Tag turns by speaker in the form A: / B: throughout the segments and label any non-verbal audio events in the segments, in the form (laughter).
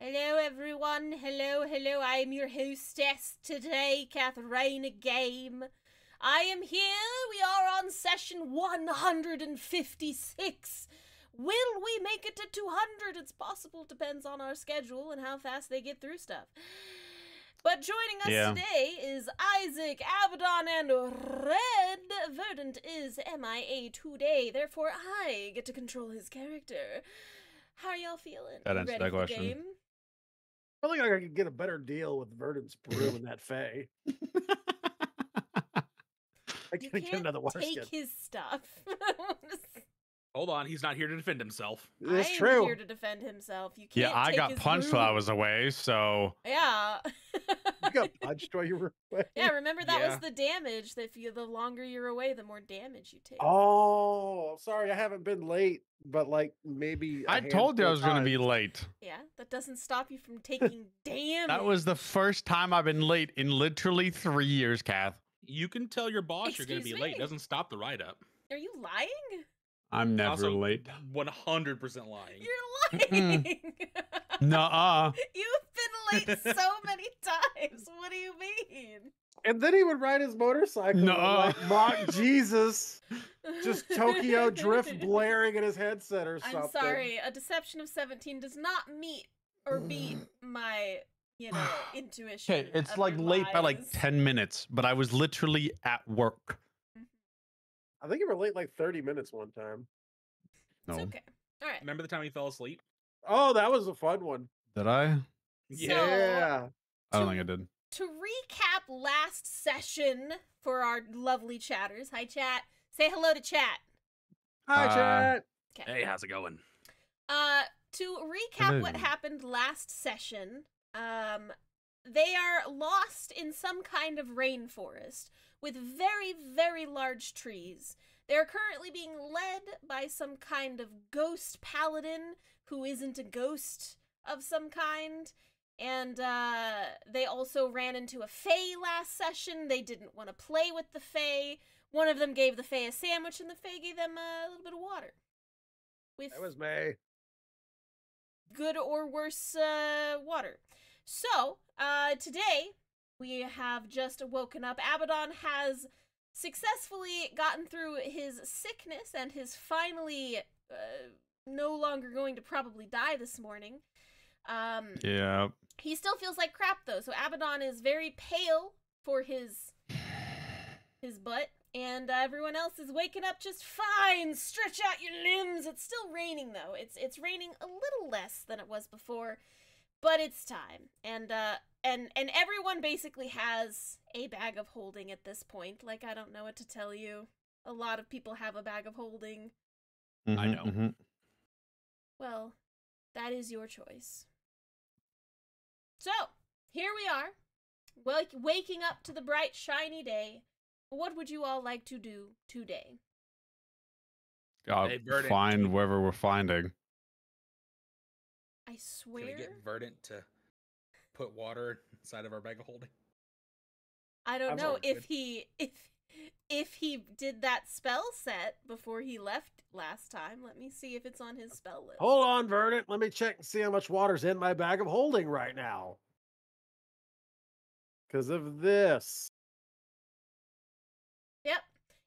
A: Hello, everyone. Hello, hello. I am your hostess today, Cathrena Game. I am here. We are on session 156. Will we make it to 200? It's possible. Depends on our schedule and how fast they get through stuff. But joining us
B: Yeah.
A: today is Isaac, Abaddon, and Red. Verdant is MIA today, therefore I get to control his character. How are y'all feeling?
B: That answered that question.
A: game?
C: I think I could get a better deal with Verdant's brew and that Fae. (laughs) I
A: You
C: can't get
A: can't
C: another
A: take his stuff. (laughs)
D: Hold on, he's not here to defend himself.
A: That's
C: true.
A: here to defend himself. You can't.
B: Yeah, I
A: take
B: got
A: his
B: punched
A: brew.
B: while I was away, so
A: Yeah.
C: You got (laughs) punched while you were away.
A: yeah. Remember that was the damage. That if you, the longer you're away, the more damage you take.
C: Oh, sorry, I haven't been late, but like maybe I
B: I told you I was going to be
C: late.
B: late.
A: Yeah, that doesn't stop you from (laughs) taking damage.
B: That was the first time I've been late in literally three years, Kath.
D: You can tell your boss you're going to be
A: Excuse
D: late.
A: me?
D: Doesn't stop the write up.
A: Are you lying?
B: I'm never
D: Also,
B: late.
D: 100% lying.
A: You're lying.
B: Nuh-uh. (laughs)
A: You've been late (laughs) so many times. What do you mean?
C: And then he would ride his motorcycle, and,
B: Nuh-uh.
C: like mock (laughs) Jesus, just Tokyo Drift blaring in his headset or something.
A: I'm sorry. A deception of 17 does not meet or beat (sighs) my, you know, (sighs) intuition.
B: Okay, it's like
A: your
B: late by like 10 minutes, but I was literally at work.
C: I think you were late like 30 minutes one time.
B: No.
A: It's okay. All right.
D: Remember the time he fell asleep?
C: Oh, that was a fun one.
B: Did I?
C: Yeah.
B: I don't
A: To-
B: think I did.
A: To recap last session for our lovely chatters. Hi, chat. Say hello to chat.
C: Hi,
B: Uh,
C: chat.
A: Okay.
D: Hey, how's it going?
A: Uh, to recap what happened last session, um, they are lost in some kind of rainforest with very, very large trees. They are currently being led by some kind of ghost paladin who isn't a ghost of some kind. And uh, they also ran into a Fae last session. They didn't want to play with the Fae. One of them gave the Fae a sandwich, and the Fae gave them a little bit of water. With
C: That was May.
A: good or worse uh, water. So, uh, today we have just woken up. Abaddon has successfully gotten through his sickness and is finally uh, no longer going to probably die this morning. Um,
B: Yeah.
A: he still feels like crap though, so Abaddon is very pale for his his butt, and uh, everyone else is waking up just fine. Stretch out your limbs. It's still raining though. It's it's raining a little less than it was before, but it's time. And uh and and everyone basically has a bag of holding at this point. Like I don't know what to tell you. A lot of people have a bag of holding.
D: I
B: Mhm,
D: know.
B: mhm.
A: Well, that is your choice. So, here we are, wake, waking up to the bright, shiny day. What would you all like to do today?
B: God,
D: Hey,
B: find
D: can
B: wherever we're finding.
A: I
D: Can we
A: swear,
D: get Verdant to put water inside of our bag of holding?
A: I don't
C: I'm
A: know if
C: good.
A: he if if he did that spell set before he left last time. Let me see if it's on his spell list.
C: Hold on, Verdant. Let me check and see how much water's in my bag of holding right now. Because of this.
A: Yep.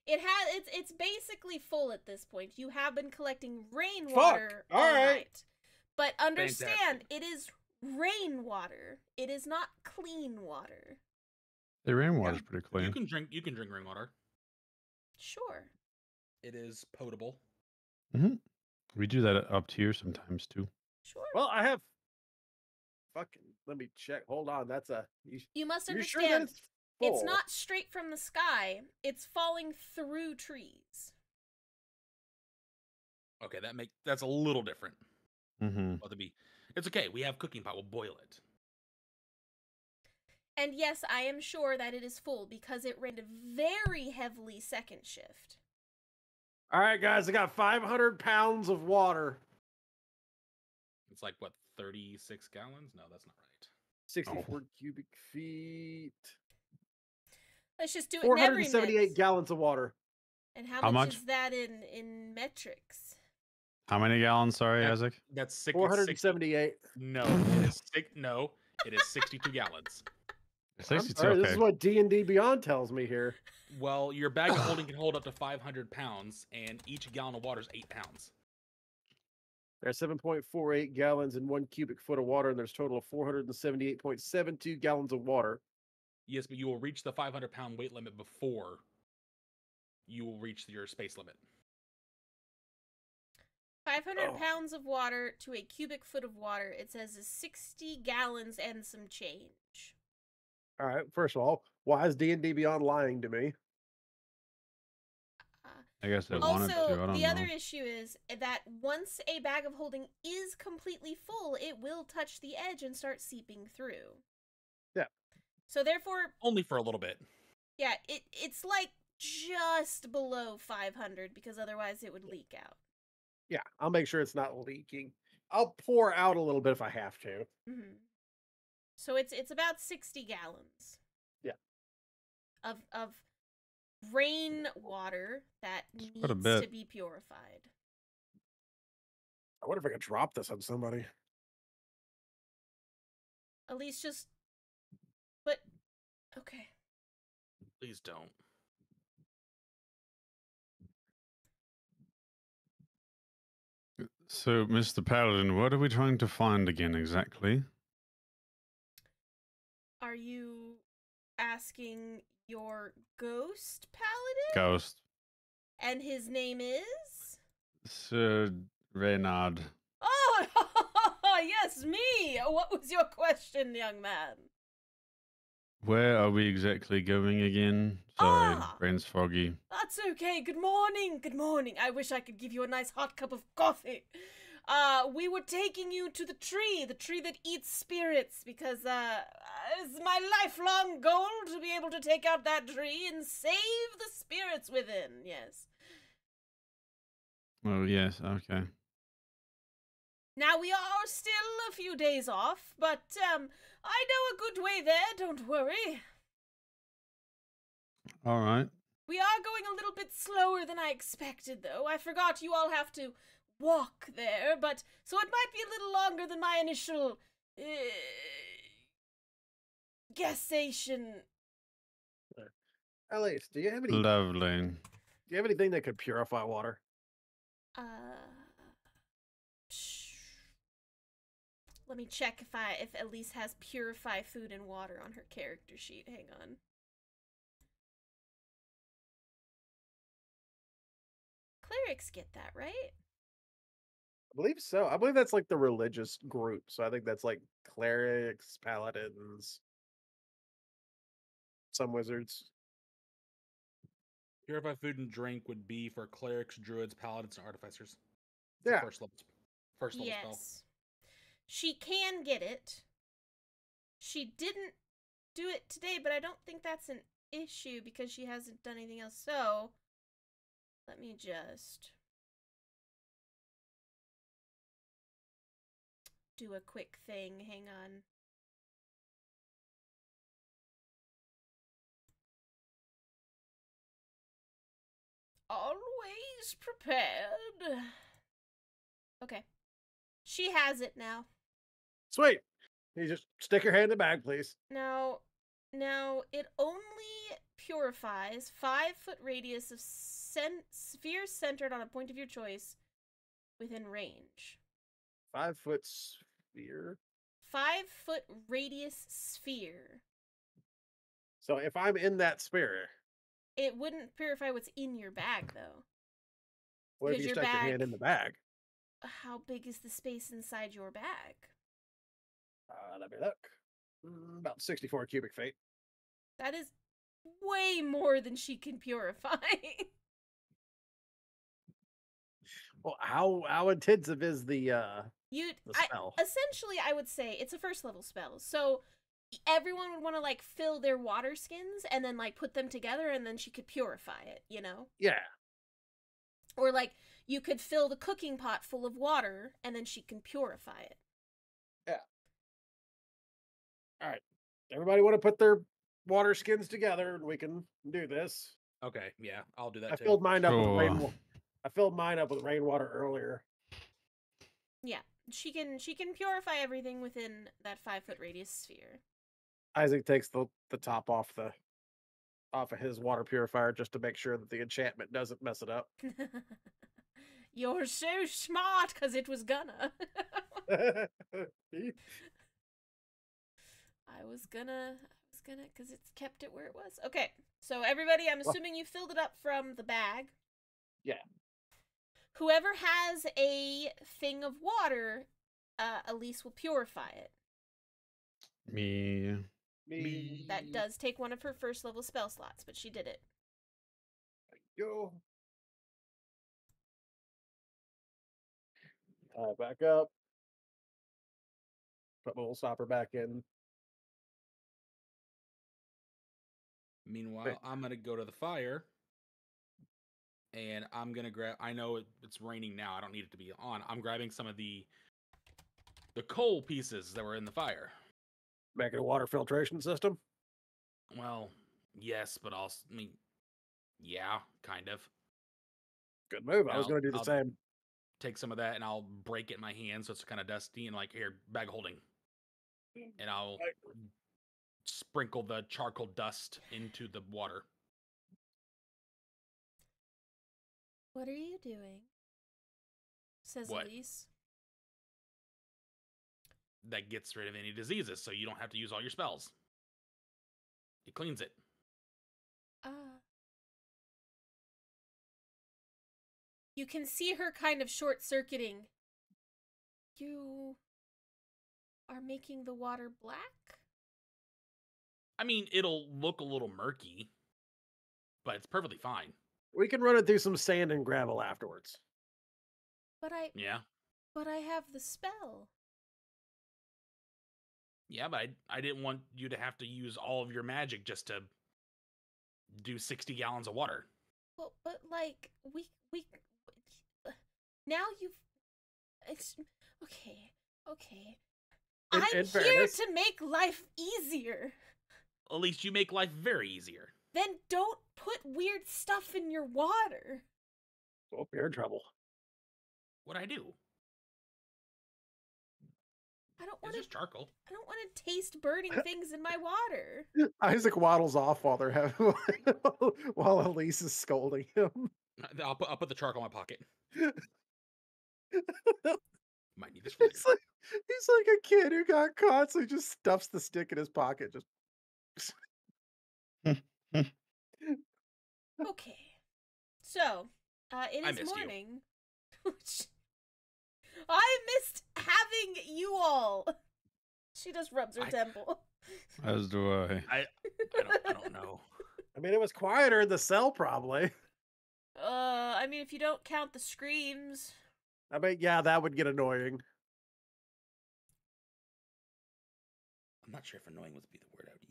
A: It has it's it's basically full at this point. You have been collecting rainwater
C: All
A: all
C: right.
A: night. But understand
D: Fantastic.
A: it is rainwater. It is not clean water.
B: The rainwater's pretty clean.
D: You can drink. You can drink rainwater.
A: Sure.
D: It is potable.
B: We do that up here sometimes too.
A: Sure.
C: Well, I have. Fucking. Let me check. Hold on. That's a. You,
A: you must
C: you're sure
A: understand
C: it's
A: it's not straight from the sky. It's falling through trees.
D: Okay, that make that's a little different.
B: Mm-hmm.
D: Well, to be, it's okay. We have cooking pot. We'll boil it.
A: And yes, I am sure that it is full because it rained very heavily second shift.
C: All right, guys. I got 500 pounds of water.
D: It's like what, thirty-six gallons? No, that's not right.
C: 64 cubic feet.
A: Let's just do it in every
C: 478 gallons of water.
A: And how,
B: How
A: much,
B: much?
A: is that in in metrics?
B: How many gallons? Sorry,
D: Yep.
B: Isaac.
D: That's six.
C: Four hundred
D: 60. No, it is six. No, it is sixty-two gallons.
B: 62.
C: sorry, This is what D and D Beyond tells me here.
D: Well, your bag of holding (coughs) can hold up to five hundred pounds, and each gallon of water is eight pounds.
C: There's 7.48 gallons in one cubic foot of water, and there's a total of 478.72 gallons of water.
D: Yes, but you will reach the five hundred pound weight limit before you will reach your space limit.
A: 500
C: Oh.
A: pounds of water to a cubic foot of water, it says is 60 gallons and some change.
C: All right. First of all, why is D and D Beyond lying to me?
B: I guess they wanted to. I
A: Also,
B: don't
A: the
B: know.
A: other issue is that once a bag of holding is completely full, it will touch the edge and start seeping through.
C: Yeah.
A: So therefore,
D: Only for a little bit.
A: yeah, it it's like just below 500 because otherwise it would leak out.
C: Yeah, I'll make sure it's not leaking. I'll pour out a little bit if I have to.
A: hmm So it's it's about 60 gallons.
C: Yeah.
A: Of of rain water that needs to be purified.
C: I wonder if I could drop this on somebody.
A: At least just but okay.
D: Please don't.
B: So, Mr. Paladin, what are we trying to find again exactly?
A: Are you asking your ghost paladin?
B: Ghost.
A: And his name is?
B: Sir Reynard.
A: Oh, (laughs) yes, me. What was your question, young man?
B: Where are we exactly going again? Sorry,
A: Ah.
B: brain's foggy.
A: That's okay. Good morning. Good morning. I wish I could give you a nice hot cup of coffee. Uh, we were taking you to the tree, the tree that eats spirits, because, uh, it's my lifelong goal to be able to take out that tree and save the spirits within, yes.
B: Oh, yes, okay.
A: Now we are still a few days off, but, um, I know a good way there, don't worry.
B: All right.
A: We are going a little bit slower than I expected, though. I forgot you all have to walk there, but so it might be a little longer than my initial uh, guessation.
C: Elise, do you have any?
B: Lovely.
C: Do you have anything that could purify water?
A: Uh, let me check if I if Elise has purify food and water on her character sheet. Hang on. Clerics get that, right?
C: I believe so. I believe that's like the religious group. So I think that's like clerics, paladins, some wizards.
D: Purify food and drink would be for clerics, druids, paladins, and artificers. It's a
C: Yeah.
D: First level. First level spell.
A: She can get it. She didn't do it today, but I don't think that's an issue because she hasn't done anything else. So, let me just do a quick thing. Hang on. Always prepared. Okay. She has it now.
C: Sweet. You just stick your hand in the bag, please.
A: Now, now it only purifies five foot radius of cen- sphere centered on a point of your choice within range.
C: Five foot sphere.
A: Five foot radius sphere.
C: So if I'm in that sphere,
A: It wouldn't purify what's in your bag, though.
C: what if you
A: your
C: stuck your hand in the bag?
A: How big is the space inside your bag?
C: Uh, let me look. Mm, about 64 cubic feet.
A: That is way more than she can purify. (laughs)
C: Well, how how intensive is the uh
A: you
C: the
A: I,
C: spell?
A: essentially i would say it's a first level spell so everyone would want to like fill their water skins and then like put them together and then she could purify it you know
C: yeah.
A: or like you could fill the cooking pot full of water and then she can purify it
C: Everybody want to put their water skins together and we can do this.
D: Okay, yeah, I'll do that
C: I
D: too.
C: filled mine up with
B: Sure.
C: rainwater. I filled mine up with rainwater earlier.
A: Yeah, she can she can purify everything within that five foot radius sphere.
C: Isaac takes the the top off the off of his water purifier just to make sure that the enchantment doesn't mess it up. (laughs)
A: You're so smart, cause it was gonna. (laughs) (laughs) I was gonna, I was gonna, cause it's kept it where it was. Okay, so everybody, I'm assuming you filled it up from the bag.
C: Yeah.
A: Whoever has a thing of water, uh, Elise will purify it.
B: Me.
C: Me.
A: That does take one of her first level spell slots, but she did it.
C: Go. Uh, back up. Put my little stopper back in.
D: Meanwhile, I'm gonna go to the fire, and I'm gonna grab. I know it, it's raining now. I don't need it to be on. I'm grabbing some of the the coal pieces that were in the fire.
C: Making a water filtration system.
D: Well, yes, but also, I mean, yeah, kind of.
C: Good move. I was
D: I'll-
C: going to do the
D: I'll-
C: same.
D: Take some of that, and I'll break it in my hand, so it's kind of dusty, and like here, bag holding, mm. and I'll sprinkle the charcoal dust into the water.
A: What are you doing? Says
D: What?
A: Elise.
D: That gets rid of any diseases, so you don't have to use all your spells. It cleans it.
A: Ah. You can see her kind of short circuiting. You are making the water black?
D: I mean, it'll look a little murky, but it's perfectly fine.
C: We can run it through some sand and gravel afterwards.
A: But I
D: Yeah.
A: but I have the spell.
D: Yeah, but I, I didn't want you to have to use all of your magic just to do 60 gallons of water.
A: Well, but like we we uh, now you've it's okay. Okay.
C: In-
A: I'm
C: in
A: here
C: fairness-
A: to make life easier.
D: At least you make life very easier.
A: Then don't put weird stuff in your water.
C: Oh, you're in trouble.
D: What I do?
A: I don't want to
D: just charcoal.
A: I don't want to taste burning (laughs) things in my water.
C: Isaac waddles off while they're having (laughs) while Elise is scolding him.
D: I'll put, I'll put the charcoal in my pocket. (laughs) Might need this for
C: He's like he's like a kid who got caught, so he just stuffs the stick in his pocket. Just
A: Okay. So, uh, it
D: I missed
A: morning. (laughs) Which- I missed having you all. She just rubs her
D: I-
A: temple.
B: As do I.
D: I don't, I don't know.
C: I mean, it was quieter in the cell, probably.
A: Uh, I mean, if you don't count the screams.
C: I mean, yeah, that would get annoying.
D: I'm not sure if annoying would be the word I would use.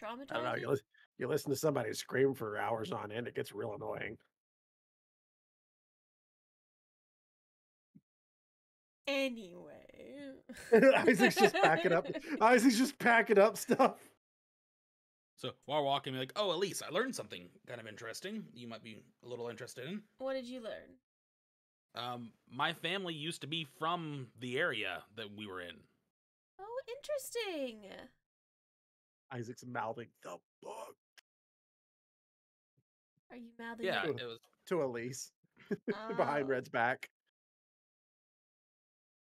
A: Traumatizing.
C: I don't know. You, lis- you listen to somebody scream for hours on end, it gets real annoying.
A: Anyway. (laughs)
C: Isaac's just packing up. (laughs) Isaac's just packing up stuff.
D: So while walking, be like, "Oh, Elise, I learned something kind of interesting. You might be a little interested in."
A: What did you learn?
D: Um, my family used to be from the area that we were in.
A: Oh, interesting.
C: Isaac's mouthing the book
A: Are you mouthing?
D: Yeah,
A: it?
D: it was
C: to Elise (laughs) behind
A: Oh.
C: Red's back.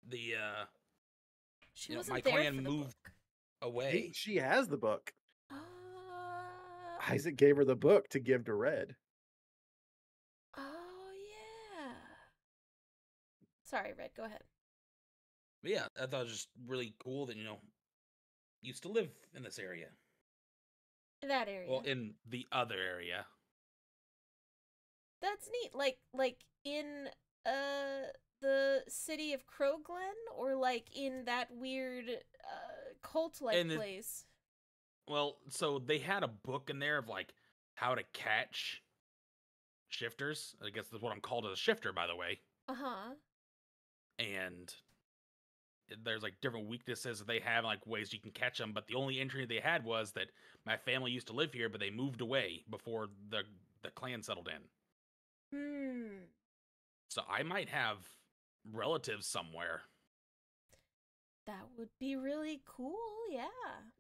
D: the uh
A: She
D: you know,
A: wasn't
D: my
A: there
D: clan
A: for the
D: moved
A: book.
D: away.
C: He, she has the book.
A: Uh,
C: Isaac gave her the book to give to Red.
A: oh yeah. Sorry, Red. Go ahead.
D: But yeah, I thought it was just really cool that you know used to live in this area.
A: That area.
D: Well, in the other area.
A: That's neat. Like like in uh the city of Crow Glen or like in that weird uh cult like place.
D: Well, so they had a book in there of like how to catch shifters. I guess that's what I'm called as a shifter, by the way.
A: Uh-huh.
D: And it- there's like different weaknesses that they have, like ways you can catch them. But the only entry they had was that my family used to live here, but they moved away before the the clan settled in.
A: Hmm.
D: So I might have relatives somewhere.
A: That would be really cool, yeah.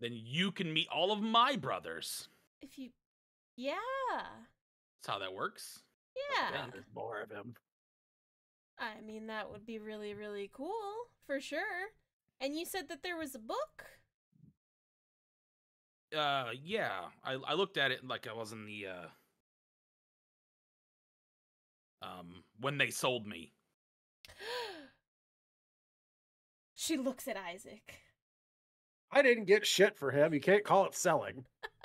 D: Then you can meet all of my brothers.
A: If you Yeah.
D: That's how that works.
A: Yeah.
C: God, there's more of him.
A: I mean that would be really, really cool, for sure. And you said that there was a book?
D: Uh, yeah. I I looked at it like I was in the uh um when they sold me. (gasps)
A: she looks at Isaac.
C: I didn't get shit for him. You can't call it selling. (laughs)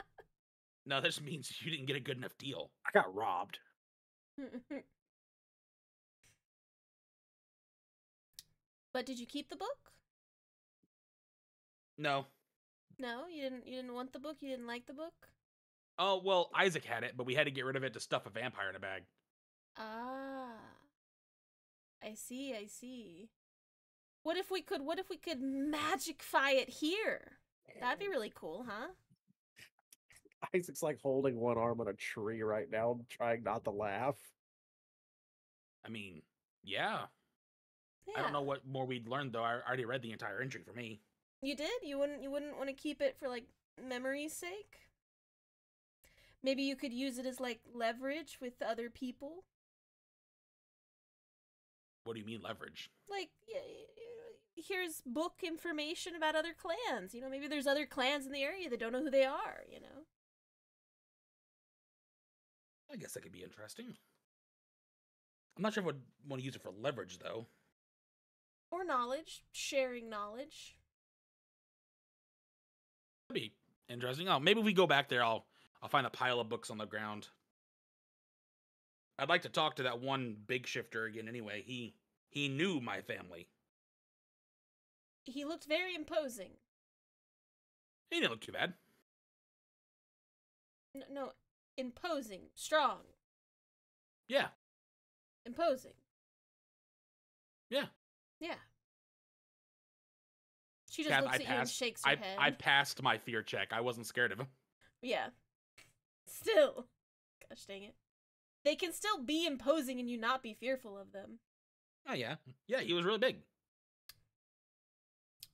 D: No, this means you didn't get a good enough deal.
C: I got robbed. (laughs)
A: but did you keep the book?
D: No.
A: No, you didn't you didn't want the book? You didn't like the book?
D: Oh well, Isaac had it, but we had to get rid of it to stuff a vampire in a bag.
A: Ah. I see, I see. What if we could what if we could magicify it here? That'd be really cool, huh? (laughs)
C: Isaac's like holding one arm on a tree right now, trying not to laugh.
D: I mean, yeah.
A: Yeah.
D: I don't know what more we'd learn though. I already read the entire entry for me.
A: You did? You wouldn't you wouldn't want to keep it for like memory's sake? Maybe you could use it as like leverage with other people?
D: What do you mean leverage?
A: Like yeah, here's book information about other clans. You know, maybe there's other clans in the area that don't know who they are, you know.
D: I guess that could be interesting. I'm not sure if I would want to use it for leverage though.
A: Or knowledge, sharing knowledge.
D: That'd be interesting. Oh, maybe if we go back there, I'll I'll find a pile of books on the ground. I'd like to talk to that one big shifter again. Anyway, he he knew my family.
A: He looked very imposing.
D: He didn't look too bad.
A: No, no imposing, strong,
D: Yeah,
A: imposing.
D: yeah.
A: Yeah. She just
D: Kath,
A: looks
D: I
A: at you and shakes her
D: I
A: head.
D: I passed my fear check. I wasn't scared of him.
A: Yeah. (laughs) Still. Gosh dang it. They can still be imposing and you not be fearful of them.
D: Oh yeah, yeah. He was really big.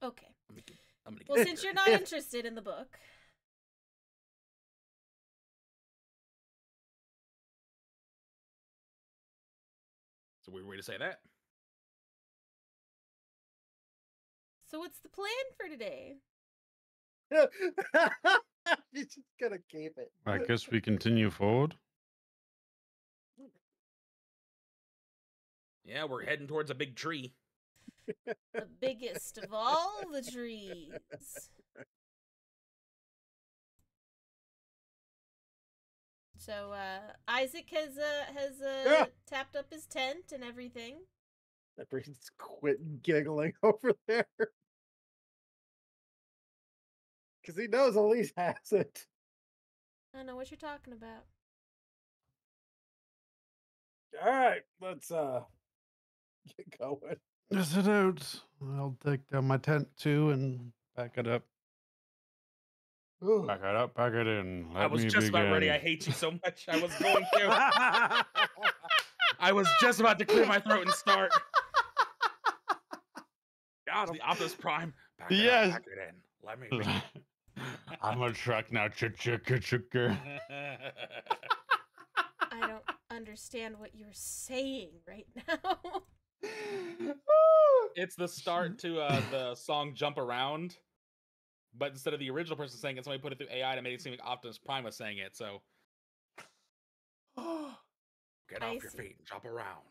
A: Okay.
D: I'm gonna, I'm gonna
A: Well, since you're (laughs) not interested in the book,
D: It's a weird way to say that.
A: So what's the plan for today? (laughs)
C: You're just gonna keep it.
B: I guess we (laughs) continue forward.
D: Yeah, we're heading towards a big tree.
A: The biggest of all the trees. So uh Isaac has uh has (laughs) uh
C: Yeah.
A: tapped up his tent and everything.
C: That person's quit giggling (laughs) over there. Because he knows Elise has it.
A: I don't know what you're talking about.
C: All right, let's uh (laughs) get going.
B: Yes, it out. I'll take down my tent too and back it up.
C: Ooh.
B: Back it up, back it in.
D: I was
B: me
D: just about ready. I hate you so much. I was going to. (laughs) I was just about to clear my throat and start.
C: Got
D: It's
C: him.
D: the Optimus Prime. Back it
B: Yes.
D: up, back it in. Let me. (laughs)
B: I'm a truck now. Chicka chicka. (laughs)
A: I don't understand what you're saying right now. (laughs)
D: it's the start to uh, the song "Jump Around," but instead of the original person saying it, somebody put it through AI to make it seem like Optimus Prime was saying it. So, (gasps) get
A: I
D: off your
A: see.
D: feet and jump around.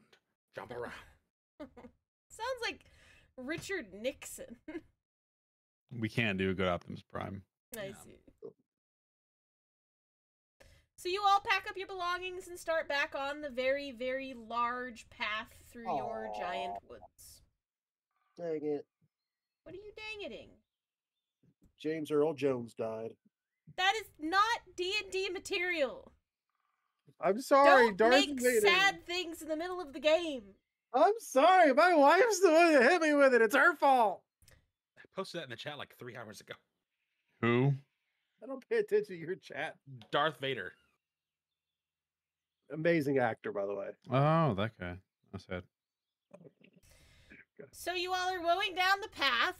D: Jump around.
A: Sounds like Richard Nixon. (laughs)
B: we can't do a good Optimus Prime.
A: I
D: Yeah.
A: see. So you all pack up your belongings and start back on the very, very large path through your giant woods.
C: Dang it.
A: What are you dangiting?
C: James Earl Jones died.
A: That is not D and D material.
C: I'm sorry,
A: Don't
C: Darth
A: make
C: Vader.
A: sad things in the middle of the game.
C: I'm sorry. My wife's the one that hit me with it. It's her fault.
D: I posted that in the chat like three hours ago.
B: Who?
C: I don't pay attention to your chat.
D: Darth Vader.
C: Amazing actor, by the way.
B: Oh, that guy. That's said.
A: So you all are going down the path,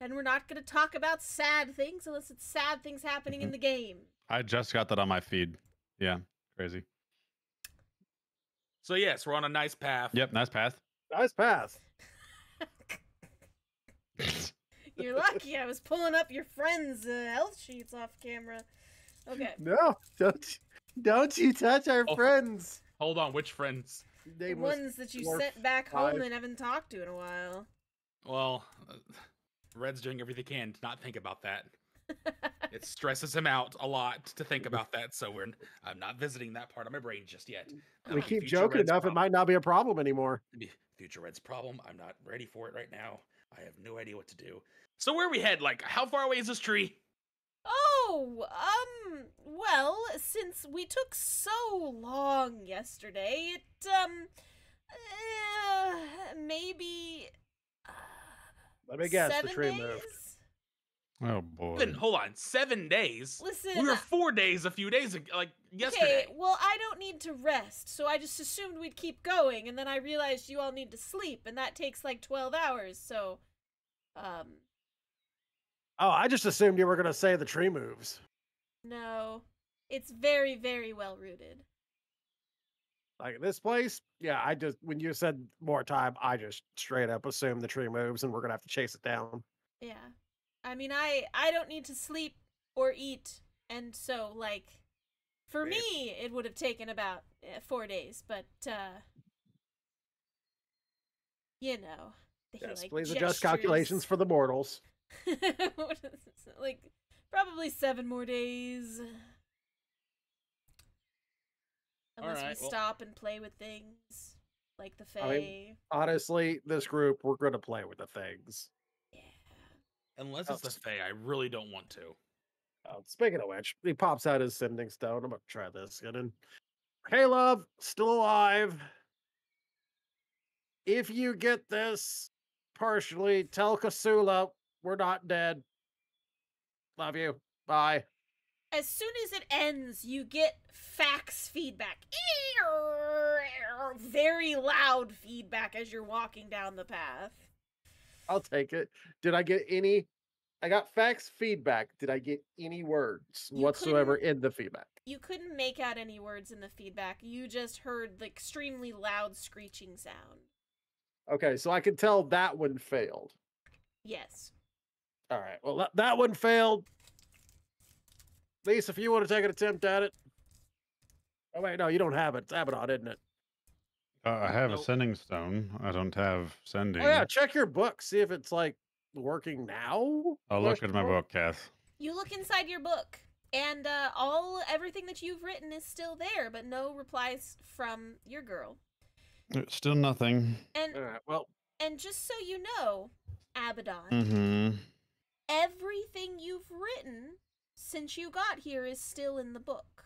A: and we're not going to talk about sad things unless it's sad things happening in
B: Mhm.
A: the game.
B: I just got that on my feed. Yeah, crazy.
D: So yes, we're on a nice path.
B: Yep, nice path.
C: Nice path. (laughs)
A: You're lucky I was pulling up your friend's uh, health sheets off camera. Okay. (laughs)
C: No, don't don't you touch our
D: Oh.
C: friends.
D: Hold on, which friends?
A: The
C: Nameless.
A: ones that you sent back home and haven't talked to in a while.
D: Well, uh, Red's doing everything he can to not think about that. (laughs) It stresses him out a lot to think about that, so we're I'm not visiting that part of my brain just yet.
C: we
D: Um,
C: keep joking
D: Red's
C: enough, it might not be a problem anymore.
D: future Red's problem. I'm not ready for it right now. I have no idea what to do. So where we head? Like, how far away is this tree?
A: Oh, um, well, since we took so long yesterday, it, um, uh, maybe. Uh,
C: Let me guess, the tree
A: days?
C: moved.
B: Oh boy.
D: Then hold on, seven days.
A: Listen,
D: We were four days a few days ago, like yesterday.
A: Okay, well, I don't need to rest, so I just assumed we'd keep going, and then I realized you all need to sleep, and that takes like 12 hours, so. Um,
C: Oh, I just assumed you were gonna say the tree moves.
A: no. It's very, very well rooted.
C: Like this place, yeah. I just when you said more time, I just straight up assumed the tree moves, and we're gonna have to chase it down.
A: Yeah. I mean, I I don't need to sleep or eat, and so like for
C: Babe.
A: me it would have taken about uh, 4 days, but uh you know, they,
C: Yes,
A: like,
C: please adjust calculations for the mortals. (laughs)
A: What is this? like probably 7 more days. Unless
D: Alright,
A: we
D: well-
A: stop and play with things like the Fae.
C: I mean- Honestly, this group, we're gonna play with the things.
A: Yeah.
D: Unless
C: Oh,
D: it's the
C: s-
D: Fae, I really don't want to.
C: Oh, speaking of which, he pops out his sending stone. I'm gonna try this again. And hey, love, still alive. If you get this partially, tell Kasula we're not dead. Love you. Bye.
A: As soon as it ends, you get fax feedback. Very loud feedback as you're walking down the path.
C: I'll take it. Did I get any? I got fax feedback. Did I get any words
A: You
C: whatsoever in the feedback?
A: You couldn't make out any words in the feedback. You just heard the extremely loud screeching sound.
C: Okay, so I can tell that one failed.
A: Yes.
C: All right. Well, that, that one failed. Lisa, if you want to take an attempt at it. Oh wait, no, you don't have it. It's Abaddon, isn't it?
B: Uh, I have
D: Nope.
B: a sending stone. I don't have sending.
C: Oh yeah, check your book. See if it's like working now.
B: I'll look
C: Question
B: at my book, Cass.
A: You look inside your book, and uh, all everything that you've written is still there, but no replies from your girl.
B: Still nothing.
A: And
C: All right. Well,
A: and just so you know, Abaddon,
B: Mm-hmm.
A: everything you've written since you got here is still in the book.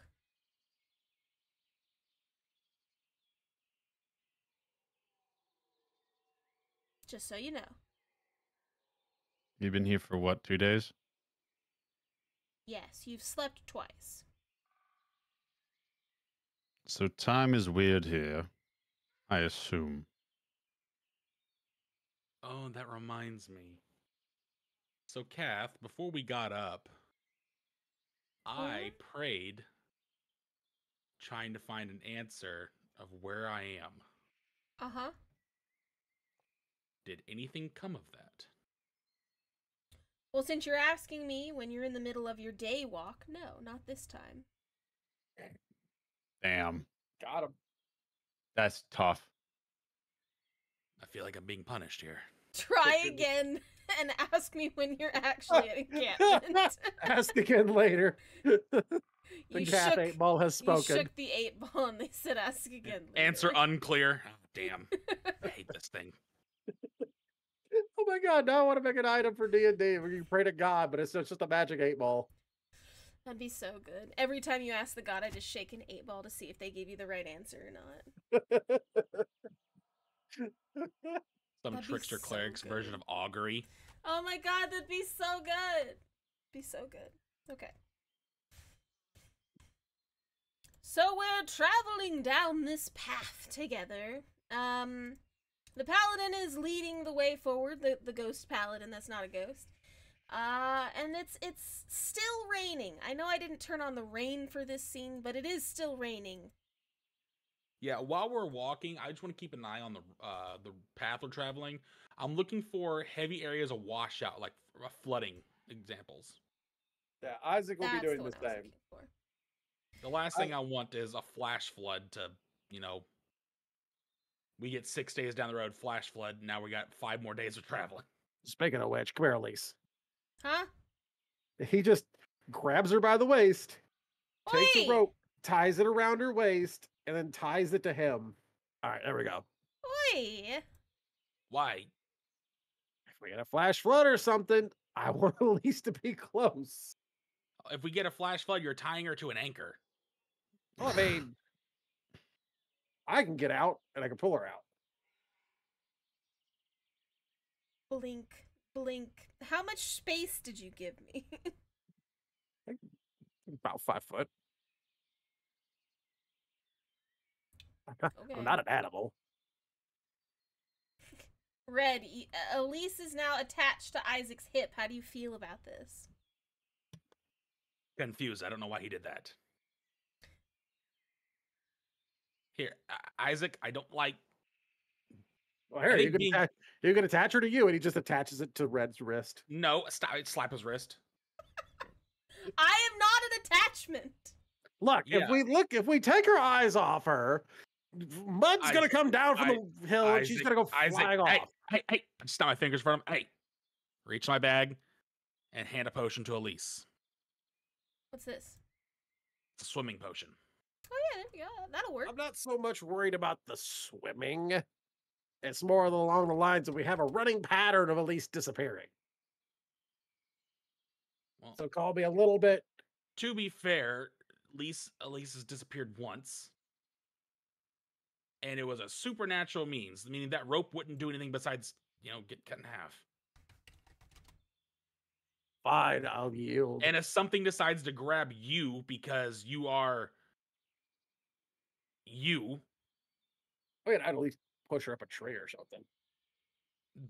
A: Just so you know.
B: You've been here for what, two days?
A: Yes, you've slept twice.
B: So time is weird here. I assume.
D: Oh, that reminds me. So, Kath, before we got up, I
A: Mhm.
D: prayed trying to find an answer of where I am.
A: Uh huh.
D: Did anything come of that?
A: Well, since you're asking me when you're in the middle of your day walk, no, not this time.
B: Damn.
C: got him.
B: That's tough.
D: I feel like I'm being punished here.
A: Try again (laughs) and ask me when you're actually at encampment. (laughs)
C: Ask again later. (laughs) the
A: you
C: cat
A: shook,
C: eight ball has spoken.
A: you
C: spoken.
A: shook the eight ball and they said ask again. later."
D: Answer unclear. Oh, damn. I hate this thing.
C: Oh my god! Now I want to make an item for D and D where you pray to God, but it's it's just a magic eight ball.
A: That'd be so good. Every time you ask the god, I just shake an eight ball to see if they gave you the right answer or not. (laughs)
D: Some
A: That'd
D: trickster
A: so
D: cleric's version of augury.
A: Oh my god, that'd be so good. Be so good. Okay. So we're traveling down this path together. Um The paladin is leading the way forward. The the ghost paladin. That's not a ghost. Uh, and it's it's still raining. I know I didn't turn on the rain for this scene, but it is still raining.
D: Yeah, while we're walking, I just want to keep an eye on the uh the path we're traveling. I'm looking for heavy areas of washout, like f- flooding examples.
C: Yeah, Isaac will
A: That's
C: be doing
A: the
C: the
A: one I was
C: same.
D: The last
C: I-
D: thing I want is a flash flood to, you know, we get six days down the road, flash flood. Now we got five more days of traveling.
C: Speaking of which, come here, Elise.
A: Huh?
C: He just grabs her by the waist, takes a rope, ties it around her waist, and then ties it to him. All right, there we go.
A: Oi!
D: Why?
C: If we get a flash flood or something, I (laughs) want Elise to be close.
D: If we get a flash flood, you're tying her to an anchor.
C: Well, I mean, I can get out and I can pull her out.
A: Blink, blink. How much space did you give me? (laughs)
C: About five foot. (laughs)
A: Okay.
C: I'm not an animal.
A: Red, uh, Elise is now attached to Isaac's hip. How do you feel about this?
D: Confused. I don't know why he did that. Here, Isaac, I don't like.
C: Well, here, you
D: think
C: can,
D: being-
C: attach, you can attach her to you, and he just attaches it to Red's wrist.
D: No, stop. Slap his wrist.
A: I am not an attachment.
C: Look,
D: Yeah.
C: if we look, if we take her eyes off her, mud's gonna come down from
D: I-
C: the hill, and she's gonna go flying
D: hey,
C: off.
D: Hey, hey, I just snap my fingers for him. Hey, reach my bag and hand a potion to Elise.
A: What's this?
D: It's a swimming potion.
A: Oh yeah, there you go. That'll work.
C: I'm not so much worried about the swimming. It's more along the lines of we have a running pattern of Elise disappearing.
D: Well,
C: So call me a little bit.
D: to be fair, Elise, Elise has disappeared once. And it was a supernatural means, meaning that rope wouldn't do anything besides, you know, get cut in half.
C: Fine, I'll yield.
D: And if something decides to grab you because you are you,
C: Wait, I'd at least push her up a tree or something.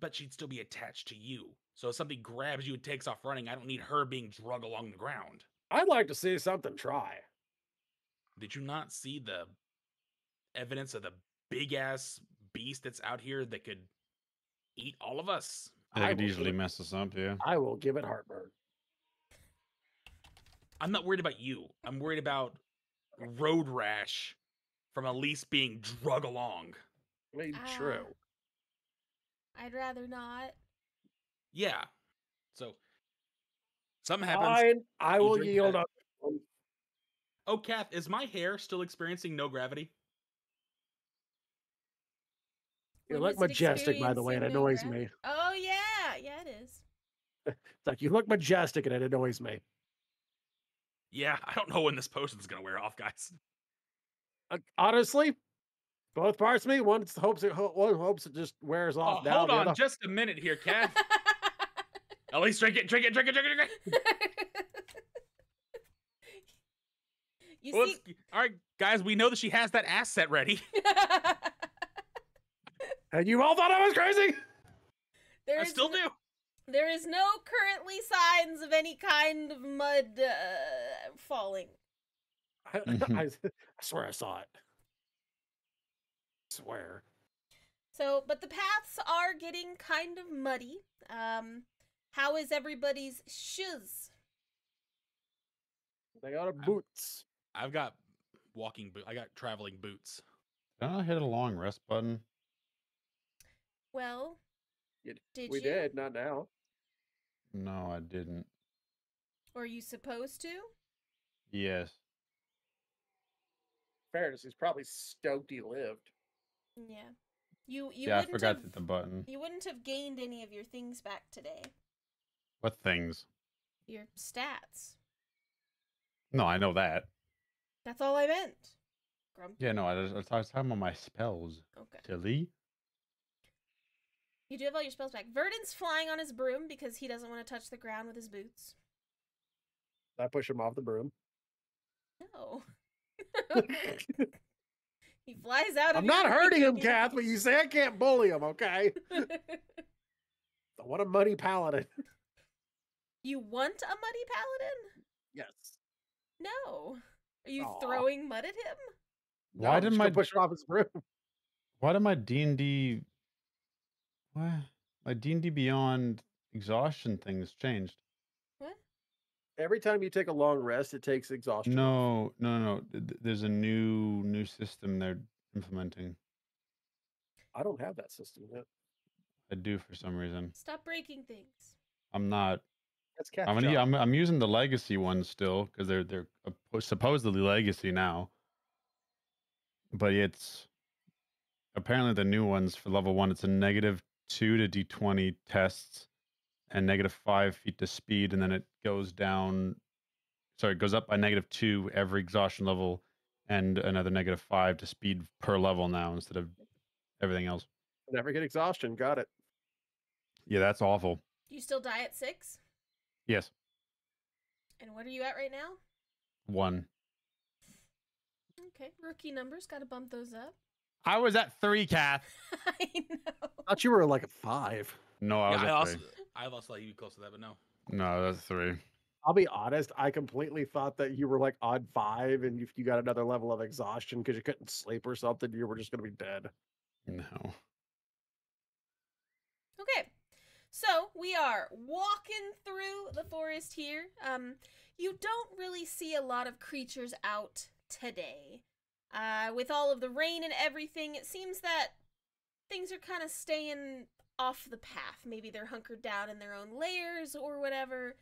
D: but she'd still be attached to you. So if something grabs you and takes off running, I don't need her being drug along the ground.
C: I'd like to see something try.
D: Did you not see the evidence of the big ass beast that's out here that could eat all of us?
C: I
B: could easily mess us up, yeah.
C: I will give it heartburn.
D: I'm not worried about you. I'm worried about road rash from Elise being drug along.
C: I mean,
A: Ah.
C: true.
A: I'd rather not.
D: Yeah. So something happens.
C: Fine, I will yield up.
D: Oh, Kath, is my hair still experiencing no gravity?
C: You look majestic, by the way, it
A: experiencing no
C: annoys
A: gravity?
C: me.
A: Oh yeah, yeah it is. (laughs)
C: It's like you look majestic and it annoys me.
D: Yeah, (laughs) I don't know when this potion's gonna wear off, guys.
C: Uh, honestly, both parts of me. One hopes it one hopes it just wears
D: Oh,
C: off. now,
D: hold on
C: other-
D: just a minute here, (laughs) Kath. At least drink it, drink it, drink it, drink it, drink it. (laughs)
A: you
D: Well,
A: see,
D: all right, guys, we know that she has that asset ready. (laughs)
C: And you all thought I was crazy.
A: there
D: I
A: is
D: still
A: n-
D: do.
A: There is no currently signs of any kind of mud uh, falling.
C: I,
B: Mhm.
C: I, I swear I saw it. I swear.
A: So, but the paths are getting kind of muddy. Um, how is everybody's shoes?
C: They got a boots.
D: I've got walking boot. I got traveling boots.
B: Did I hit a long rest button?
A: Well,
C: You-
A: did
C: we
A: you?
C: did, not now.
B: No, I didn't.
A: Or are you supposed to?
B: Yes.
C: Fairness, he's probably stoked he lived.
A: Yeah. You you
B: yeah, I forgot
A: have
B: to hit the button.
A: you wouldn't have gained any of your things back today.
B: What things?
A: Your stats.
B: No, I know that.
A: That's all I meant. Grumpy.
B: Yeah, no, I was, I was talking about my spells.
A: Okay.
B: Silly.
A: You do have all your spells back. Verdant's flying on his broom because he doesn't want to touch the ground with his boots.
C: I push him off the broom.
A: No. (laughs) He flies out. Of
C: I'm not hurting him. Kath, but you say I can't bully him, okay? (laughs) I want a muddy paladin.
A: you want a muddy paladin?
C: yes.
A: No. Are you
C: Aw.
A: throwing mud at him?
C: No,
B: Why
C: I'm
B: did
C: just
B: my
C: push it off his broom? (laughs)
B: why did my D and D what my D and D Beyond exhaustion things changed?
A: What?
C: Every time you take a long rest, it takes exhaustion.
B: No, no, no. th- th- There's a new new system they're implementing.
C: I don't have that system yet.
B: I do for some reason.
A: Stop breaking things.
B: I'm not.
C: That's Kath's
B: I'm gonna. I'm I'm using the legacy ones still because they're they're supposedly legacy now. But it's apparently the new ones for level one. It's a negative two to d20 tests and negative five feet to speed, and then it goes down. Sorry, it goes up by negative two every exhaustion level, and another negative five to speed per level now instead of everything else.
C: Never get exhaustion. Got it.
B: Yeah, that's awful.
A: Do you still die at six?
B: Yes,
A: And what are you at right now?
B: one.
A: Okay, rookie numbers. Got to bump those up.
B: I was at three, Kath. (laughs)
A: I know.
C: thought you were like a five.
B: No, I was
D: Yeah,
B: at
D: I also,
B: three.
D: I also thought you'd be close to that, but no.
B: No, that's three.
C: I'll be honest. I completely thought that you were like odd five, and if you got another level of exhaustion because you couldn't sleep or something, you were just gonna be dead.
B: No.
A: Okay, so we are walking through the forest here. Um, you don't really see a lot of creatures out today. Uh, with all of the rain and everything, it seems that things are kind of staying off the path. Maybe they're hunkered down in their own lairs or whatever.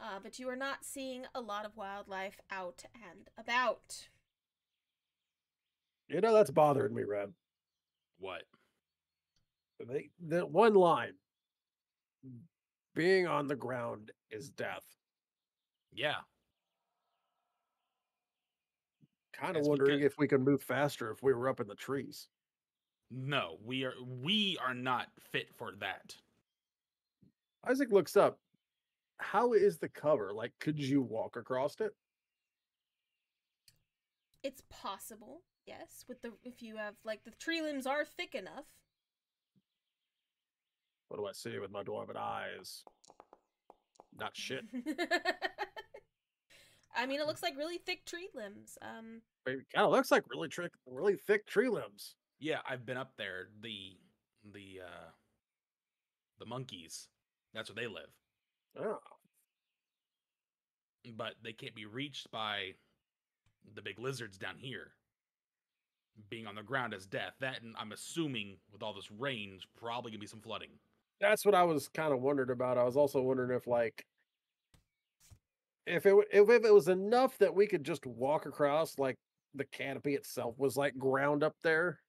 A: Uh, but you are not seeing a lot of wildlife out and about.
C: You know that's bothering me, Reb.
D: What?
C: They, the one line. Being on the ground is death.
D: Yeah.
C: Kind of
D: Yes, we
C: wondering
D: could-
C: if we could move faster if we were up in the trees.
D: No, we are we are not fit for that.
C: Isaac looks up. How is the cover? Like, could you walk across it?
A: It's possible, yes, with the if you have like the tree limbs are thick enough.
C: What do I see with my dwarven eyes? Not shit. (laughs)
A: I mean, it looks like really thick tree limbs. Um,
C: It kind of looks like really trick, really thick tree limbs.
D: Yeah, I've been up there. The the uh the monkeys. That's where they live.
C: Oh,
D: But they can't be reached by the big lizards down here. Being on the ground as death. That and I'm assuming with all this rain, there's probably gonna be some flooding.
C: that's what I was kind of wondering about. I was also wondering if like if it if it was enough that we could just walk across, like the canopy itself was like ground up there.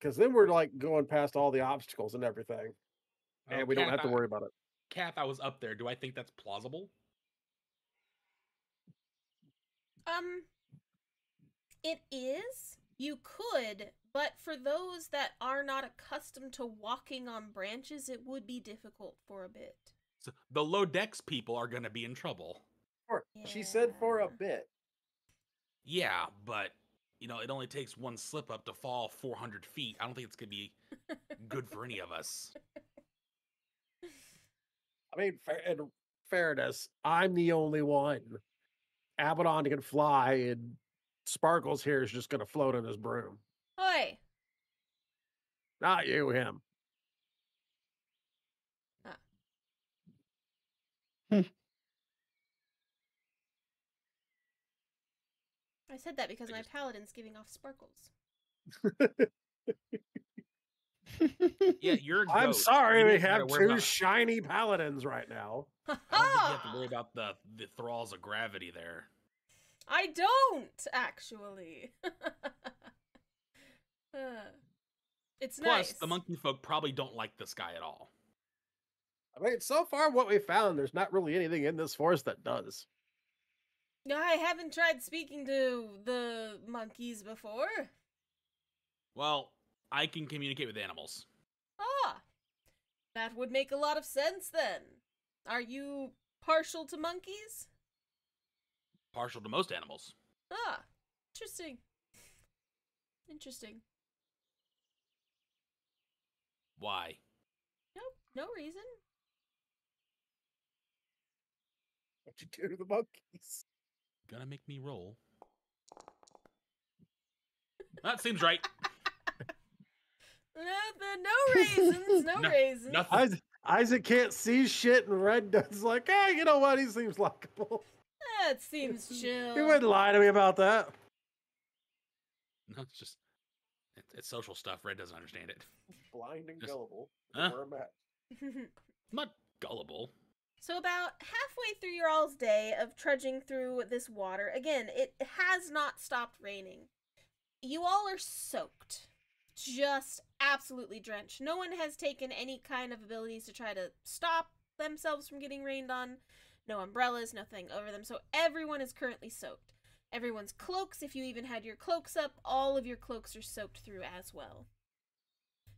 C: Because then we're like going past all the obstacles and everything,
D: Oh,
C: and we don't have to
D: I-
C: worry about it.
D: Kath, I was up there. Do I think that's plausible?
A: um, it is. You could, but for those that are not accustomed to walking on branches, it would be difficult for a bit.
D: So the low Dex people are gonna be in trouble.
C: For- She said for a bit.
D: Yeah, but you know, it only takes one slip up to fall 400 feet. I don't think it's gonna be good for any of us. (laughs)
C: I mean, fair, in fairness, I'm the only one. Abaddon can fly, and Sparkles here is just going to float on his broom.
A: Oi!
C: Not you, him. Ah. Hmm.
A: I said that because
D: I
A: my
D: just-
A: paladin's giving off sparkles.
D: Yeah, (laughs) you're. A
C: I'm sorry
D: You
C: we have two
D: about-
C: shiny paladins right now. (laughs)
D: I don't think you have to worry about the the thralls of gravity there.
A: I don't actually. Uh, (laughs) it's
D: Plus,
A: nice.
D: the monkey folk probably don't like this guy at all.
C: I mean, so far what we found, there's not really anything in this forest that does.
A: I haven't tried speaking to the monkeys before.
D: Well, I can communicate with animals.
A: Ah, that would make a lot of sense then. Are you partial to monkeys?
D: Partial to most animals.
A: Ah, interesting. Interesting.
D: Why?
A: No, no reason.
C: What you do to the monkeys?
D: Gonna make me roll. That seems right. (laughs) (laughs)
A: Nothing, no raisins, no,
D: No-
A: raisins.
D: nothing.
C: Isaac, Isaac can't see shit, and Red does like, hey, you know what? He seems likable.
A: That seems (laughs) chill.
C: He wouldn't lie to me about that.
D: No, it's just it, it's social stuff. Red doesn't understand it.
C: Blind and
D: Just-
C: gullible.
D: Huh?
C: Where I'm at.
D: I'm not gullible.
A: So about halfway through your all's day of trudging through this water, again, it has not stopped raining. You all are soaked. Just absolutely drenched. No one has taken any kind of abilities to try to stop themselves from getting rained on. No umbrellas, nothing over them. So everyone is currently soaked. Everyone's cloaks, if you even had your cloaks up, all of your cloaks are soaked through as well.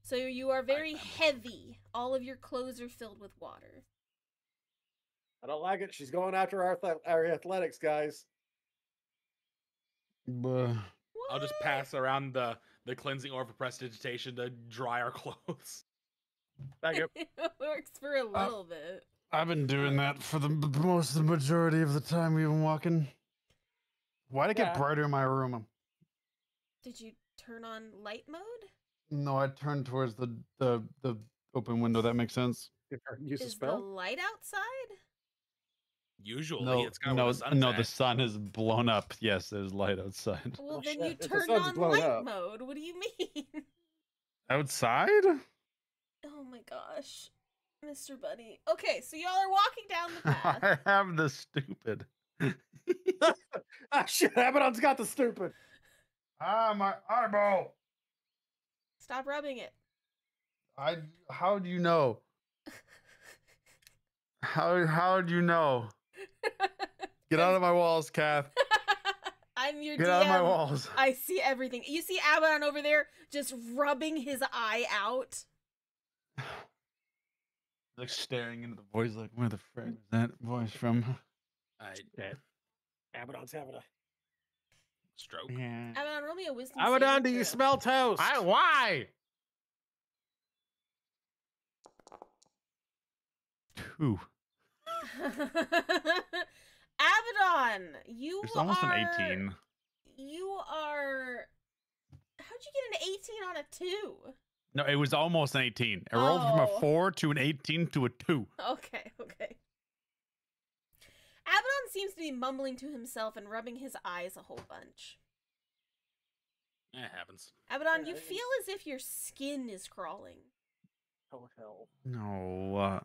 A: So you are very heavy. All of your clothes are filled with water.
C: I don't like it. She's going after our, th- our athletics, guys.
B: Buh.
D: I'll just pass around the the cleansing oil for prestidigitation to dry our (laughs) clothes.
C: Thank you. (laughs)
A: it works for a little bit.
B: I've been doing that for the b- most the majority of the time we've been walking. Why'd it
C: Yeah.
B: get brighter in my room?
A: Did you turn on light mode?
B: No, I turned towards the the the open window. That makes sense.
C: Use a
A: Is the
C: spell.
A: light outside?
D: Usually,
B: No,
D: it's kind of
B: no,
D: where the sun's
B: no. The sun is blown up. Yes, there's light outside. (laughs)
A: Well,
C: Oh,
A: then
C: shit.
A: you
C: If the
A: turned on light
C: up-
A: mode. What do you mean? (laughs)
B: Outside?
A: oh my gosh. Mr. Bunny. Okay, so y'all are walking down the (laughs) path.
B: I have the stupid.
C: ah, shit. Abaddon's got the stupid.
B: ah, my eyeball.
A: Stop rubbing it.
B: I. How do you know? How how do you know? (laughs) Get out of my walls, Kath. (laughs)
A: I'm your
B: Get
A: DM.
B: out of my walls.
A: I see everything. You see Abaddon over there just rubbing his eye out. (sighs)
B: like staring into the voice, like where the frick is that voice from? (laughs)
D: I uh,
C: Abaddon's having a.
D: stroke.
B: Yeah.
A: Abaddon, roll me a wisdom
C: Abaddon,
A: saving
C: do you
A: throw.
C: smell toast?
B: I why? Two. (laughs)
A: Abaddon, you
B: It's almost
A: are,
B: an eighteen.
A: You are. How'd you get an 18 on a 2?
B: No, it was almost an eighteen. It rolled from
A: Oh.
B: a four to an eighteen to a two.
A: Okay, okay. Abaddon seems to be mumbling to himself and rubbing his eyes a whole bunch.
D: It happens.
A: Abaddon, you feel as if your skin is crawling.
C: Oh, hell.
B: No. Uh,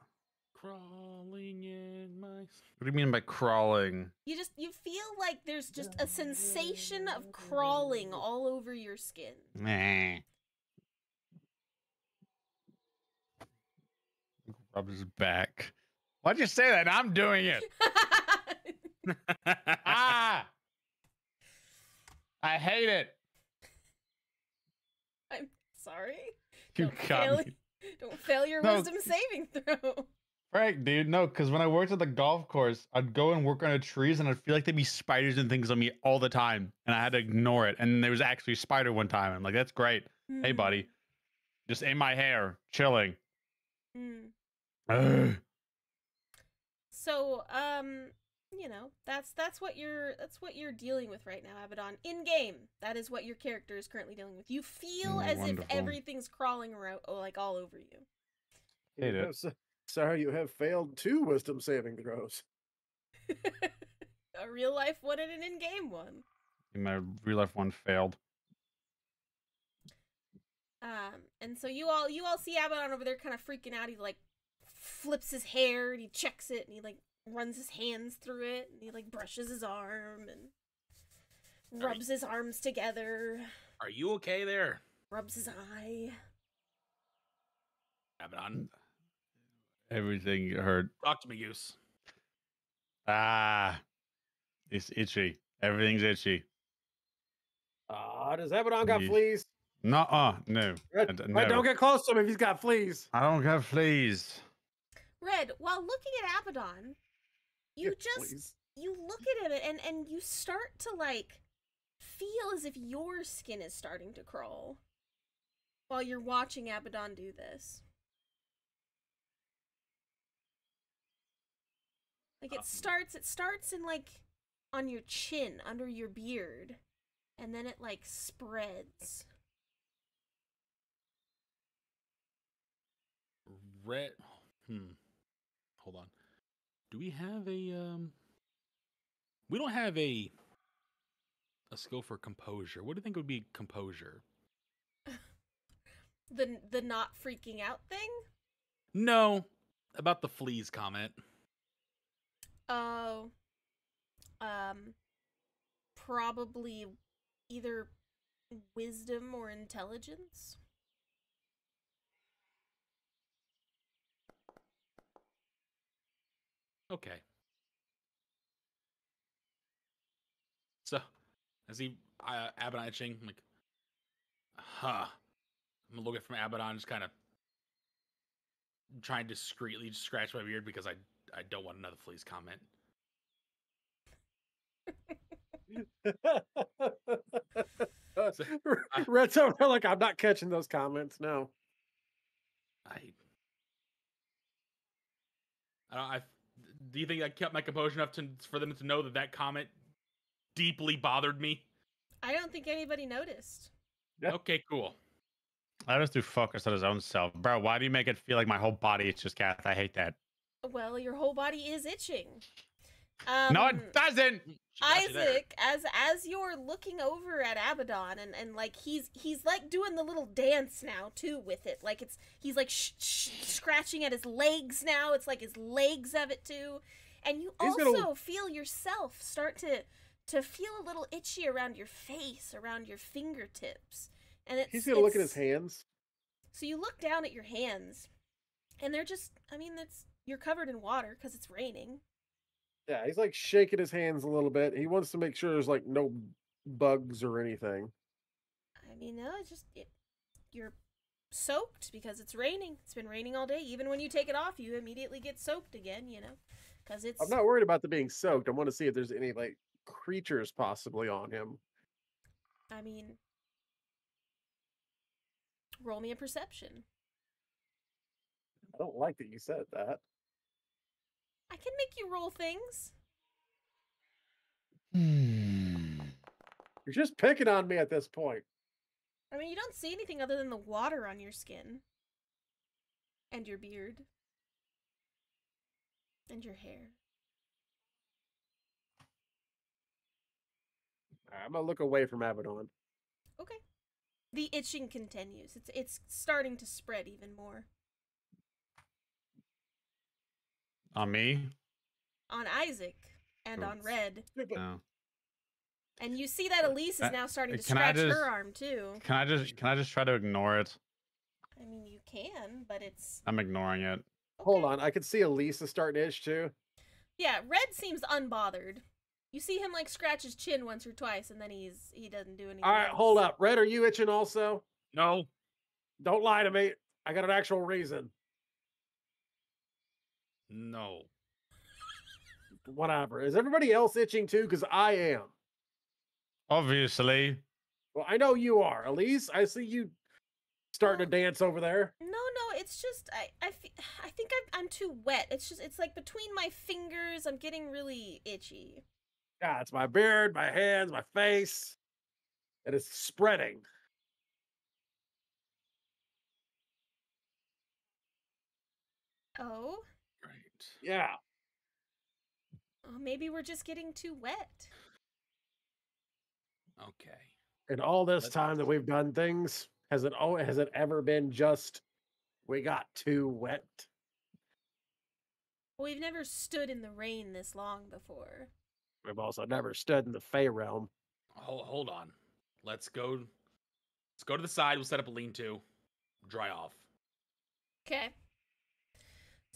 D: Crawling in my.
B: what do you mean by crawling?
A: You just you feel like there's just a sensation of crawling all over your skin.
B: Nah. Rub his back. Why'd you say that? I'm doing it. ah! (laughs) I hate it.
A: I'm sorry.
B: You
A: Don't fail, (laughs) don't fail your
B: No.
A: wisdom saving throw.
B: Right, dude. No, because when I worked at the golf course, I'd go and work on the trees, and I'd feel like there'd be spiders and things on me all the time, and I had to ignore it. And there was actually a spider one time. I'm like, that's great. Hey,
A: Hmm,
B: buddy, just in my hair, chilling.
A: hmm.
B: Ugh.
A: So, um, you know, that's that's what you're that's what you're dealing with right now, Abaddon. In game, that is what your character is currently dealing with. You feel
B: Mm,
A: as
B: wonderful.
A: if everything's crawling around, oh, like all over you.
B: Hate
C: You
B: it.
C: have s- Sorry, you have failed two wisdom saving throws.
A: A real life one and an in-game one.
B: My real life one failed.
A: Um, and so you all you all see Abaddon over there kind of freaking out. He like flips his hair and he checks it and he like runs his hands through it and he like brushes his arm and
D: Are
A: rubs his arms together,
D: Are you okay there,
A: rubs his eye.
D: Abaddon?
B: Everything hurt.
D: Talk to me, Goose.
B: Ah, it's itchy. Everything's itchy.
C: Ah, does Abaddon got
B: Ye-
C: fleas?
B: Nuh-uh, no.
C: Red,
B: I d-
C: Red, don't get close to him if he's got fleas.
B: I don't have fleas.
A: Red, while looking at Abaddon, you
C: Get
A: just
C: fleas.
A: you look at it and and you start to like feel as if your skin is starting to crawl while you're watching Abaddon do this. Like it
D: Um.
A: starts it starts in like on your chin, under your beard, and then it like spreads.
D: Red. Hmm. Hold on. Do we have a um? We don't have a a skill for composure. What do you think would be composure? (laughs)
A: The the not freaking out thing?
D: No, about the fleas comment.
A: Oh. Um probably either wisdom or intelligence.
D: Okay. So, as he uh, Abaddon I'm like, huh. I'm gonna look at from Abaddon, just kind of trying discreetly to scratch my beard because I I don't want another fleas comment.
C: Red's over there like I'm not catching those comments. No.
D: I. I don't. I. Do you think I kept my composure enough to for them to know that that comment deeply bothered me?
A: I don't think anybody noticed.
C: Yeah.
D: Okay, cool.
B: I just do focus on his own self, bro. Why do you make it feel like my whole body is just Kath? I hate that.
A: Well, your whole body is itching. Um,
B: no, it doesn't.
D: She got you there.
A: Isaac, as as you're looking over at Abaddon, and and like he's he's like doing the little dance now too with it. Like it's he's like sh- sh- scratching at his legs now. It's like his legs have it too, and you
C: He's
A: also
C: gonna-
A: feel yourself start to to feel a little itchy around your face, around your fingertips, and it's
C: He's gonna look at his hands.
A: So you look down at your hands, and they're just I mean it's you're covered in water because it's raining.
C: Yeah, he's like shaking his hands a little bit. He wants to make sure there's like no bugs or anything.
A: I mean, no, it's just it, you're soaked because it's raining. It's been raining all day. Even when you take it off, you immediately get soaked again. You know, because it's.
C: I'm not worried about the being soaked. I want to see if there's any like creatures possibly on him.
A: I mean, roll me a perception.
C: I don't like that you said that.
A: I can make you roll things.
B: Hmm.
C: You're just picking on me at this point.
A: I mean, you don't see anything other than the water on your skin, and your beard, and your hair.
C: I'm gonna look away from Abaddon.
A: Okay. The itching continues. It's it's starting to spread even more
B: On me?
A: on Isaac and on Red.
B: No.
A: And you see that Elise is
B: Uh,
A: now starting to
B: can
A: scratch
B: just-
A: her arm too.
B: Can I just can I just try to ignore it?
A: I mean, you can, but it's
B: I'm ignoring it.
C: Hold on, I can see Elisa starting to itch too.
A: Yeah, Red seems unbothered. You see him like scratch his chin once or twice, and then he's he doesn't do anything.
C: All right, hold up. Red, are you itching also?
D: No.
C: Don't lie to me. I got an actual reason.
D: No.
C: Whatever. Is everybody else itching too? Because I am.
B: Obviously.
C: Well, I know you are. Elise, I see you starting to dance over there.
A: No, no, it's just I I, fe- I think I'm I'm too wet. It's just it's like between my fingers, I'm getting really itchy.
C: Yeah, it's my beard, my hands, my face. And it's spreading.
A: Oh,
D: Right.
C: Yeah.
A: oh maybe we're just getting too wet.
D: Okay.
C: And all this
D: Let's-
C: time that we've done things, has it oh has it ever been just we got too wet?
A: We've never stood in the rain this long before.
C: We've also never stood in the Fae realm.
D: Hold, hold on. Let's go. Let's go to the side. We'll set up a lean-to. Dry off.
A: Okay.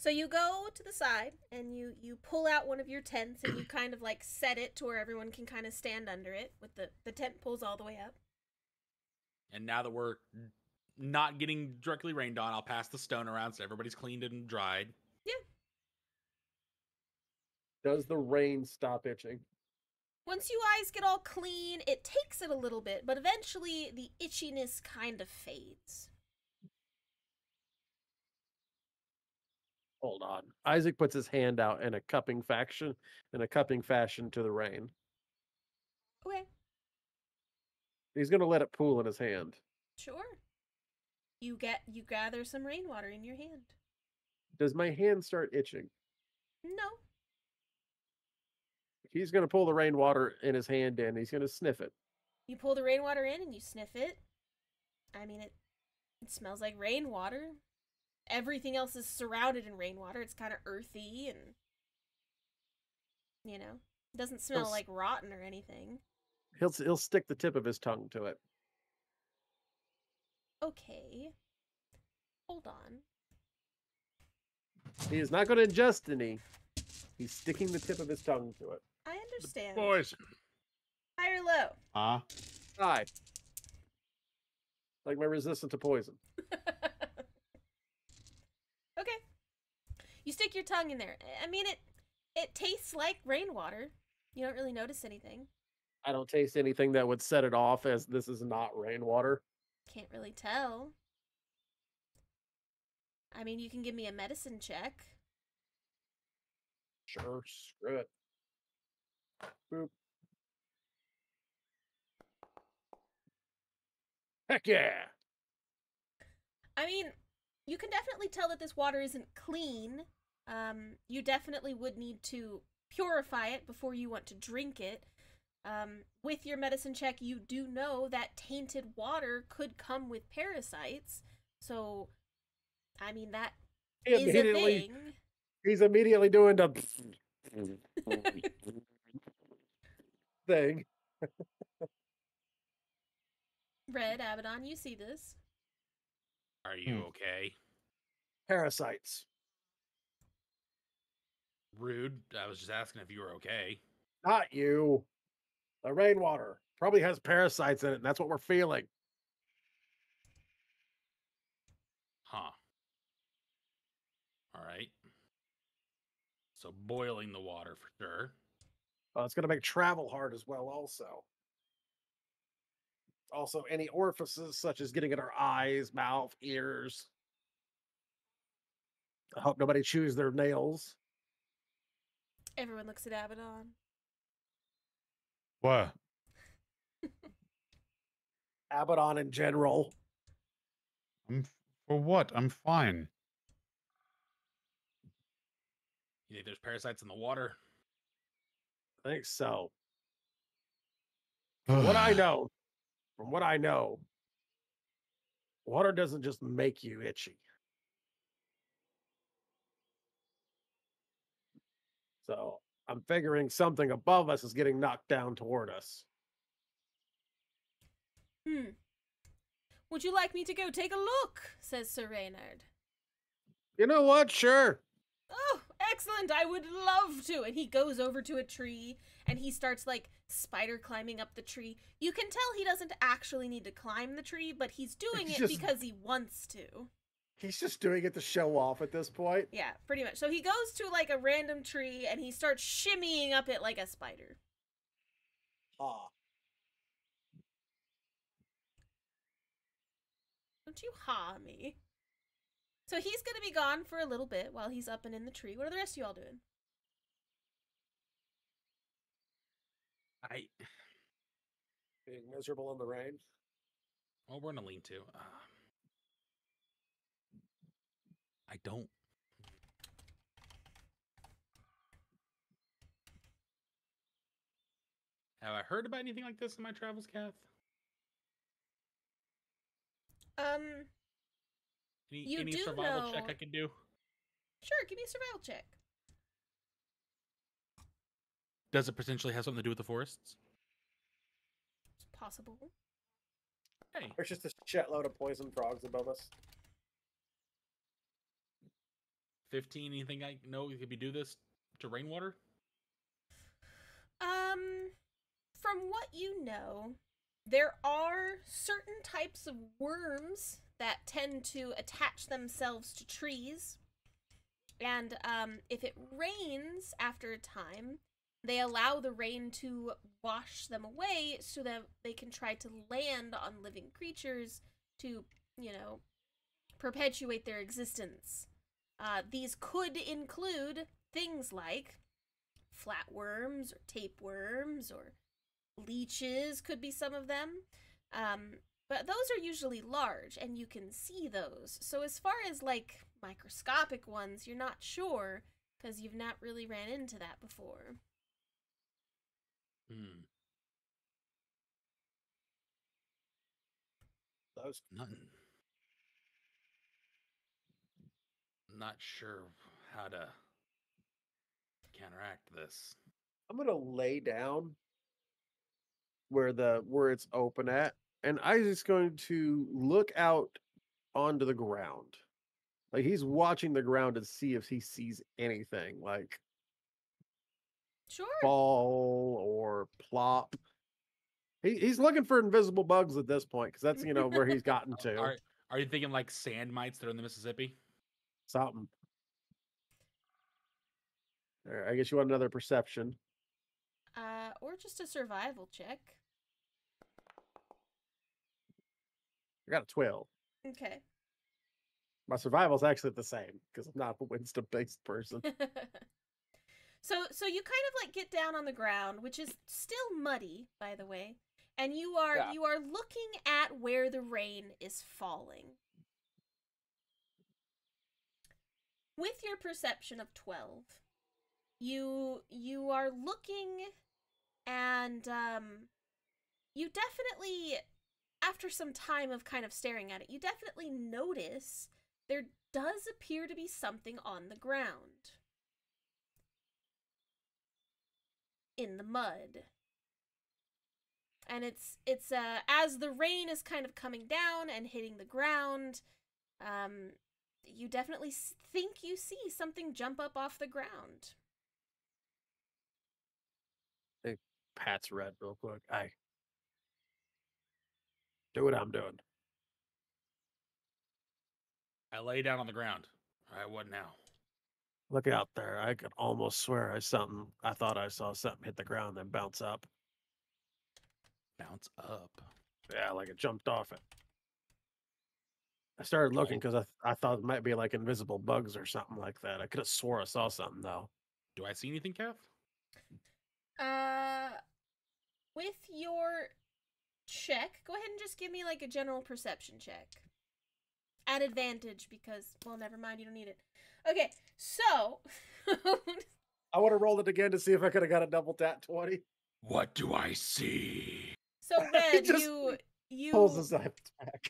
A: So you go to the side and you you pull out one of your tents and you (clears throat) kind of like set it to where everyone can kind of stand under it with the the tent pulls all the way up.
D: And now that we're not getting directly rained on, I'll pass the stone around so everybody's cleaned and dried. Yeah.
C: Does the rain stop itching?
A: Once you eyes get all clean, it takes it a little bit, but eventually the itchiness kind of fades.
C: Hold on. Isaac puts his hand out in a cupping faction in a cupping fashion to the rain.
A: Okay,
C: He's gonna let it pool in his hand.
A: sure. You get you gather some rainwater in your hand.
C: Does my hand start itching?
A: No.
C: He's gonna pull the rainwater in his hand in. He's gonna sniff it.
A: You pull the rainwater in and you sniff it. I mean it it smells like rainwater. Everything else is surrounded in rainwater. It's kind of earthy and you know, it doesn't smell
C: s-
A: like rotten or anything.
C: He'll he'll stick the tip of his tongue to it.
A: Okay. Hold on.
C: He is not gonna ingest any. He's sticking the tip of his tongue to it.
A: I understand.
D: Poison.
A: High or low?
B: Ah,
C: Hi. Like my resistance to poison. (laughs)
A: okay. You stick your tongue in there. I mean it it tastes like rainwater. You don't really notice anything.
C: I don't taste anything that would set it off as this is not rainwater.
A: Can't really tell. I mean, you can give me a medicine check.
C: Sure, screw it. Boop. Heck yeah!
A: I mean, you can definitely tell that this water isn't clean. Um, you definitely would need to purify it before you want to drink it. Um, with your medicine check, you do know that tainted water could come with parasites. So, I mean, that
C: He
A: is a thing.
C: he's immediately doing the thing.
A: Red Abaddon, you see this.
D: Are you
B: Hmm.
D: okay?
C: Parasites.
D: Rude. I was just asking if you were okay.
C: Not you. The rainwater probably has parasites in it, and that's what we're feeling.
D: Huh. All right. So boiling the water for sure.
C: Uh, it's going to make travel hard as well, also. Also, any orifices such as getting in our eyes, mouth, ears. I hope nobody chews their nails.
A: Everyone looks at Abaddon.
B: what? (laughs)
C: Abaddon in general.
B: I'm f- for what? I'm fine.
D: You think there's parasites in the water?
C: I think so. (sighs) From what I know, from what I know, water doesn't just make you itchy. So I'm figuring something above us is getting knocked down toward us.
A: Hmm. Would you like me to go take a look? says Sir Reynard.
C: You know what? Sure.
A: Oh, excellent. I would love to. And he goes over to a tree and he starts like spider climbing up the tree. You can tell he doesn't actually need to climb the tree, but he's doing
C: He's
A: it
C: just-
A: because he wants to.
C: He's just doing it to show off at this point.
A: Yeah, pretty much. So he goes to like a random tree and he starts shimmying up it like a spider.
C: Ah.
A: Don't you ha me. So he's gonna be gone for a little bit while he's up and in the tree. What are the rest of you all doing?
D: I.
C: Being miserable in the rain.
D: Well, we're gonna lean to. Uh, I don't. Have I heard about anything like this in my travels, Kath?
A: Um,
D: Any,
A: You
D: any
A: do
D: survival check I can do?
A: sure, give me a survival check.
D: Does it potentially have something to do with the forests?
A: It's possible.
D: Hey,
C: There's just a shitload of poison frogs above us.
D: 15, anything I know could be do this to rainwater?
A: Um, from what you know, there are certain types of worms that tend to attach themselves to trees. And um, if it rains after a time, they allow the rain to wash them away so that they can try to land on living creatures to, you know, perpetuate their existence. Uh, these could include things like flatworms or tapeworms or leeches, could be some of them. Um, but those are usually large and you can see those. So, as far as like microscopic ones, you're not sure because you've not really ran into that before.
D: Hmm.
C: Those
D: Not, not sure how to counteract this.
C: I'm gonna lay down where the where it's open at, and Isaac's going to look out onto the ground. Like he's watching the ground to see if he sees anything, like
A: Sure.
C: ball or plop. He, he's looking for invisible bugs at this point because that's you know where he's gotten (laughs) to.
D: Are, are you thinking like sand mites that are in the Mississippi?
C: Something. I guess you want another perception.
A: Uh, or just a survival check.
C: I got a twelve.
A: Okay.
C: My survival's actually the same because I'm not a wisdom based person. (laughs)
A: so so you kind of like get down on the ground, which is still muddy, by the way, and you are
C: Yeah.
A: you are looking at where the rain is falling. With your perception of 12, you you are looking and um you definitely after some time of kind of staring at it, you definitely notice there does appear to be something on the ground. In the mud. And it's it's uh as the rain is kind of coming down and hitting the ground, um you definitely think you see something jump up off the ground.
C: Pat's red real quick. I do what I'm doing.
D: I lay down on the ground. All right, what now?
C: Look out there. I could almost swear I something I thought I saw something hit the ground then bounce up.
D: Bounce up.
C: Yeah, like it jumped off it. I started looking because I, th- I thought it might be like invisible bugs or something like that. I could have swore I saw something though.
D: Do I see anything, Kev?
A: Uh with your check, go ahead and just give me like a general perception check. At advantage because well never mind, you don't need it. Okay, so (laughs)
C: I would have rolled it again to see if I could have got a double tap 20.
D: What do I see?
A: so (laughs) red
C: just
A: you you
C: Pulls his (laughs) knife back.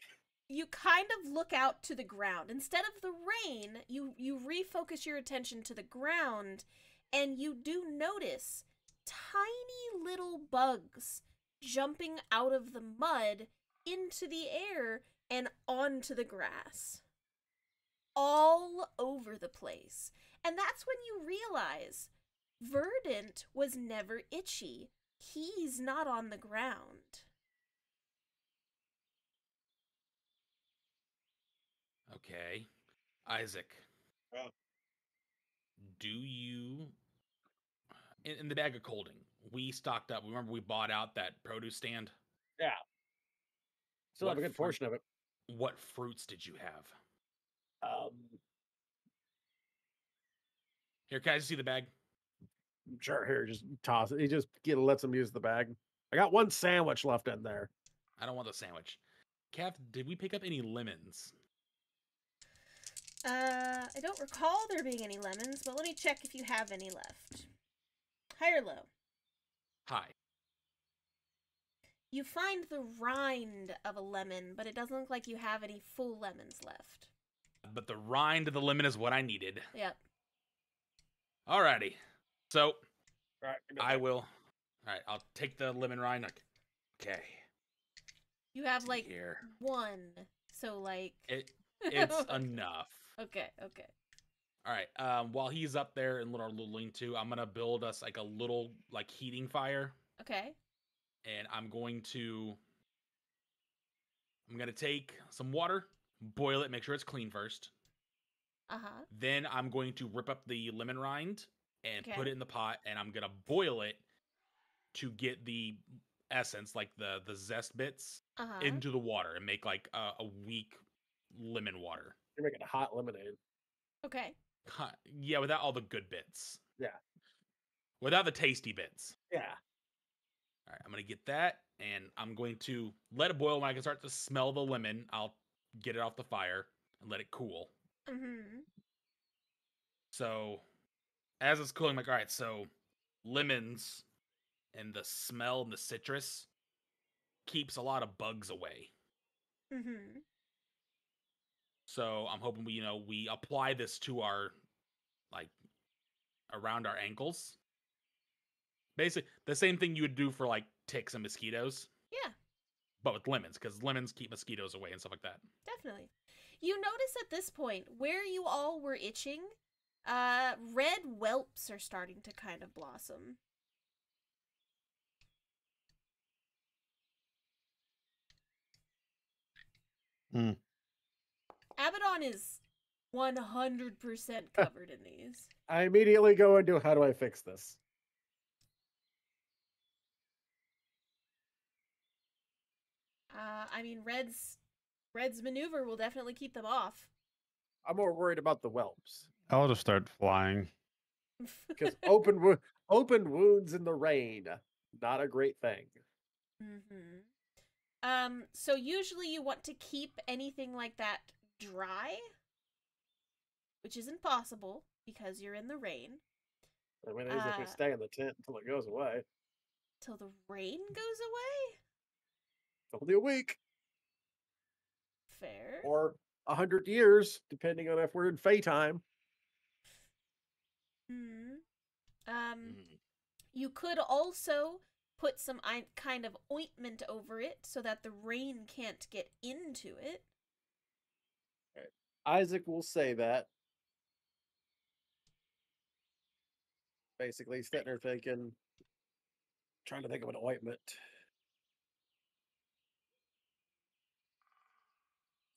A: You kind of look out to the ground. Instead of the rain you you refocus your attention to the ground and you do notice tiny little bugs jumping out of the mud into the air and onto the grass. All over the place. And that's when you realize verdant was never itchy. He's not on the ground
D: Okay. Isaac.
C: Yeah.
D: Do you in, in the bag of colding, we stocked up. Remember we bought out that produce stand?
C: Yeah. Still have a good
D: fruit-
C: portion of it.
D: What fruits did you have?
C: Um,
D: Here, can I see the bag?
C: sure, here, just toss it. He just get, lets him use the bag. I got one sandwich left in there.
D: I don't want the sandwich. Kev, did we pick up any lemons?
A: Uh, I don't recall there being any lemons, but let me check if you have any left. High or low?
D: High.
A: You find the rind of a lemon, but it doesn't look like you have any full lemons left.
D: But the rind of the lemon is what I needed.
A: Yep.
D: Alrighty. So
C: All right,
D: I will. Alright, I'll take the lemon rind. Okay.
A: You have like
D: here.
A: one, so like.
D: It it's (laughs) enough.
A: Okay, okay.
D: All right. Um, while he's up there in little little lean to, I'm gonna build us like a little like heating fire,
A: Okay.
D: and I'm going to I'm gonna take some water, boil it, make sure it's clean first.
A: Uh huh.
D: Then I'm going to rip up the lemon rind and
A: Okay.
D: put it in the pot, and I'm gonna boil it to get the essence, like the the zest bits,
A: Uh-huh.
D: into the water and make like a, a weak lemon water.
C: You're making a hot lemonade.
A: okay.
D: Huh, Yeah, without all the good bits.
C: Yeah.
D: Without the tasty bits.
C: Yeah.
D: All right, I'm gonna get that, and I'm going to let it boil. When I can start to smell the lemon, I'll get it off the fire and let it cool.
A: Mm-hmm.
D: So, as it's cooling, I'm like, all right, so lemons and the smell and the citrus keeps a lot of bugs away.
A: Mm-hmm.
D: So I'm hoping we, you know, we apply this to our, like, around our ankles. Basically, the same thing you would do for like ticks and mosquitoes,
A: Yeah,
D: but with lemons, because lemons keep mosquitoes away and stuff like that.
A: definitely. You notice at this point where you all were itching, uh, red whelps are starting to kind of blossom.
B: Hmm.
A: Abaddon is 100% (laughs) covered in these.
C: I immediately go into how do I fix this?
A: Uh, I mean, Red's Red's maneuver will definitely keep them off.
C: I'm more worried about the whelps
B: I'll just start flying.
C: because open wo- open wounds in the rain, not a great thing.
A: Mm-hmm. Um, so usually you want to keep anything like that dry, which isn't possible because you're in the rain
C: I mean, it is if we
A: Uh,
C: stay in the tent until it goes away.
A: till the rain goes away.
C: Only a week
A: Fair.
C: or a hundred years, depending on if we're in Fae time.
A: hmm Um,
D: Mm.
A: you could also put some kind of ointment over it so that the rain can't get into it.
C: Isaac will say that. Basically, sitting there thinking, trying to think of an ointment.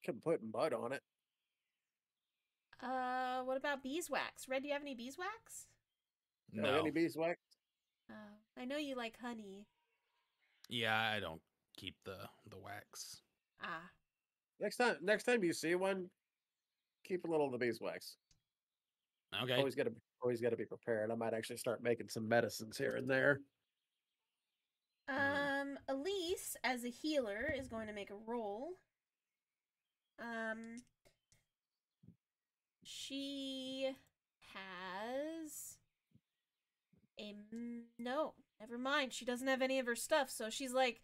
C: Can put mud on it.
A: Uh, what about beeswax? Red, do you have any beeswax?
C: Uh,
D: No.
C: Any beeswax?
A: Oh, I know you like honey.
D: Yeah, I don't keep the the wax.
A: Ah,
C: Next time, next time you see one, keep a little of the beeswax.
D: Okay.
C: Always got to, always got to be prepared. I might actually start making some medicines here and there.
A: Um, Elise, as a healer, is going to make a roll. Um, she has a no. Never mind. She doesn't have any of her stuff, so she's like,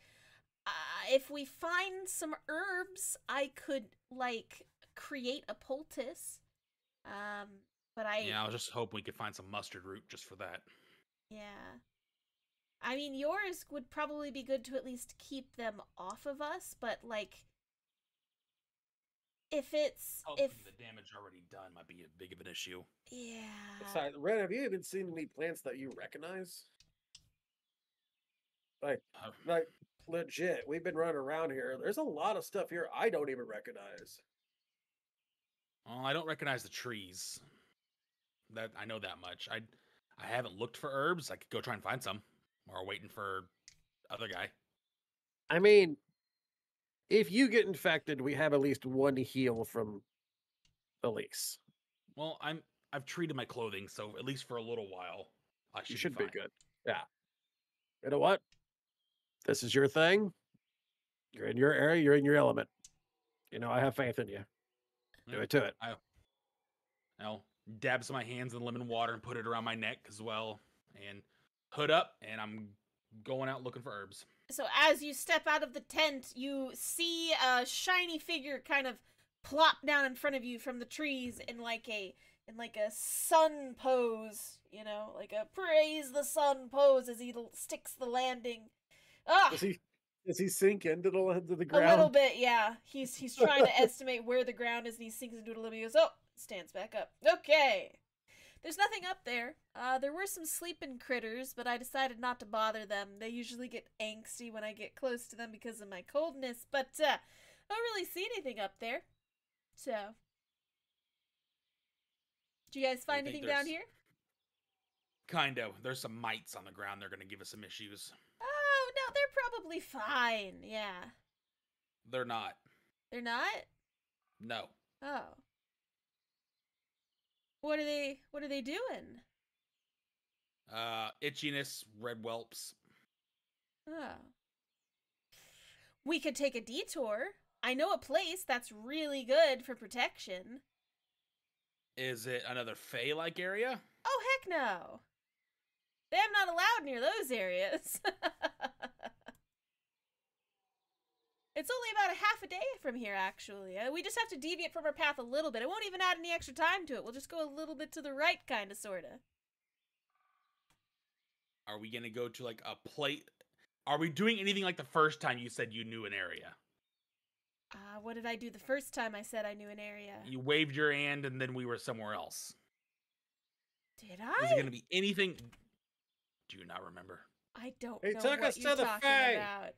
A: uh, if we find some herbs, I could like create a poultice. Um, but I
D: yeah, I was just hoping we could find some mustard root just for that.
A: Yeah. I mean, yours would probably be good to at least keep them off of us, but like, if it's
D: Oh,
A: if
D: the damage already done might be a big of an issue.
A: yeah,
C: Besides, Ren, have you even seen any plants that you recognize? Like,
D: Uh,
C: like legit, we've been running around here. There's a lot of stuff here I don't even recognize.
D: Well, I don't recognize the trees. That I know that much. I I haven't looked for herbs. I could go try and find some. Or waiting for other guy.
C: I mean, if you get infected, we have at least one heal from Elise.
D: Well, I'm I've treated my clothing, so at least for a little while, I should,
C: You should
D: be,
C: be good. Yeah. You know what? This is your thing. You're in your area. You're in your element. You know, I have faith in you. Do it to it.
D: I'll dab some of my hands in lemon water and put it around my neck as well, and hood up, and I'm going out looking for herbs.
A: So as you step out of the tent, you see a shiny figure kind of plop down in front of you from the trees in like a in like a sun pose, you know, like a praise the sun pose as he sticks the landing. Ah,
C: Does he does he sink into the into the
A: a little bit, yeah. He's he's trying to (laughs) estimate where the ground is, and he sinks into it a little bit. He goes, oh, stands back up. Okay. There's nothing up there. Uh, there were some sleeping critters, but I decided not to bother them. They usually get angsty when I get close to them because of my coldness, but uh, I don't really see anything up there. So, do you guys find
D: think
A: anything down here?
D: Kind of. There's some mites on the ground. They're gonna give us some issues.
A: No, they're probably fine. Yeah,
D: They're not.
A: they're not.
D: No.
A: Oh. What are they? What are they doing?
D: Uh, itchiness, red whelps.
A: Oh. We could take a detour. I know a place that's really good for protection.
D: Is it another Fae-like area?
A: Oh heck no. I'm not allowed near those areas. (laughs) it's only about a half a day from here, actually. Uh, We just have to deviate from our path a little bit. It won't even add any extra time to it. We'll just go a little bit to the right, kind of, sorta.
D: Are we gonna go to like a plate? Are we doing anything like the first time you said you knew an area?
A: Uh, what did I do the first time I said I knew an area?
D: You waved your hand and then we were somewhere else.
A: Did
D: Is
A: I?
D: it gonna be anything? Do you not remember?
A: I don't
C: He
A: know
C: took
A: what
C: us to
A: you're
C: the
A: talking
C: Fae.
A: about.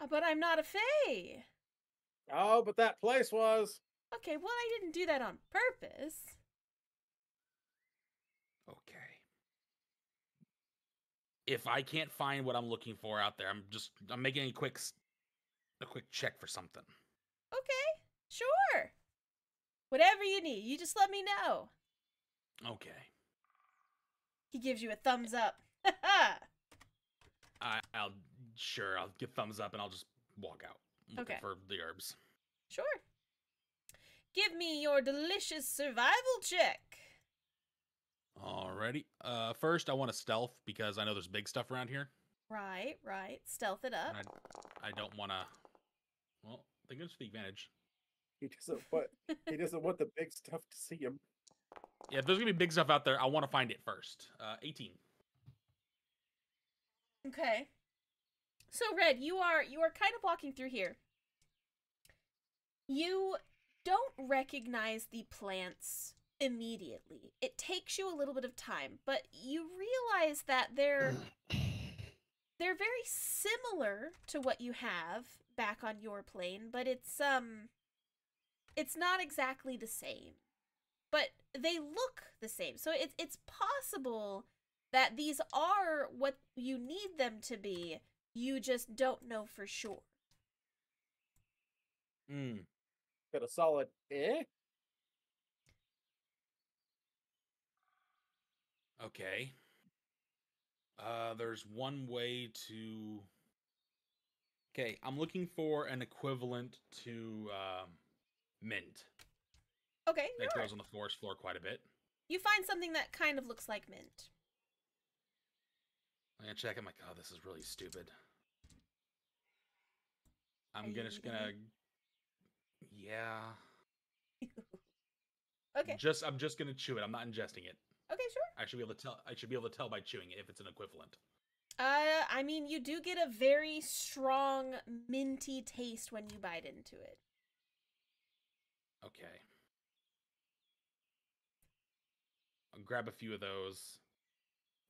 A: Uh, but I'm not a Fae.
C: Oh, but that place was.
A: Okay, well, I didn't do that on purpose.
D: Okay. If I can't find what I'm looking for out there, I'm just I'm making a quick s- a quick check for something.
A: Okay, sure. Whatever you need, you just let me know.
D: Okay.
A: He gives you a thumbs up.
D: I, I'll sure I'll give thumbs up and I'll just walk out.
A: Okay.
D: For the herbs.
A: sure. Give me your delicious survival check.
D: Alrighty. Uh, first I want to stealth because I know there's big stuff around here.
A: Right, right. Stealth it up.
D: I, I don't want to. Well, they give us the advantage.
C: He doesn't want. he doesn't want the big stuff to see him.
D: Yeah, if there's gonna be big stuff out there, I want to find it first. Uh, 18.
A: Okay. So Red, you are you are kind of walking through here. You don't recognize the plants immediately. It takes you a little bit of time, but you realize that they're (coughs) they're very similar to what you have back on your plane, but it's um it's not exactly the same. But they look the same. So it's it's possible that these are what you need them to be. You just don't know for sure.
D: Hmm.
C: Got a solid eh.
D: Okay. Uh, there's one way to. Okay, I'm looking for an equivalent to um, mint
A: Okay,
D: that
A: sure.
D: grows on the forest floor quite a bit.
A: You find something that kind of looks like mint.
D: I'm gonna check. I'm like, oh, this is really stupid. I'm gonna just gonna.
A: it?
D: Yeah. (laughs)
A: Okay.
D: Just I'm just gonna chew it. I'm not ingesting it.
A: Okay, sure.
D: I should be able to tell. I should be able to tell by chewing it if it's an equivalent.
A: Uh, I mean, you do get a very strong minty taste when you bite into it.
D: Okay. I'll grab a few of those.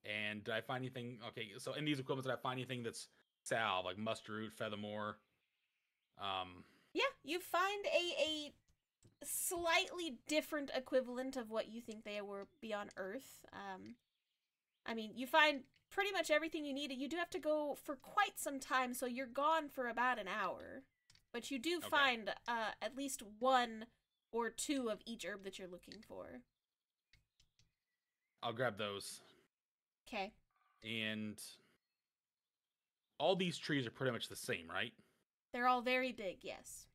D: And did I find anything? Okay, so in these equivalents, did I find anything that's salve, like mustard root, feathermore? Um,
A: Yeah, you find a a slightly different equivalent of what you think they were be on Earth. Um, I mean, you find pretty much everything you need. You do have to go for quite some time, so you're gone for about an hour. But you do
D: Okay.
A: find uh, at least one or two of each herb that you're looking for.
D: I'll grab those.
A: Okay.
D: And all these trees are pretty much the same, right?
A: They're all very big, yes.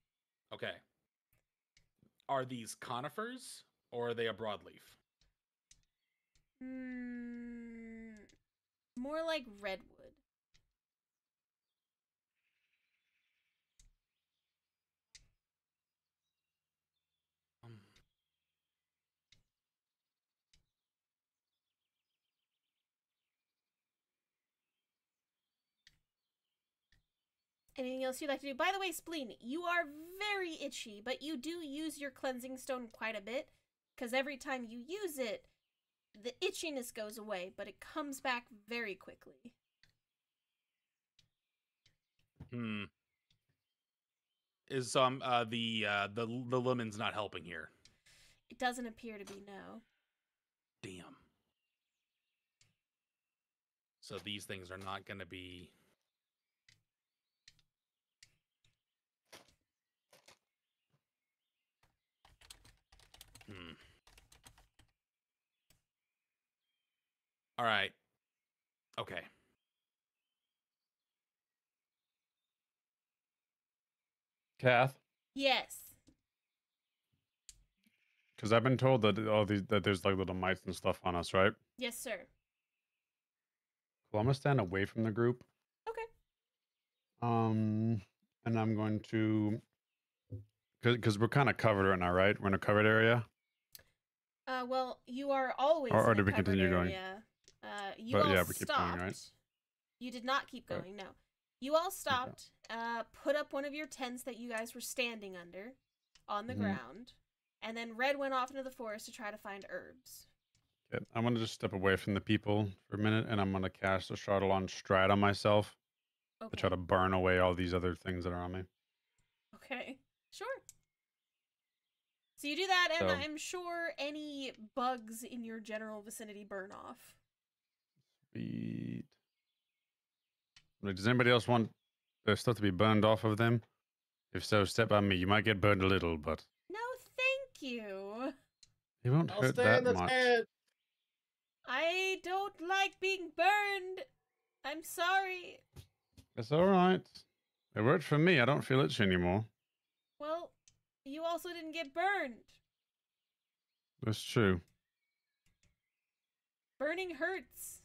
D: Okay. Are these conifers or are they a broadleaf?
A: Mm, more like redwood.
D: Um,
A: Anything else you'd like to do? By the way, Spleen, you are very itchy, but you do use your cleansing stone quite a bit, because every time you use it, the itchiness goes away, but it comes back very quickly.
D: hmm. Is um uh the uh the the lemon's not helping here?
A: It doesn't appear to be no.
D: Damn. So these things are not going to be. All right. Okay.
B: Kath,
A: Yes.
B: because I've been told that all these that there's like little mites and stuff on us, right?
A: Yes, sir.
B: Well, I'm gonna stand away from the group.
A: Okay.
B: Um, and I'm going to, because we're kind of covered right now, right? We're in a covered area.
A: Uh, well, you are always.
B: Or- or
A: in a
B: we
A: covered
B: continue going?
A: Uh, you
B: But
A: all
B: yeah,
A: stopped.
B: going, right?
A: You did not keep going. No, you all stopped. Uh, put up one of your tents that you guys were standing under, on the
B: Mhm.
A: ground, and then Red went off into the forest to try to find herbs.
B: Okay, I'm gonna just step away from the people for a minute, and I'm gonna cast a shuttle on stride on myself
A: Okay.
B: to try to burn away all these other things that are on me.
A: Okay. Sure. So you do that, and
B: So-
A: I'm sure any bugs in your general vicinity burn off.
B: Sweet. Does anybody else want their stuff to be burned off of them? If so, step on me. You might get burned a little, but
A: No, thank you.
B: it won't
C: I'll
B: hurt
C: stay
B: that
C: in
B: much.
C: tent.
A: I don't like being burned. I'm sorry.
B: It's all right. It worked for me. I don't feel itchy anymore.
A: Well, you also didn't get burned.
B: That's true.
A: Burning hurts.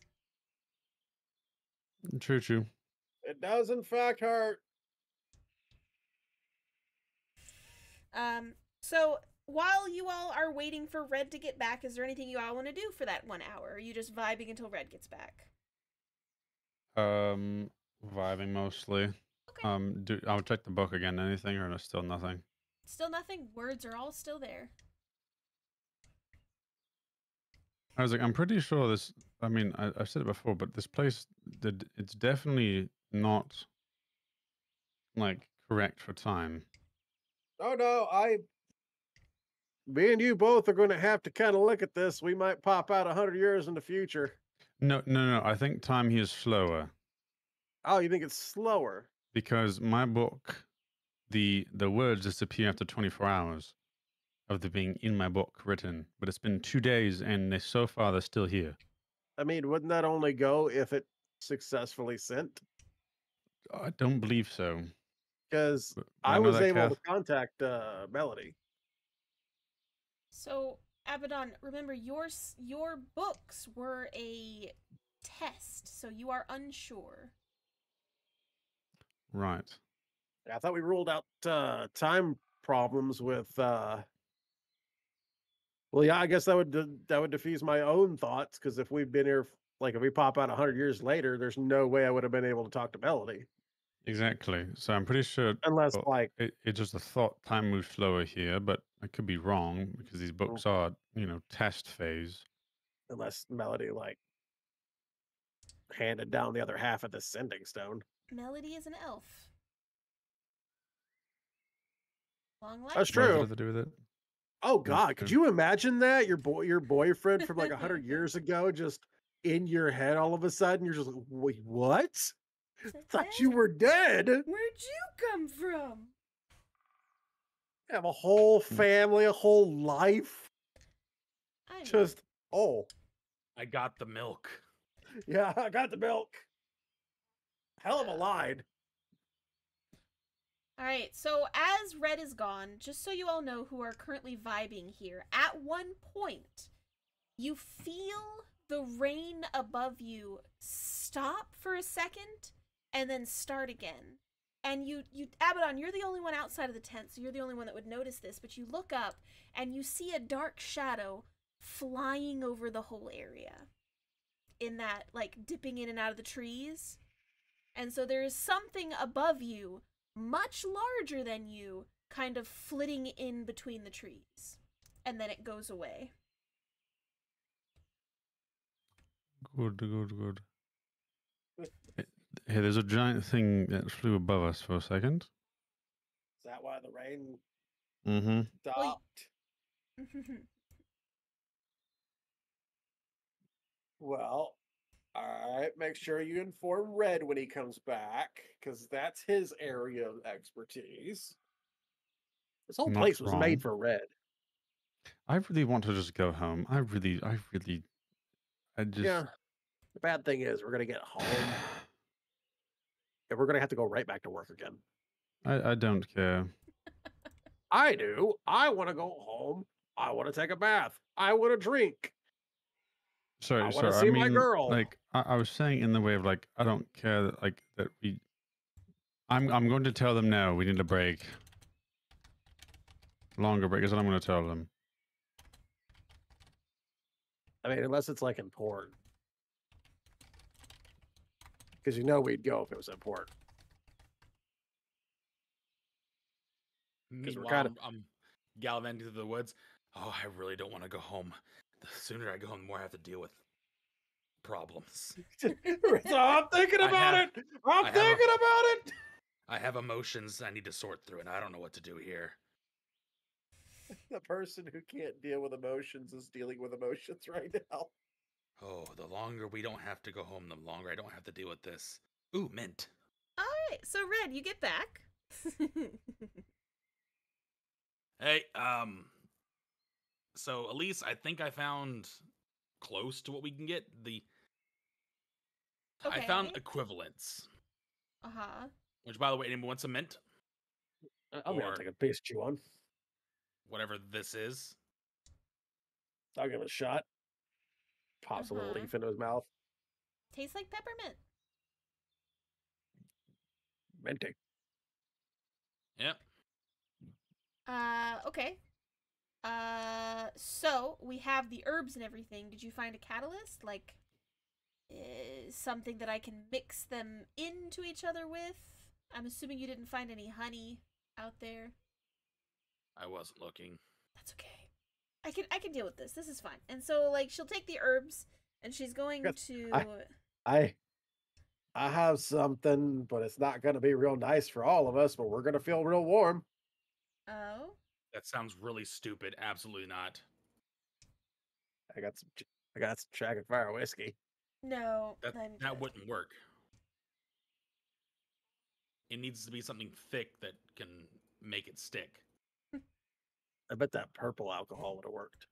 B: True, true.
C: It does, in fact, hurt.
A: Um, so while you all are waiting for Red to get back, is there anything you all want to do for that one hour? Are you just vibing until Red gets back?
B: Um, vibing mostly.
A: Okay.
B: Um, do I'll check the book again. Anything or no, still nothing?
A: Still nothing. Words are all still there.
B: I was like, I'm pretty sure this. I mean, I, I've said it before, but this place, the, it's definitely not like correct for time.
C: Oh no, I. Me and you both are going to have to kind of look at this. We might pop out a hundred years in the future.
B: No, no, no. I think time here is slower
C: Oh, you think it's slower?
B: because my book, the the words disappear after 24 hours of the being in my book written. But it's been two days, and they, so far they're still here.
C: I mean, wouldn't that only go if it successfully sent?
B: I don't believe so.
C: Because
B: but- but
C: I was able
B: Kath.
C: to contact uh, Melody.
A: So Abaddon, remember your your books were a test, so you are unsure.
B: Right.
C: I thought we ruled out uh, time problems with. Uh... Well, yeah, I guess that would de- that would defease my own thoughts because if we've been here, like if we pop out a hundred years later, there's no way I would have been able to talk to Melody
B: Exactly. So I'm pretty sure
C: unless
B: Well,
C: like
B: it, it's just a thought time moves slower here, but I could be wrong because these mm. books are, you know, test phase.
C: unless Melody like handed down the other half of the sending stone.
A: Melody is an elf. Long life.
C: That's
B: What does it
C: true.
B: to do with it?
C: Oh God, could you imagine that your boy, your boyfriend from like a hundred (laughs) years ago, just in your head all of a sudden? You're just like, wait, what? Thought you were dead.
A: Where'd you come from?
C: I Have a whole
B: Hmm.
C: family, a whole life.
A: I.
C: Just oh
D: I got the milk.
C: yeah, (laughs) I got the milk. Hell of a line.
A: All right, so as Red is gone, just so you all know who are currently vibing here, at one point, you feel the rain above you stop for a second and then start again. And you, you, Abaddon, you're the only one outside of the tent, so you're the only one that would notice this. But you look up and you see a dark shadow flying over the whole area in that, like, dipping in and out of the trees. And so there is something above you much larger than you, kind of flitting in between the trees. And then it goes away.
B: Good, good, good. Hey, there's a giant thing that flew above us for a second.
C: Is that why the rain
B: Mm-hmm.
C: stopped? Well, (laughs) all right, make sure you inform Red when he comes back, because that's his area of expertise. This whole
B: Not
C: place was
B: wrong.
C: made for Red.
B: I really want to just go home. I really, I really, I just.
C: Yeah. The bad thing is, we're gonna get home (sighs) and we're gonna have to go right back to work again.
B: I, I don't care.
C: I do. I want to go home. I want to take a bath. I want to drink.
B: Sorry,
C: I
B: sorry.
C: see
B: I
C: my
B: mean,
C: girl.
B: like I, I was saying in the way of like, I don't care that like that we. I'm I'm going to tell them now. We need a break. Longer break is what I'm going to tell them.
C: I mean, unless it's like important. Because you know we'd go if it was important. 'Cause we're
D: Meanwhile,
C: kinda-
D: I'm, I'm gallivanting through the woods. Oh, I really don't want to go home. The sooner I go home, the more I have to deal with problems. (laughs)
C: so I'm thinking about
D: have-
C: it. I'm
D: I have a-
C: thinking about it.
D: I have emotions I need to sort through, and I don't know what to do here. (laughs)
C: The person who can't deal with emotions is dealing with emotions right now.
D: Oh, the longer we don't have to go home, the longer I don't have to deal with this. Ooh, mint.
A: All right, so Red, you get back. (laughs)
D: Hey, um, so Elise, I think I found close to what we can get. The I found
A: Okay.
D: equivalents.
A: uh huh.
D: Which, by the way, anyone wants a mint?
C: I- I'm gonna take a piece chew on.
D: Whatever this is.
C: I'll give it a shot. Pops a little
A: Uh-huh.
C: leaf into his mouth.
A: Tastes like peppermint.
C: Minty.
D: Yep.
A: Uh, okay. Uh, so we have the herbs and everything. Did you find a catalyst? Like, uh, something that I can mix them into each other with? I'm assuming you didn't find any honey out there.
D: I wasn't looking.
A: That's okay. I can I can deal with this. This is fine. And so like she'll take the herbs and she's going
C: Good.
A: to
C: I I have something, but it's not gonna be real nice for all of us, but we're gonna feel real warm.
A: Oh.
D: That sounds really stupid. Absolutely not.
C: I got some I got some Dragon Fire whiskey.
A: No.
D: That
A: I'm
D: that
A: good.
D: wouldn't work. It needs to be something thick that can make it stick. (laughs)
C: I bet that purple alcohol would have worked.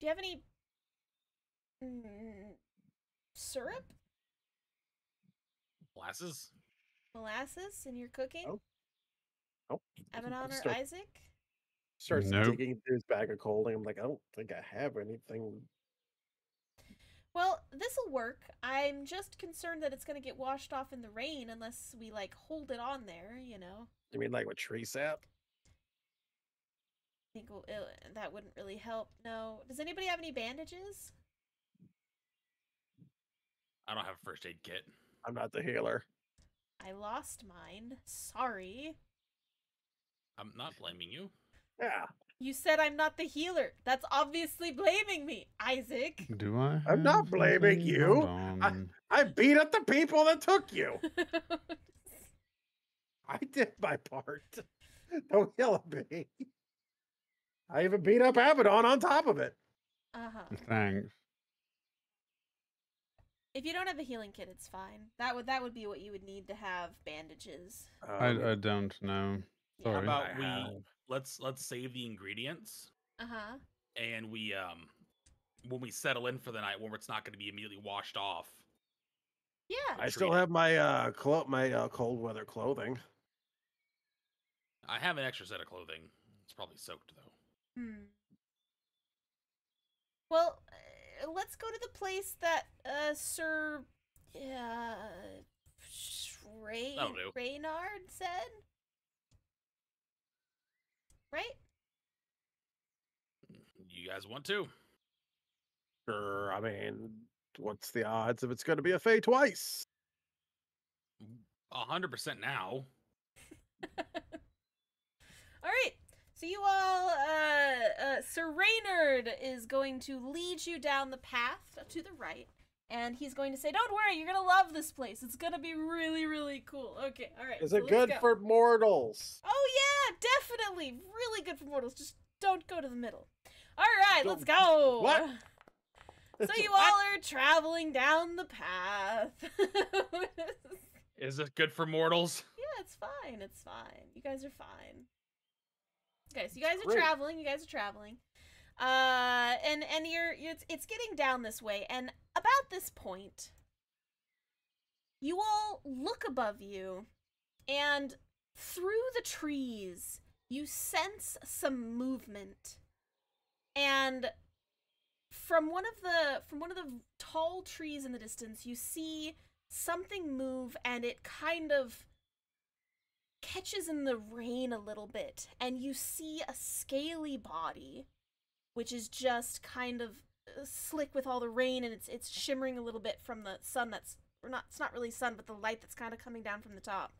A: Do you have any mm, syrup?
D: Molasses?
A: Molasses in your cooking?
C: Oh. Oh,
A: Abaddon or Isaac?
C: Starts
B: Nope.
C: digging through his bag of cold. And I'm like, I don't think I have anything.
A: Well, this'll work. I'm just concerned that it's gonna get washed off in the rain unless we like hold it on there, you know.
C: You mean like with tree sap?
A: I think w- uh, that wouldn't really help. No. Does anybody have any bandages?
D: I don't have a first aid kit.
C: I'm not the healer. (laughs)
A: I lost mine. Sorry.
D: I'm not blaming you.
C: Yeah,
A: You said I'm not the healer. That's obviously blaming me, Isaac.
B: Do I?
C: I'm not blaming
B: something?
C: you. I- I beat up the people that took you. (laughs) I did my part. (laughs) Don't yell at me. I even beat up Abaddon on top of it.
A: uh-huh.
B: Thanks.
A: If you don't have a healing kit, it's fine. That would that would be what you would need to have bandages.
B: I,
C: Um,
B: I don't know.
A: Yeah.
D: How about we let's let's save the ingredients
A: Uh-huh.
D: and we um when we settle in for the night when it's not going to be immediately washed off.
A: Yeah.
C: I still have my uh clo- my uh, cold weather clothing.
D: I have an extra set of clothing. It's probably soaked though.
A: Hmm. Well, uh, let's go to the place that uh Sir uh Ray
D: That'll.
A: Reynard said. Right?
D: You guys want to?
C: Sure, I mean, what's the odds if it's going to be a Fae twice?
D: A hundred percent now. (laughs)
A: All right. So you all, uh, uh, Sir Reynard is going to lead you down the path to the right, and he's going to say, "Don't worry, you're gonna love this place. It's gonna be really, really cool." Okay, all right.
C: Is
A: so
C: it
A: let's
C: good
A: go.
C: for mortals?
A: Oh yeah, definitely, really good for mortals. Just don't go to the middle. All right, let's go.
C: what? (laughs)
A: So (laughs) you all are traveling down the path. (laughs)
D: Is this good for mortals?
A: Yeah, it's fine. It's fine. You guys are fine. Okay, so you guys are
C: Great.
A: traveling. You guys are traveling. Uh, and and you're, it's, it's getting down this way, and about this point, you all look above you, and through the trees, you sense some movement, and from one of the from one of the tall trees in the distance, you see something move, and it kind of catches in the rain a little bit, and you see a scaly body, which is just kind of uh, slick with all the rain, and it's it's shimmering a little bit from the sun. That's or not. It's not really sun, but the light that's kind of coming down from the top.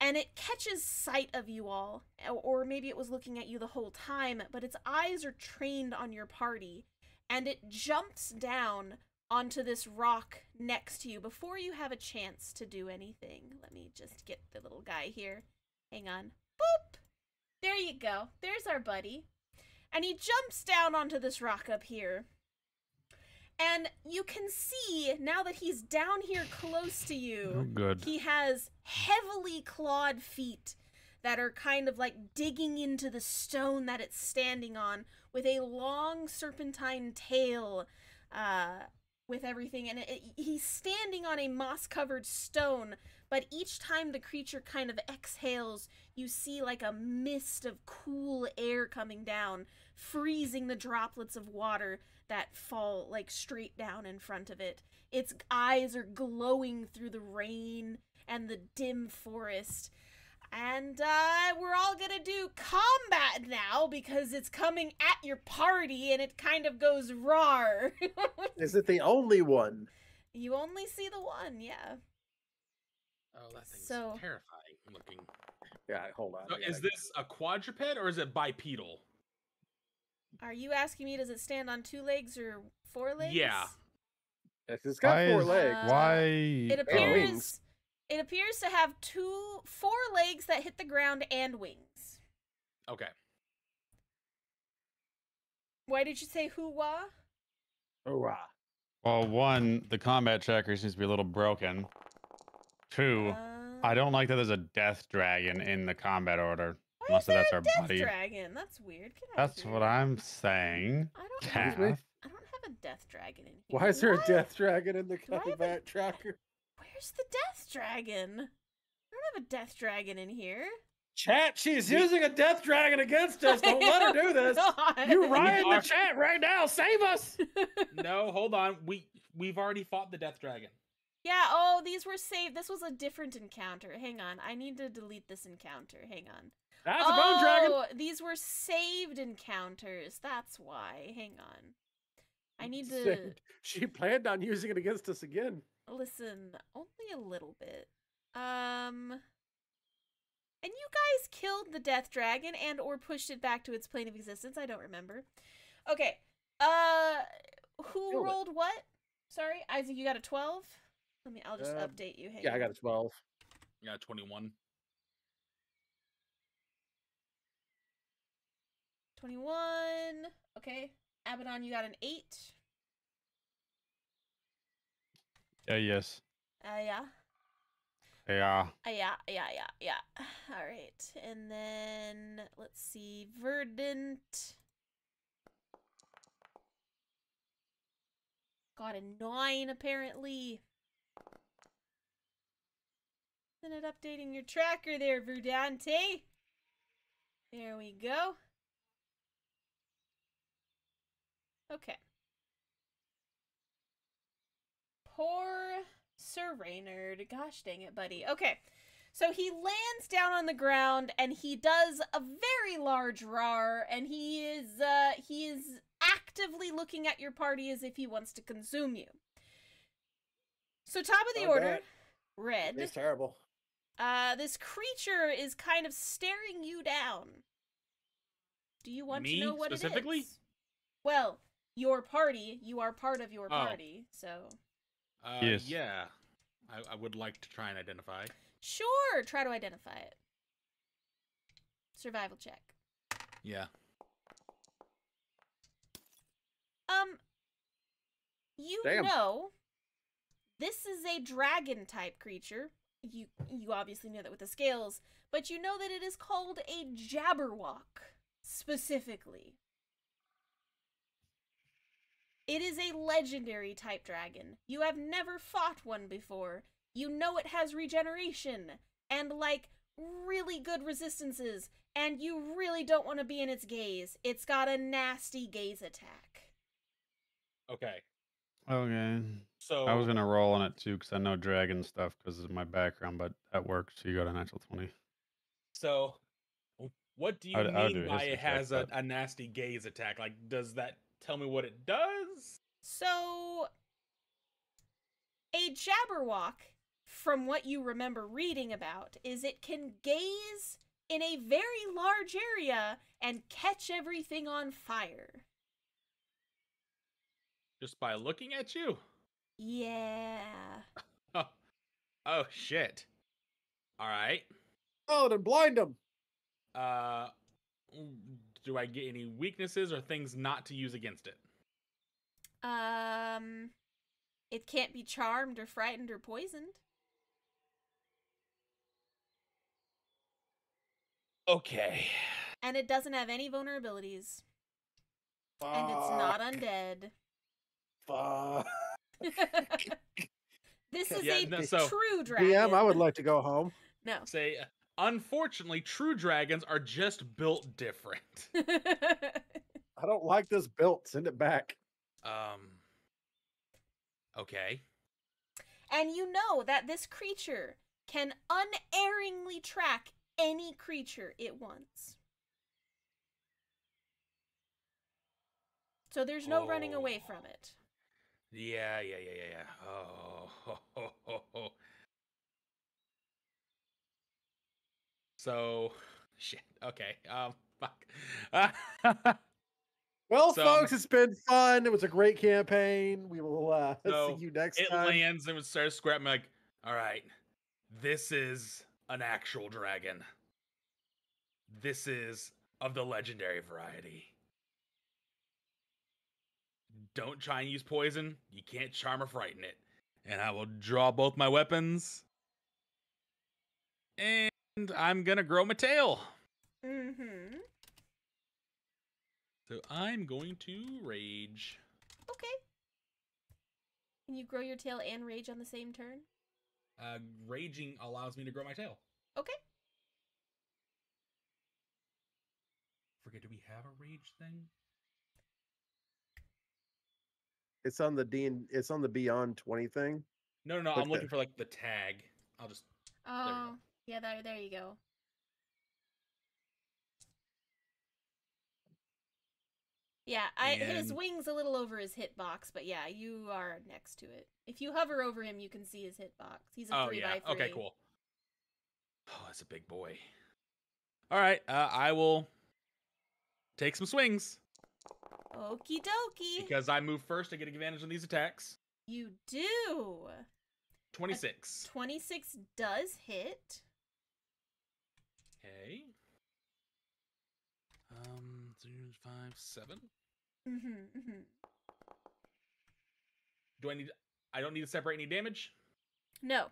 A: And it catches sight of you all, or maybe it was looking at you the whole time, but its eyes are trained on your party, and it jumps down onto this rock next to you before you have a chance to do anything. Let me just get the little guy here. Hang on. Boop! There you go. There's our buddy. And he jumps down onto this rock up here. And you can see now that he's down here close to you.
B: Oh, good.
A: He has heavily clawed feet that are kind of like digging into the stone that it's standing on with a long serpentine tail uh, with everything. And it, it- he's standing on a moss covered stone, but each time the creature kind of exhales, you see like a mist of cool air coming down, freezing the droplets of water that fall like straight down in front of it. Its eyes are glowing through the rain and the dim forest. And uh, we're all gonna do combat now because it's coming at your party and it kind of goes rar. (laughs)
C: Is it the only one?
A: you only see the one, yeah.
D: Oh, that thing's
A: So-
D: terrifying looking.
C: Yeah, hold on.
D: So is this a quadruped or is it bipedal?
A: Are you asking me does it stand on two legs or four legs?
D: Yeah.
C: Yes, It's got
B: Why
C: four
B: is-
C: legs.
A: Uh,
B: Why?
A: It appears
C: wings.
A: it appears to have two four legs that hit the ground and wings.
D: Okay.
A: Why did you say hoo-wah?
C: Hurrah.
B: Well, one, the combat tracker seems to be a little broken. Two,
A: Uh,
B: I don't like that there's a death dragon in the combat order.
A: Why
B: unless
A: is there
B: that's
A: a
B: our
A: death
B: buddy.
A: dragon? That's weird. Get
B: That's what I'm saying.
A: I don't have. I don't have a death dragon in here.
C: Why is there
A: What?
C: a death dragon in the
A: Do I a-
C: combat tracker?
A: Where's the death dragon? I don't have a death dragon in here.
C: Chat, she's using a death dragon against us. Don't let her do (laughs) this.
A: God.
C: You riot in the chat right now. Save us. (laughs)
D: no, hold on. We we've already fought the death dragon.
A: Yeah, oh, these were saved. This was a different encounter. Hang on. I need to delete this encounter. Hang on.
C: That's
A: oh,
C: a bone dragon.
A: these were saved encounters. That's why. Hang on. I need (laughs) to.
C: She planned on using it against us again.
A: listen only a little bit. Um and you guys killed the death dragon and or pushed it back to its plane of existence. I don't remember. Okay. Uh who
C: Killed it.
A: rolled what? Sorry, Isaac, you got a 12? Let me I'll just
C: Uh,
A: update you. Hang
C: Yeah, I got a 12.
D: Yeah, twenty one.
A: 21. Okay. Abaddon, you got an 8.
B: Yeah, yes.
A: Uh yeah.
B: Yeah.
A: Uh, yeah, yeah, yeah, yeah. (sighs) All right. And then let's see. Verdant got a 9 apparently. Isn't it updating your tracker there, Verdante? There we go. Okay. Poor Sir Reynard. Gosh dang it, buddy. Okay. So he lands down on the ground and he does a very large roar and he is uh he is actively looking at your party as if he wants to consume you. So top of the
C: Not
A: order, red.
C: It's terrible.
A: Uh, this creature is kind of staring you down. Do you want
D: Me,
A: to know what
D: specifically?
A: it is? Well, your party. You are part of your
D: Oh.
A: party, so
D: Uh,
B: Yes.
D: Yeah, I, I would like to try and identify.
A: sure. Try to identify it. Survival check.
D: Yeah.
A: Um, You
C: Damn.
A: know this is a dragon type creature. You you obviously know that with the scales, but you know that it is called a Jabberwock specifically. It is a legendary type dragon. You have never fought one before. You know it has regeneration and like really good resistances, and you really don't want to be in its gaze. It's got a nasty gaze attack.
D: Okay.
B: Okay.
D: So
B: I was gonna roll on it too because I know dragon stuff because of my background, but that works. So you got a natural twenty.
D: So, what do you
B: I would- I would do
D: mean by it has a, a nasty gaze attack? Like, does that tell me what it does?
A: So, a Jabberwock, from what you remember reading about, is it can gaze in a very large area and catch everything on fire.
D: Just by looking at you?
A: Yeah.
D: Oh, (laughs) oh shit. All right.
C: Oh, then blind him.
D: Uh, do I get any weaknesses or things not to use against it?
A: Um, it can't be charmed or frightened or poisoned.
D: Okay.
A: And it doesn't have any vulnerabilities. And it's not undead.
C: Fuck. (laughs)
A: this (laughs) is
D: Yeah,
A: a
D: no, so-
A: true dragon.
C: DM, I would like to go home.
A: No.
D: Say, uh, unfortunately, true dragons are just built different. (laughs)
C: I don't like this built. Send it back.
D: Um. Okay.
A: and you know that this creature can unerringly track any creature it wants. So there's no running away from
D: Oh.
A: it.
D: Yeah, yeah, yeah, yeah, yeah. Oh, ho, ho, ho, ho. So, shit. Okay. Um, fuck. (laughs)
C: Well,
D: So-
C: folks, it's been fun. It was a great campaign. We will uh, (laughs)
D: So,
C: see you next time.
D: it lands and it starts scrapping like, all right, this is an actual dragon. This is of the legendary variety. Don't try and use poison. You can't charm or frighten it. And I will draw both my weapons. And I'm gonna grow my tail.
A: Mm-hmm.
D: So I'm going to rage.
A: Okay. Can you grow your tail and rage on the same turn?
D: Uh, raging allows me to grow my tail.
A: Okay.
D: Forget, do we have a rage thing?
C: It's on the D and it's on the Beyond Twenty thing.
D: No, no, no.
C: Like
D: I'm looking
C: the-
D: for like the tag. I'll just. you go.
A: Oh, yeah, there, there you go. Yeah, I his wings a little over his hitbox, but yeah, you are next to it. If you hover over him, you can see his hitbox. He's a
D: Oh
A: three
D: yeah.
A: by three.
D: Okay, cool. Oh, that's a big boy. All right. Uh, I will take some swings
A: Okie dokie.
D: because I move first. I get an advantage on these attacks.
A: you do.
D: Twenty-six.
A: Twenty six does hit.
D: Okay. Um, three, five, seven.
A: Mm-hmm, mm-hmm.
D: Do I need? I don't need to separate any damage.
A: No,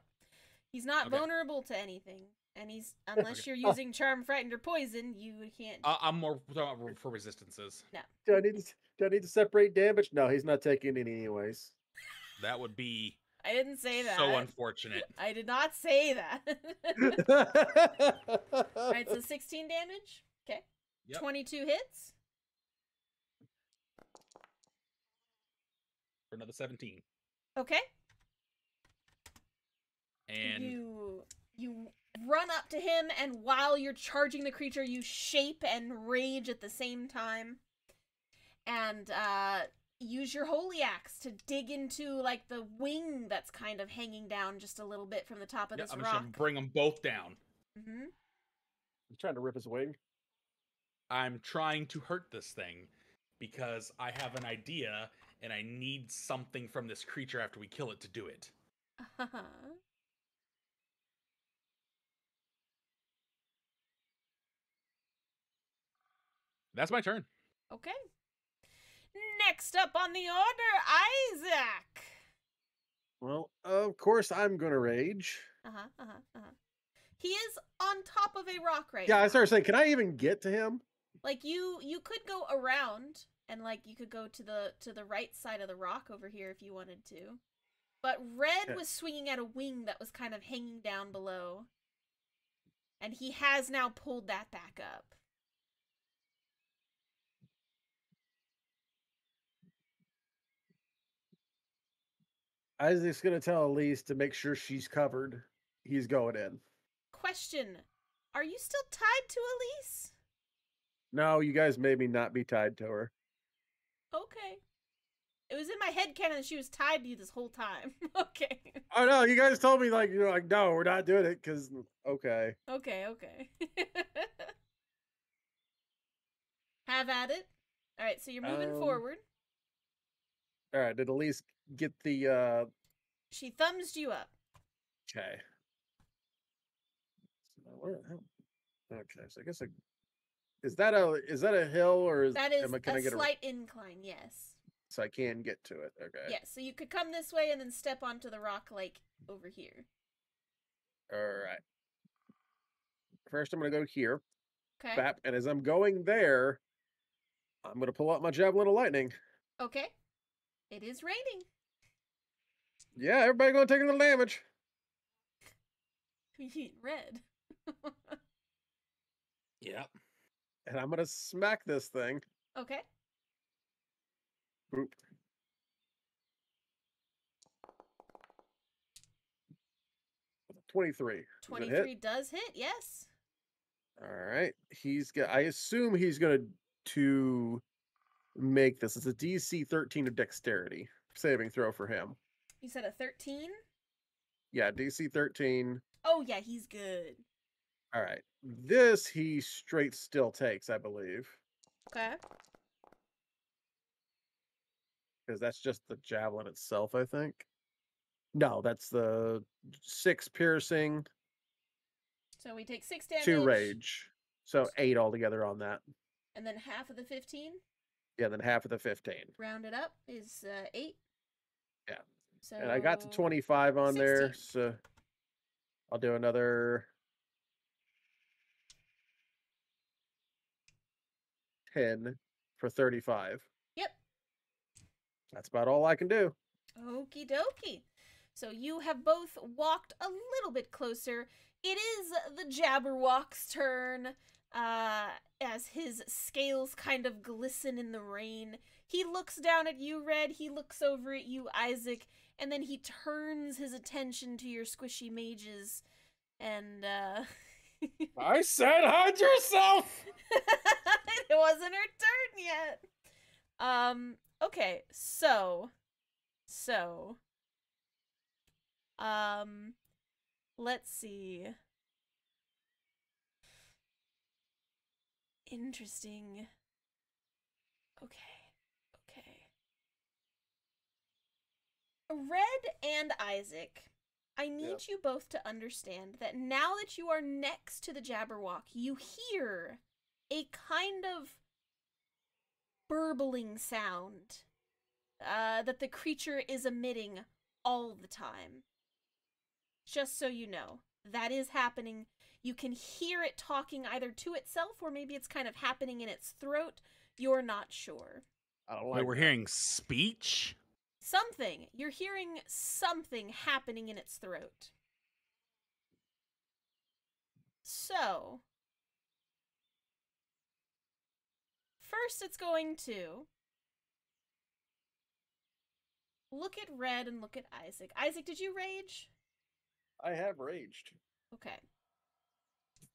A: he's not
D: Okay.
A: vulnerable to anything, and he's (laughs) unless you're using charm, frightened, or poison, you can't.
D: Uh, I'm more talking about for resistances.
C: Do I need to do I need to separate damage? No, he's not taking any anyways.
D: That would be
A: I didn't say that.
D: so unfortunate. (laughs)
A: I did not say that. (laughs) All right, so 16 damage. Okay.
D: Yep.
A: 22 hits.
D: For another seventeen.
A: Okay.
D: And
A: you you run up to him and while you're charging the creature, you shape and rage at the same time. And uh use your holy axe to dig into like the wing that's kind of hanging down just a little bit from the top of
D: yeah,
A: this
D: I'm just
A: rock.
D: gonna bring them both down.
A: Mm-hmm.
C: He's trying to rip his wing.
D: I'm trying to hurt this thing because I have an idea and I need something from this creature after we kill it to do it. (laughs)
A: Uh-huh.
D: That's my turn.
A: Okay. Next up on the order, Isaac.
C: Well, of course I'm gonna rage.
A: Uh huh. Uh huh. Uh huh. He is on top of a rock right
C: Yeah,
A: now.
C: I started saying, can I even get to him?
A: Like you, you could go around and like you could go to the to the right side of the rock over here if you wanted to. But Red
C: Yeah.
A: was swinging at a wing that was kind of hanging down below, and he has now pulled that back up.
C: Isaac's gonna tell Elise to make sure she's covered. He's going in.
A: Question: Are you still tied to Elise?
C: No, you guys made me not be tied to her.
A: Okay. It was in my head canon that she was tied to you this whole time. (laughs) okay.
C: Oh no, you guys told me like you're like, no, we're not doing it because okay.
A: Okay, okay. (laughs) Have at it. All right, so you're moving
C: Um,
A: forward.
C: All right, did Elise get the uh
A: She thumbs you up.
C: okay. So where the hell- Okay, so I guess I, is that a is that a hill or is
A: That is
C: am I, can I
A: a
C: get
A: slight incline, yes.
C: so I can get to it? Okay.
A: Yes, so you could come this way and then step onto the rock like over here.
C: All right. First, I'm gonna go here,
A: Okay.
C: bap, and as I'm going there, I'm gonna pull out my javelin of lightning.
A: Okay. It is raining.
C: Yeah, everybody gonna take a little damage.
A: Red. (laughs)
D: Yep.
C: And I'm gonna smack this thing.
A: okay.
C: Boop. Twenty-three. Does it hit?
A: 23 does hit, yes.
C: All right. He's got. I assume he's gonna to make this. It's a DC 13 of dexterity saving throw for him.
A: You said a 13?
C: Yeah, DC 13.
A: Oh, yeah, he's good.
C: All right. This he straight still takes, I believe,
A: Okay.
C: because that's just the javelin itself. I think. No, that's the six piercing,
A: So we take 6 damage.
C: two rage, so eight altogether on that.
A: And then half of the 15,
C: Yeah, then half of the 15.
A: rounded up, is uh, 8.
C: Yeah.
A: So
C: And I got to 25 on there, so I'll do another 10 for 35.
A: Yep.
C: That's about all I can do.
A: Okie dokie. So you have both walked a little bit closer. It is the Jabberwock's turn. Uh, as his scales kind of glisten in the rain, he looks down at you, Red. He looks over at you, Isaac, and then he turns his attention to your squishy mages. And uh, (laughs)
C: I said hide yourself! (laughs)
A: it wasn't her turn yet. Um, okay, so so um let's see. Interesting. Okay. Okay. Red and Isaac, I need you both to understand that now that you are next to the Jabberwock, you hear a kind of burbling sound uh, that the creature is emitting all the time. Just so you know, that is happening. You can hear it talking either to itself or maybe it's kind of happening in its throat. You're not sure.
C: I don't
D: Wait, we're
C: that.
D: hearing speech.
A: Something. You're hearing something happening in its throat. So, first it's going to look at Red and look at Isaac. Isaac, did you rage?
C: I have raged.
A: Okay.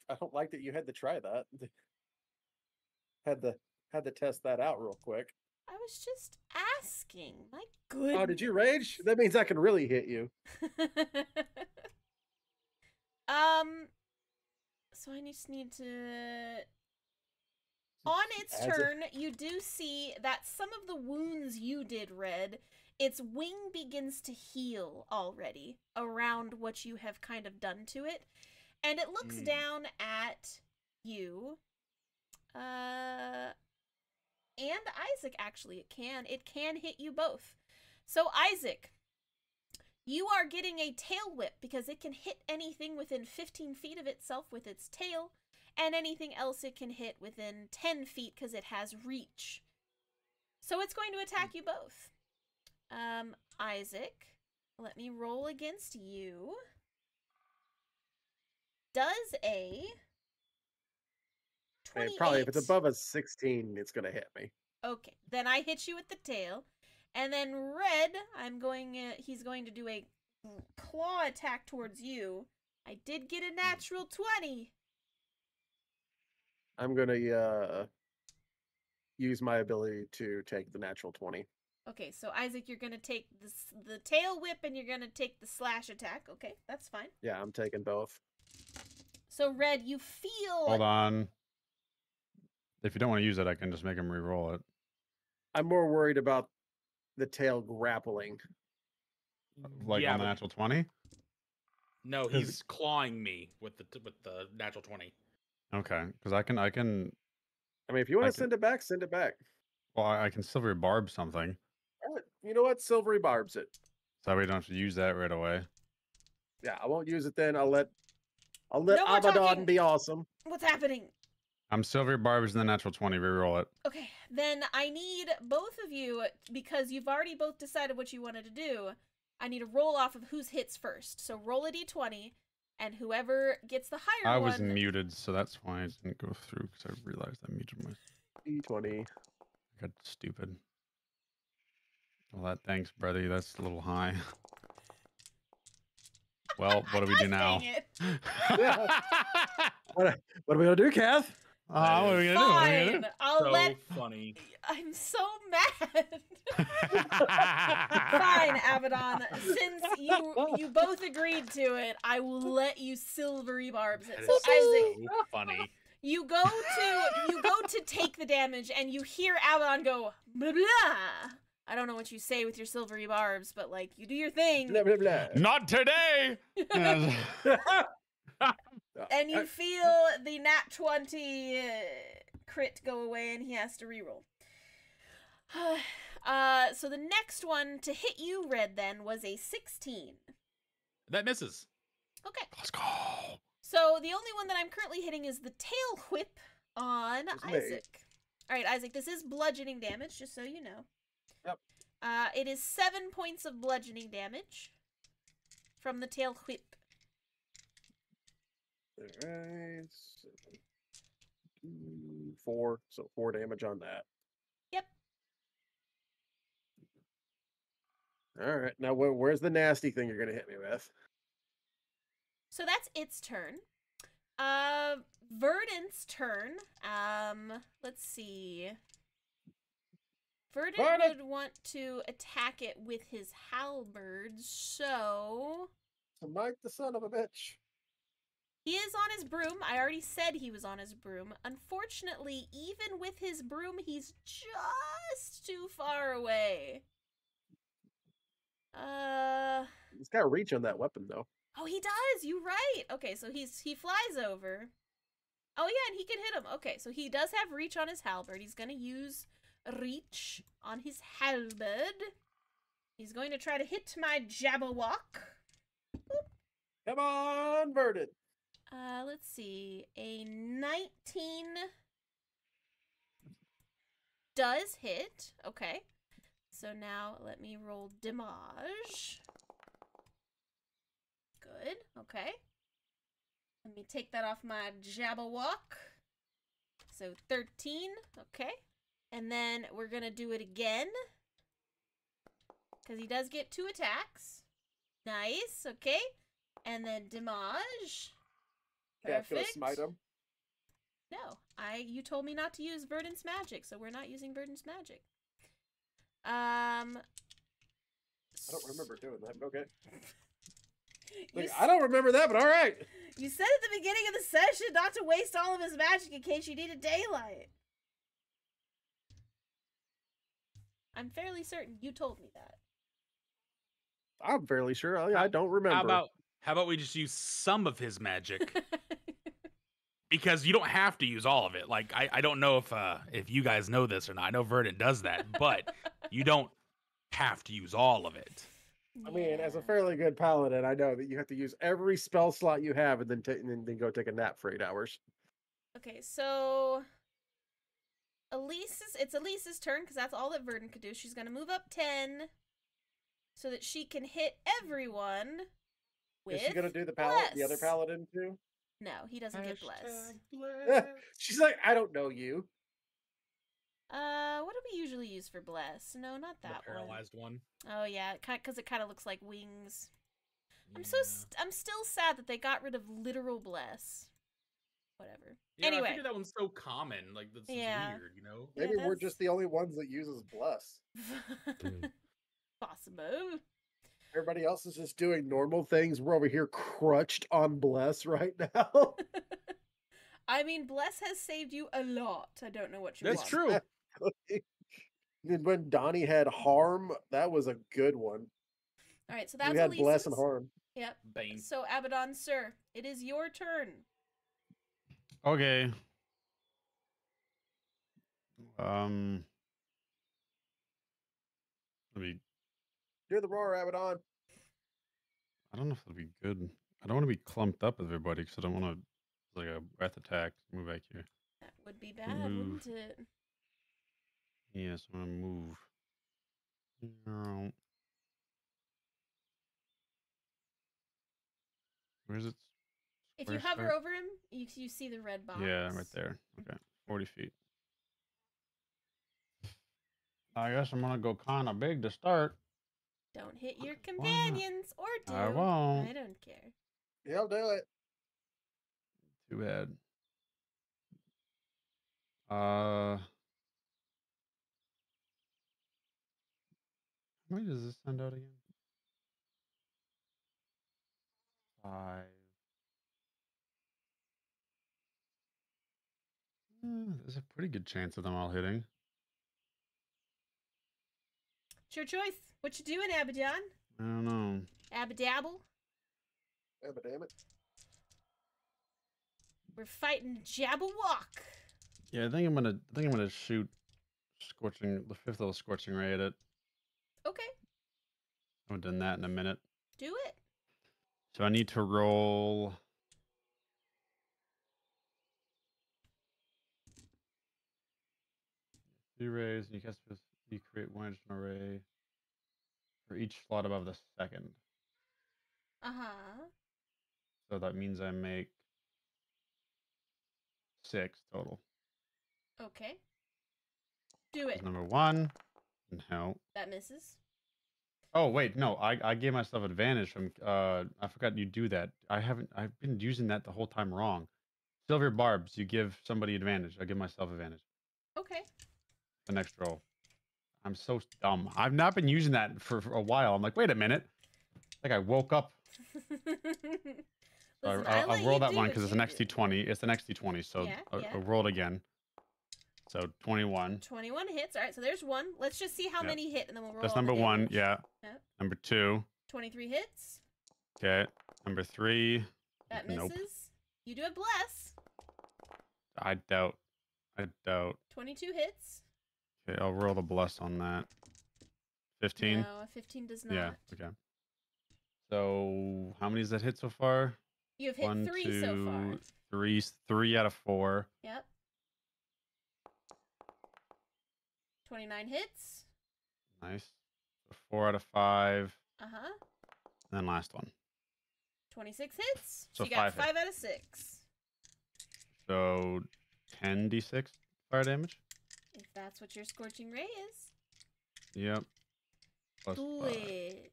C: I don't like that you had to try that. (laughs) Had to had to test that out real quick.
A: I was just asking. My goodness.
C: Oh, did you rage? That means I can really hit you. (laughs)
A: um so I just need to on its
C: As
A: turn, you do see that some of the wounds you did, Red, its wing begins to heal already around what you have kind of done to it. And it looks
D: Mm.
A: down at you. Uh and Isaac actually it can. It can hit you both. So Isaac, you are getting a tail whip because it can hit anything within 15 feet of itself with its tail, and anything else it can hit within 10 feet because it has reach. So it's going to attack you both. Um, Isaac, let me roll against you. Does a
C: And probably if it's above a 16, it's gonna hit me.
A: Okay, then I hit you with the tail, and then red. I'm going. Uh, he's going to do a claw attack towards you. I did get a natural twenty.
C: I'm gonna uh use my ability to take the natural 20.
A: Okay, so Isaac, you're gonna take the the tail whip, and you're gonna take the slash attack. Okay, that's fine.
C: Yeah, I'm taking both.
A: So red, you feel.
B: Hold on. If you don't want to use it, I can just make him re-roll it.
C: I'm more worried about the tail grappling.
B: Uh, mm, like
D: yeah,
B: on the
D: but-
B: natural 20?
D: No, he's clawing me with the with the natural twenty.
B: Okay, because I can, I can,
C: I mean, if you want
B: I
C: to
B: can-
C: send it back, send it back.
B: well, I I can silver barb something,
C: All right, you know what? Silvery barbs it.
B: so we don't have to use that right away.
C: Yeah, I won't use it then. I'll let I'll let
A: No more
C: Abaddon
A: talking.
C: be awesome.
A: What's happening?
B: I'm Sylvia Barbers in the natural 20. Re-roll it.
A: Okay, then I need both of you because you've already both decided what you wanted to do. I need a roll off of whose hits first. So roll a d20, and whoever gets the higher
B: I
A: one.
B: was muted, so that's why I didn't go through because I realized I muted myself.
C: D20.
B: I got stupid. Well, that thanks, Brady. That's a little high. Well, what do we (laughs) do now?
A: Dang it. (laughs) (laughs)
C: What are we gonna do, Kath?
B: Ah, what are we gonna do? What are we
A: Fine, I'll
D: so
A: let.
D: funny.
A: I'm so mad. (laughs) Fine, Abaddon. Since you you both agreed to it, I will let you silvery barbs it.
D: That
A: So Isaac,
D: so funny.
A: you go to you go to take the damage, and you hear Abaddon go blah blah. I don't know what you say with your silvery barbs, but like you do your thing,
C: Blah blah blah.
B: Not today. (laughs) (laughs) Yes.
A: and you feel the nat twenty uh, crit go away, and he has to reroll. (sighs) uh, so the next one to hit you, red, then was a sixteen.
D: That misses.
A: Okay.
B: Let's go.
A: So the only one that I'm currently hitting is the tail whip on Isaac. All right, Isaac, this is bludgeoning damage, just so you know.
C: Yep.
A: Uh, it is seven points of bludgeoning damage from the tail whip.
C: Alright, seven, two, Four, so four damage on that.
A: Yep.
C: All right, now where, where's the nasty thing you're gonna hit me with?
A: So that's its turn. Uh, Verdant's turn. Um, let's see. Verdant
C: Verdant!
A: would want to attack it with his halberd, so
C: Mike, the son of a bitch.
A: He is on his broom. I already said he was on his broom. Unfortunately, even with his broom, he's just too far away. Uh
C: He's got reach on that weapon though.
A: oh, he does. You right. Okay, so he's he flies over. Oh yeah, and he can hit him. Okay, so he does have reach on his halberd. He's gonna use reach on his halberd. He's going to try to hit my Jabberwock.
C: Come on, Verdant.
A: Uh, let's see. A 19 does hit. Okay. So now let me roll damage. Good. Okay. Let me take that off my Jabberwock. So 13. Okay. And then we're going to do it again. Because he does get two attacks. Nice. Okay. And then damage.
C: Kath's gonna smite him.
A: No, I you told me not to use Verdant's magic, so we're not using Verdant's magic. Um
C: I don't remember doing that. but Okay. (laughs)
A: You,
C: Like,
A: s-
C: I don't remember that, but all right.
A: you said at the beginning of the session not to waste all of his magic in case you needed daylight. I'm fairly certain you told me that.
C: I'm fairly sure. I, I don't remember.
D: How about how about we just use some of his magic (laughs) because you don't have to use all of it. Like I, I don't know if uh if you guys know this or not. I know Verdant does that, but you don't have to use all of it.
C: I mean, as a fairly good paladin, I know that you have to use every spell slot you have, and then ta- and then, then go take a nap for eight hours.
A: Okay, so Elise's it's Elise's turn because that's all that Verdant could do. She's gonna move up ten so that she can hit everyone with
C: Is she gonna do the paladin, the other paladin too?
A: No, he doesn't get bless.
D: Hashtag bless. (laughs)
C: She's like, I don't know you.
A: Uh, what do we usually use for bless? No, not that one.
D: paralyzed one.
A: Oh yeah, because it kind of looks like wings. I'm so
D: Yeah.
A: st- I'm still sad that they got rid of literal bless. Whatever.
D: Yeah, I
A: anyway,
D: figured that one's so common. Like that's just
A: Yeah.
D: weird, you know.
A: Yeah,
C: Maybe we're just the only ones that uses bless. (laughs)
A: possible.
C: Everybody else is just doing normal things. We're over here crutched on bless right (laughs) now. (laughs)
A: I mean, bless has saved you a lot. I don't know what you
D: That's
A: want.
D: true.
C: and (laughs) when Donnie had harm, that was a good one.
A: All right, so that's
C: we had bless and harm.
A: Yep.
D: Bane.
A: So Abaddon, sir, it is your turn.
B: Okay. Um. Let me.
C: Do the roar, Abaddon.
B: I don't know if it'll be good. I don't want to be clumped up with everybody because I don't want to like a breath attack. Move back here.
A: That would be bad,
B: Move.
A: wouldn't it?
B: Yes, I'm gonna move. No. Where's it?
A: If you
B: Square
A: hover
B: start?
A: over him, you you see the red box.
B: Yeah, right there. Okay, forty feet. I guess I'm gonna go kind of big to start.
A: Don't hit your companions or do.
B: I won't.
A: I don't care.
C: He'll do it.
B: Too bad. Uh, how many does this send out again? Five. Uh, there's a pretty good chance of them all hitting.
A: It's your choice. What you doing, Abaddon?
B: I don't know.
A: Abadabble?
C: Yeah, but damn it.
A: We're fighting Jabberwock.
B: Yeah, I think I'm gonna. I think I'm gonna shoot scorching the fifth level scorching ray at it.
A: Okay,
B: I haven't done that in a minute.
A: do it.
B: So I need to roll. Three rays, and you cast this. You create one additional ray for each slot above the second.
A: Uh huh.
B: So that means I make six total.
A: Okay. Do it.
B: number one. No.
A: That misses.
B: Oh wait, no. I, I gave myself advantage from. Uh, I forgot you do that. I haven't. I've been using that the whole time wrong. Silver barbs. You give somebody advantage. I give myself advantage.
A: Okay.
B: the next roll. I'm so dumb. I've not been using that for, for a while. I'm like, wait a minute. Like I woke up. (laughs) So I,
A: Listen,
B: I'll,
A: let
B: I'll roll that one because it's an
A: do.
B: XT20. It's an XT20, so
A: Yeah,
B: I'll,
A: yeah.
B: I'll roll it again. So 21.
A: 21 hits. All right, so there's one. Let's just see how
B: Yeah.
A: many hit, and then we'll roll.
B: That's number one. Yeah.
A: Yep.
B: Number two.
A: 23 hits.
B: Okay. Number three.
A: That
B: Nope.
A: misses. You do a bless.
B: I doubt. I doubt.
A: 22 hits.
B: Okay, I'll roll the bless on that. 15.
A: No, a 15 does not.
B: yeah. Okay. So how many does that hit so far?
A: You have hit
B: One,
A: three so far.
B: two, Three. Three out of four.
A: Yep. 29 hits.
B: Nice. So four out of five.
A: Uh huh.
B: And then last one.
A: 26 hits. So,
B: So
A: you got
B: five
A: five out of six.
B: So 10 d6 fire damage.
A: That's what your scorching ray is,
B: Yep. Plus
A: do
B: five.
A: it.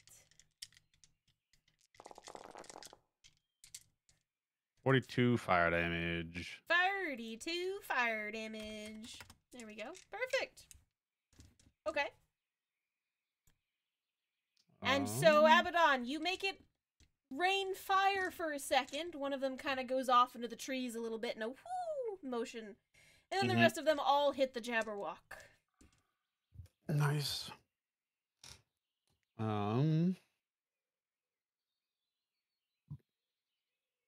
B: 42 fire damage.
A: 32 fire damage. There we go. Perfect. Okay. And so,
B: Um,
A: Abaddon, you make it rain fire for a second. One of them kind of goes off into the trees a little bit in a whoo motion. And then the
B: Mhm.
A: rest of them all hit the Jabberwock.
B: Nice. Um.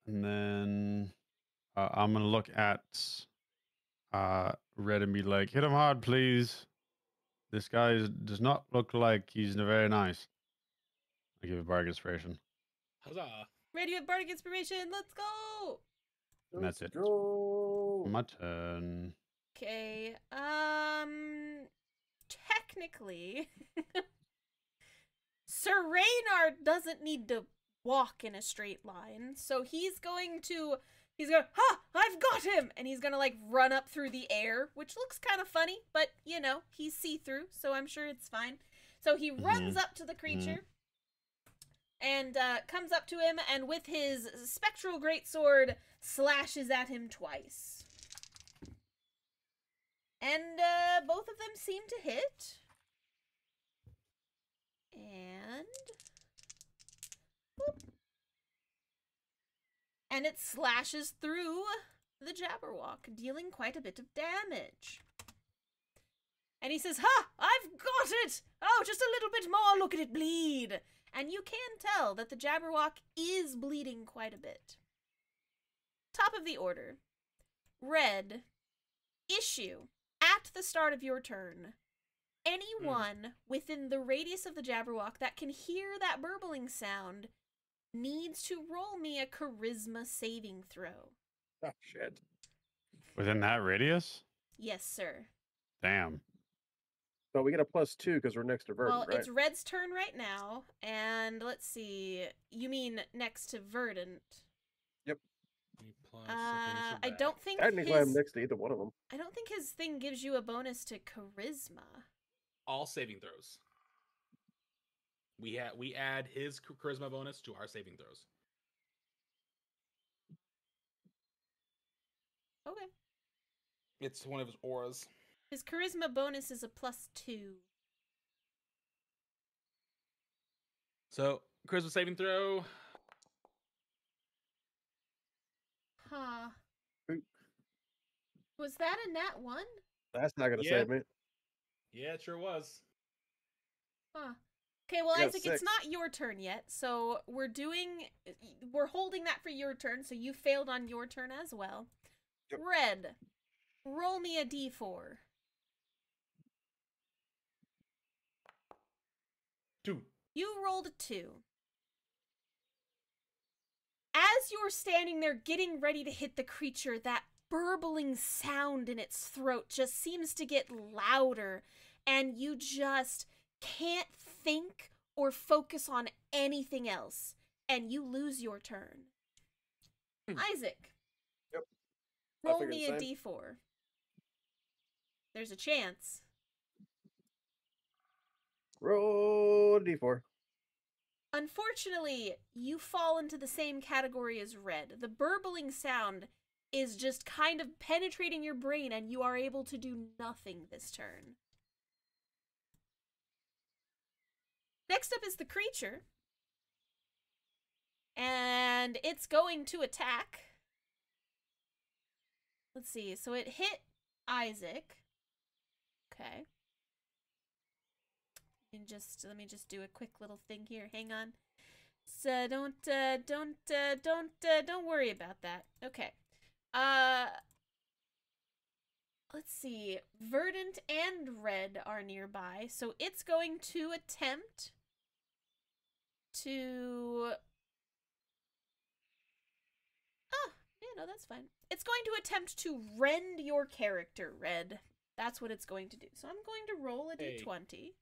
B: And then uh, I'm gonna look at uh Red and be like, hit him hard, please. This guy is, does not look like he's very nice. I give a bardic inspiration.
D: Huzzah!
A: Ready with bardic inspiration. Let's go.
B: And that's it.
C: Go.
B: My turn.
A: Okay. Um. Technically, (laughs) Sir Reynard doesn't need to walk in a straight line, so he's going to. He's gonna, ha! I've got him! And he's gonna like run up through the air, which looks kind of funny, but you know, he's see through, so I'm sure it's fine. So he runs up to the creature and uh, comes up to him, and with his spectral greatsword, slashes at him twice. And uh, both of them seem to hit. And. And it slashes through the Jabberwock, dealing quite a bit of damage. And he says, Ha! I've got it! Oh, just a little bit more, look at it bleed! And you can tell that the Jabberwock is bleeding quite a bit. Top of the order. Red. Issue. At the start of your turn. Hmm. Anyone within the radius of the Jabberwock that can hear that burbling sound needs to roll me a charisma saving throw.
C: Oh, shit.
B: Within that radius?
A: Yes, sir.
B: Damn.
C: So we get a plus two because we're next to Verdant,
A: well,
C: right?
A: it's Red's turn right now, and let's see. You mean next to Verdant?
D: Plus,
A: Uh, I don't think
C: Technically,
A: his,
C: I'm next to either one of them.
A: I don't think his thing gives you a bonus to charisma.
D: All saving throws. We ha- we add his charisma bonus to our saving throws.
A: Okay.
D: It's one of his auras.
A: His charisma bonus is a plus two.
D: So charisma saving throw.
A: Huh. Was that a nat one?
C: That's not gonna
D: Yeah.
C: save me.
D: Yeah, it sure was.
A: Huh. Okay, well,
C: I got
A: Isaac, it's not your turn yet, so we're doing, we're holding that for your turn, so you failed on your turn as well.
C: Yep.
A: Red, roll me a d4.
D: Two.
A: You rolled a two. As you're standing there getting ready to hit the creature, that burbling sound in its throat just seems to get louder, and you just can't think or focus on anything else, and you lose your turn.
D: Hmm.
A: Isaac.
C: Yep.
A: Roll me
C: the
A: a
C: same.
A: d4. There's a chance.
C: Roll a d4.
A: Unfortunately, you fall into the same category as Red. The burbling sound is just kind of penetrating your brain, and you are able to do nothing this turn. Next up is the creature. And it's going to attack. Let's see. So it hit Isaac. Okay. And just let me just do a quick little thing here. Hang on. So don't uh don't uh don't uh don't worry about that. Okay. Uh Let's see. Verdant and Red are nearby, so it's going to attempt to Ah, yeah, no, that's fine. It's going to attempt to rend your character, Red. That's what it's going to do. So I'm going to roll a
D: Hey.
A: d20.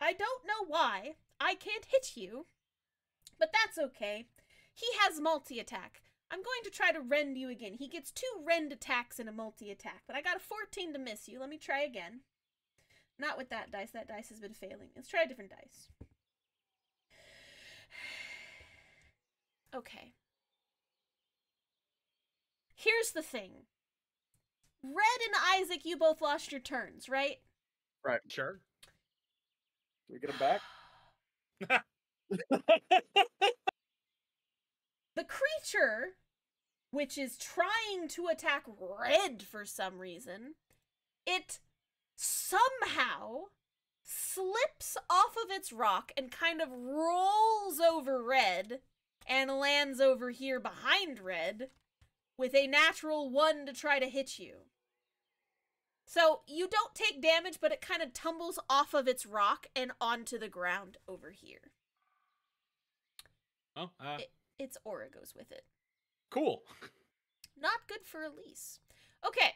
A: I don't know why. I can't hit you. But that's okay. He has multi attack. I'm going to try to rend you again. He gets two rend attacks in a multi attack, but I got a 14 to miss you. Let me try again. Not with that dice. That dice has been failing. Let's try a different dice. (sighs) Okay. Here's the thing. Red and Isaac, you both lost your turns, right?
D: right?
C: Sure. We get him back? (laughs)
A: The creature, which is trying to attack Red for some reason, it somehow slips off of its rock and kind of rolls over Red and lands over here behind Red with a natural one to try to hit you. So you don't take damage, but it kind of tumbles off of its rock and onto the ground over here.
D: Oh, uh,
A: It- Its aura goes with it.
D: cool. (laughs)
A: Not good for Elise. Okay.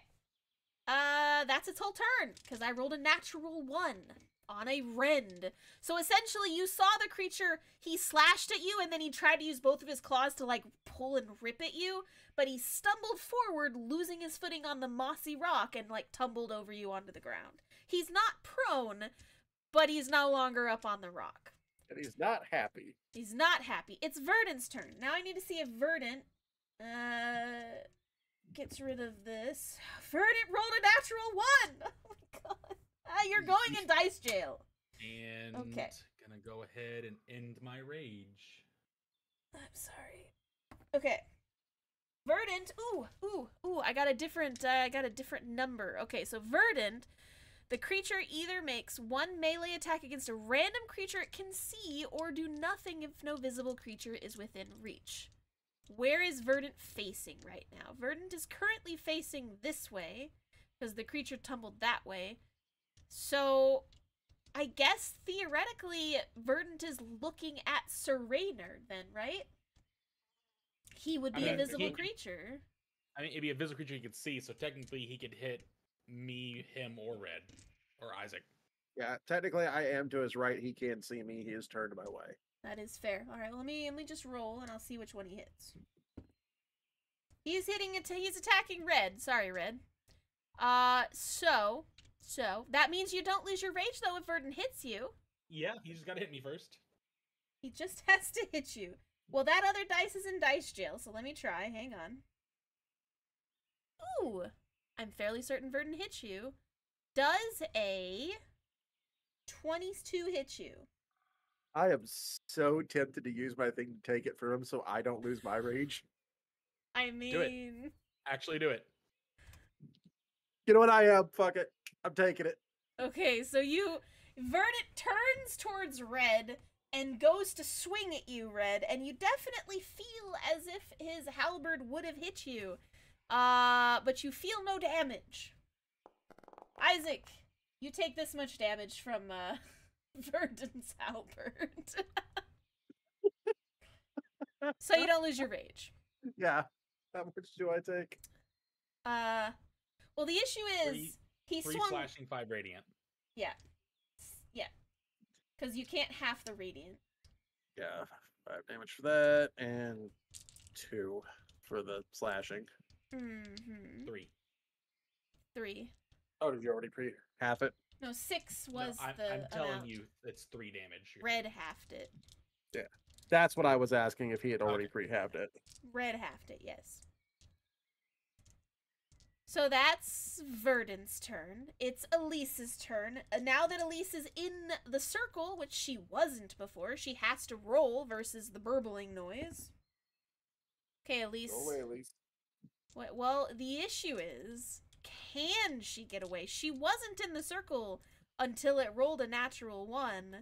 A: Uh, that's its whole turn because I rolled a natural one on a rend. So essentially, you saw the creature. He slashed at you, and then he tried to use both of his claws to like pull and rip at you. But he stumbled forward, losing his footing on the mossy rock, and like tumbled over you onto the ground. He's not prone, but he's no longer up on the rock.
C: And he's not happy.
A: He's not happy. It's Verdant's turn. Now I need to see if Verdant uh gets rid of this. Verdant rolled a natural one. (laughs) Oh my god. Ah, you're going in dice jail.
D: And
A: Okay.
D: gonna go ahead and end my rage.
A: I'm sorry. Okay. Verdant. Ooh, ooh, ooh. I got a different. Uh, I got a different number. Okay, so Verdant, the creature either makes one melee attack against a random creature it can see, or do nothing if no visible creature is within reach. Where is Verdant facing right now? Verdant is currently facing this way because the creature tumbled that way. So, I guess theoretically, Verdant is looking at Sir Reynard then, right? He would
D: I
A: be a visible
D: he-
A: creature.
D: I mean, it'd be a visible creature he could see, so technically he could hit me, him, or Red, or Isaac.
C: Yeah, technically I am to his right. He can't see me. He is turned my way.
A: That is fair. All right, let me let me just roll and I'll see which one he hits. He's hitting it. He's attacking red. Sorry, red. Uh, so so that means you don't lose your rage though if Verdant hits you.
D: Yeah, he just gotta hit me first.
A: He just (laughs) has to hit you. Well, that other dice is in dice jail, so let me try. Hang on. Ooh, I'm fairly certain Verdant hits you. Does a 22 hit you?
C: I am so tempted to use my thing to take it from him so I don't lose my rage.
A: I
D: it.
A: mean,
D: Actually, do it.
C: You know what I am? Fuck it. I'm taking it.
A: Okay, so you Verdant turns towards Red and goes to swing at you, Red, and you definitely feel as if his halberd would have hit you. Uh, but you feel no damage. Isaac, you take this much damage from uh (laughs) Verdant's halberd. (laughs) so you don't lose your rage. (laughs)
C: Yeah. How much do I take?
A: Uh well the issue is
D: Three-
A: he
D: Three
A: swung
D: slashing, five radiant.
A: Yeah. Yeah. Because you can't half the radiant.
C: Yeah. Five damage for that and two for the slashing.
A: Mm-hmm.
D: Three.
A: Three.
C: Oh, did you already pre half it?
A: No, six
D: No,
A: was
D: I'm,
A: the
D: I'm telling
A: amount.
D: you, it's three damage. You're-
A: Red halved it.
C: Yeah, that's what I was asking if he had already
D: Okay.
C: pre halved it.
A: Red halved it, yes. So that's Verdant's turn. It's Elise's turn. Uh, Now that Elise is in the circle, which she wasn't before, she has to roll versus the burbling noise. Okay, Elise.
C: Go away, Elise.
A: Well, the issue is, can she get away? She wasn't in the circle until it rolled a natural one.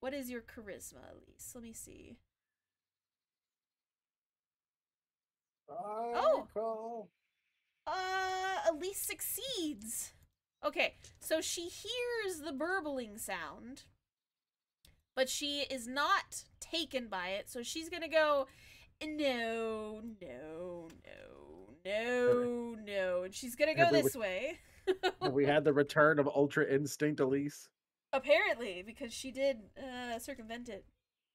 A: What is your charisma, Elise? Let me see. Oh!
C: call.
A: Uh, Elise succeeds. Okay, so she hears the burbling sound, but she is not taken by it. So she's gonna go, no, no, no, no, no, and she's gonna go
C: Have we
A: this way.
C: We had the return of Ultra Instinct Elise.
A: Apparently, because she did uh, circumvent it.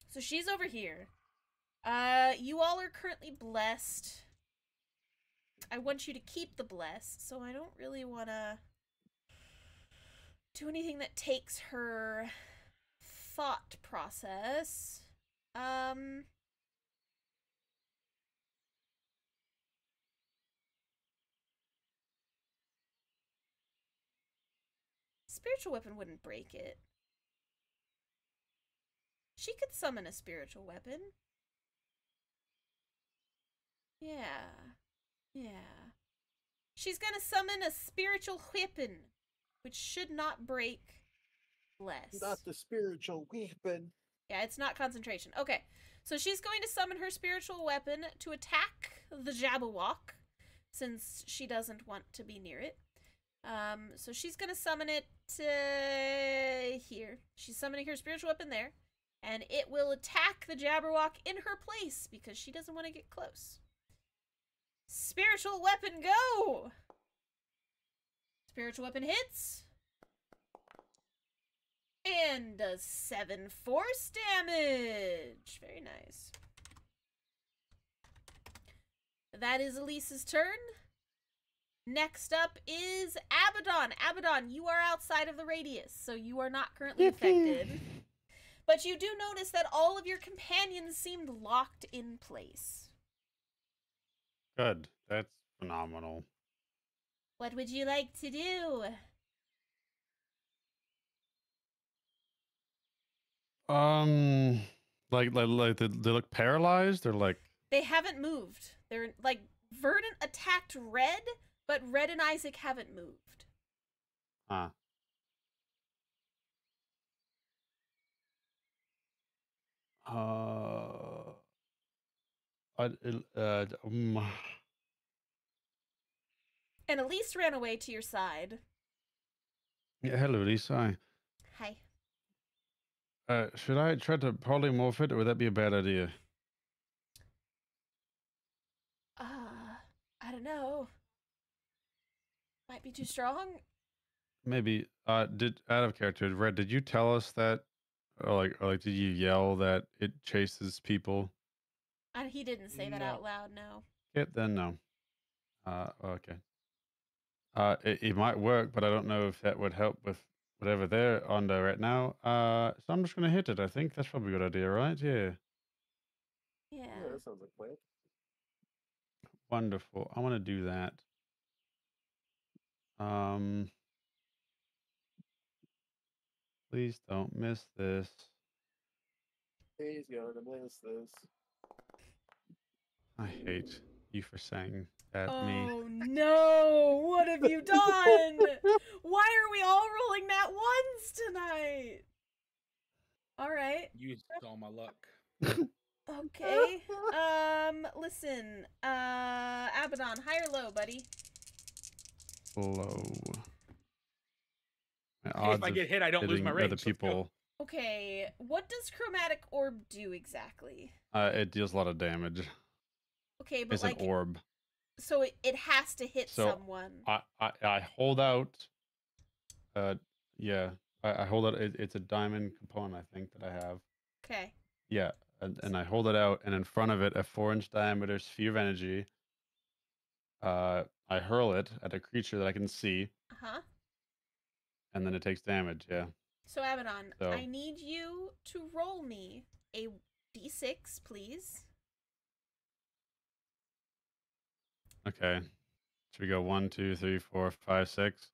A: So she's over here. Uh, you all are currently blessed. I want you to keep the blessed, so I don't really want to do anything that takes her thought process. Um. Spiritual weapon wouldn't break it. She could summon a spiritual weapon. Yeah. Yeah. She's gonna summon a spiritual weapon, which should not break less.
C: Not the spiritual weapon.
A: Yeah, it's not concentration. Okay. So she's going to summon her spiritual weapon to attack the Jabberwock, since she doesn't want to be near it. Um, so she's gonna summon it uh, here. She's summoning her spiritual weapon there, and it will attack the Jabberwock in her place because she doesn't want to get close. Spiritual weapon, go! Spiritual weapon hits. And does 7 force damage. Very nice. That is Elise's turn. Next up is Abaddon. Abaddon, you are outside of the radius, so you are not currently affected. But you do notice that all of your companions seemed locked in place.
B: Good. That's phenomenal.
A: What would you like to do?
B: Um, like like, like they, they look paralyzed. They're like
A: They haven't moved. They're like Verdant attacked Red, but Red and Isaac haven't moved.
B: huh. Uh, I, uh, um,
A: And Elise ran away to your side.
B: yeah, hello, Lisa.
A: Hi.
B: Uh, should I try to polymorph it, or would that be a bad idea?
A: Uh, I don't know. Might be too strong.
B: Maybe. Uh, did out of character, Red? Did you tell us that, or like, or like, did you yell that it chases people?
A: And he didn't say that
C: No.
A: out loud, no.
B: Yeah, then no. Uh, okay. Uh, it, it might work, but I don't know if that would help with whatever they're under right now. Uh, so I'm just gonna hit it. I think that's probably a good idea, right? Yeah.
A: Yeah.
C: Yeah, that sounds like a plan.
B: Wonderful. I want to do that. Um, please don't miss this.
C: He's gonna miss this.
B: I hate you for saying that me.
A: Oh no! What have you done? (laughs) Why are we all rolling that ones tonight? All right.
D: You all my luck.
A: Okay. Um. Listen. Uh. Abaddon, high or low, buddy?
B: Low.
D: Hey, if I get hit, I don't lose
B: hitting
D: my
B: other
D: range. Let's
B: people.
A: Okay. What does chromatic orb do exactly?
B: Uh, it deals a lot of damage.
A: Okay, but
B: It's
A: like,
B: an orb.
A: so it, it has to hit
B: So,
A: someone.
B: I, I, I hold out. Uh, yeah, I, I hold out. It, it's a diamond component, I think, that I have.
A: Okay.
B: Yeah, and, and I hold it out, and in front of it, a four-inch diameter sphere of energy. Uh, I hurl it at a creature that I can see,
A: Uh huh.
B: and then it takes damage. Yeah.
A: So Abaddon,
B: So-
A: I need you to roll me a d6, please.
B: Okay. Should we go one, two, three, four, five, six,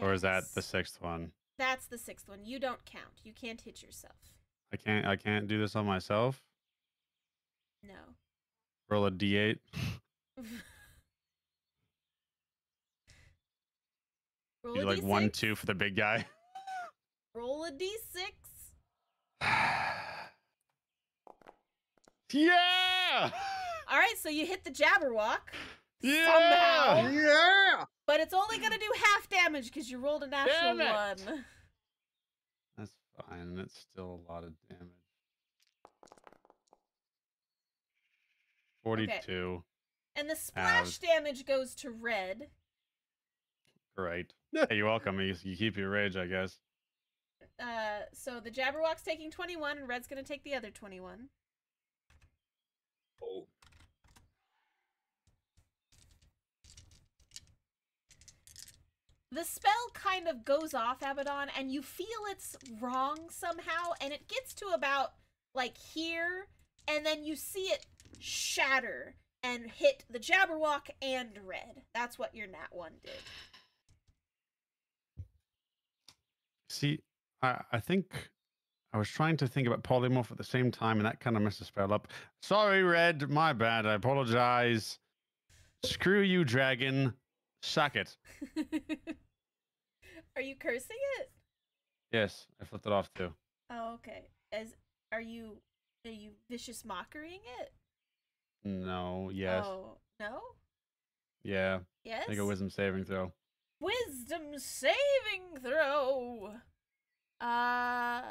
B: or is that the sixth one?
A: That's the sixth one. You don't count. You can't hit yourself.
B: I can't. I can't do this on myself.
A: No.
B: Roll a d8. (laughs)
A: roll a
B: like one,
A: d6.
B: two for the big guy. (laughs)
A: Roll a d6. (sighs)
B: yeah.
A: All right, so you hit the Jabberwock,
B: Yeah.
A: Somehow.
C: Yeah.
A: but it's only gonna do half damage because you rolled a natural one.
B: That's fine. That's still a lot of damage. Forty-two.
A: And the splash
B: Ouch.
A: damage goes to red.
B: Great. Hey, you're welcome. You, you keep your rage, I guess.
A: Uh, so the Jabberwock's taking 21, and red's gonna take the other 21.
D: Oh.
A: The spell kind of goes off Abaddon, and you feel it's wrong somehow, and it gets to about like here, and then you see it shatter and hit the Jabberwock and red. That's what your nat one did.
B: See, I, I think I was trying to think about polymorph at the same time, and that kind of messed the spell up. Sorry, Red. My bad. I apologize. Screw you, dragon. Suck it. (laughs)
A: Are you cursing it?
B: Yes, I flipped it off too.
A: Oh, okay. As are you are you vicious mockerying it?
B: No, yes,
A: Oh, no?
B: yeah.
A: Yes.
B: Make a wisdom saving throw.
A: Wisdom saving throw. Uh